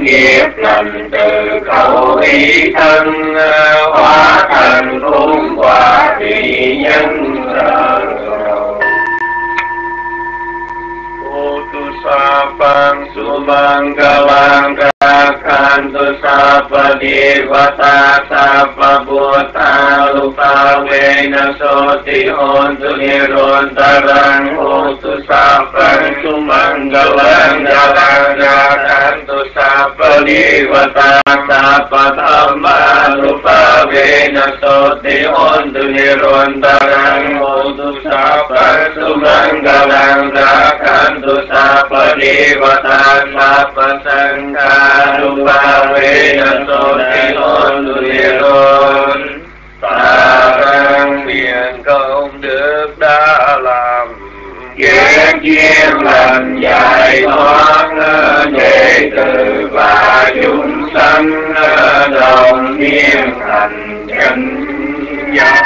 Speaker 8: nghiệp lành từ khẩu ý thân ờ, hóa thành cung quả vị nhân sa pang su mang ca lang ca คันตุสัพพิวตาสัพพุตตาลุปาเวนะโสติโอนตุนิโรนตรังโอตุสัพพังสุมังกลังยลังยาคันตุสัพพิวตสัพพธรรมาลุปาเวนะโสติโอนตุนิโรนตรังโอตุสัพพังสุมังกลังกา sumanggalang kakantu sapa công đức đã làm Ghét duyên lành giải thoát Đệ tử và chúng sanh đồng niên thành chân giác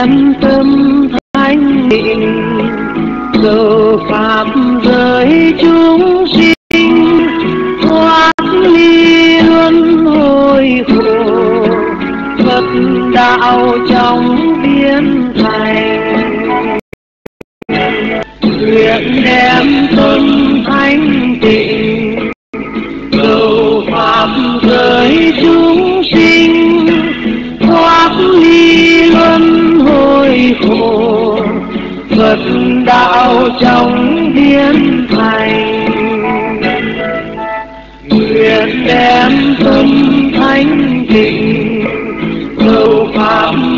Speaker 9: đem tâm thanh tịnh cầu pháp giới chúng sinh, thoát ly luân hồi khổ, phật đạo trong biến thành. Nguyện đem tâm thanh tịnh, cầu pháp giới chúng Phật đạo trong biến thành. Nguyện đem tâm thánh tình cầu phạm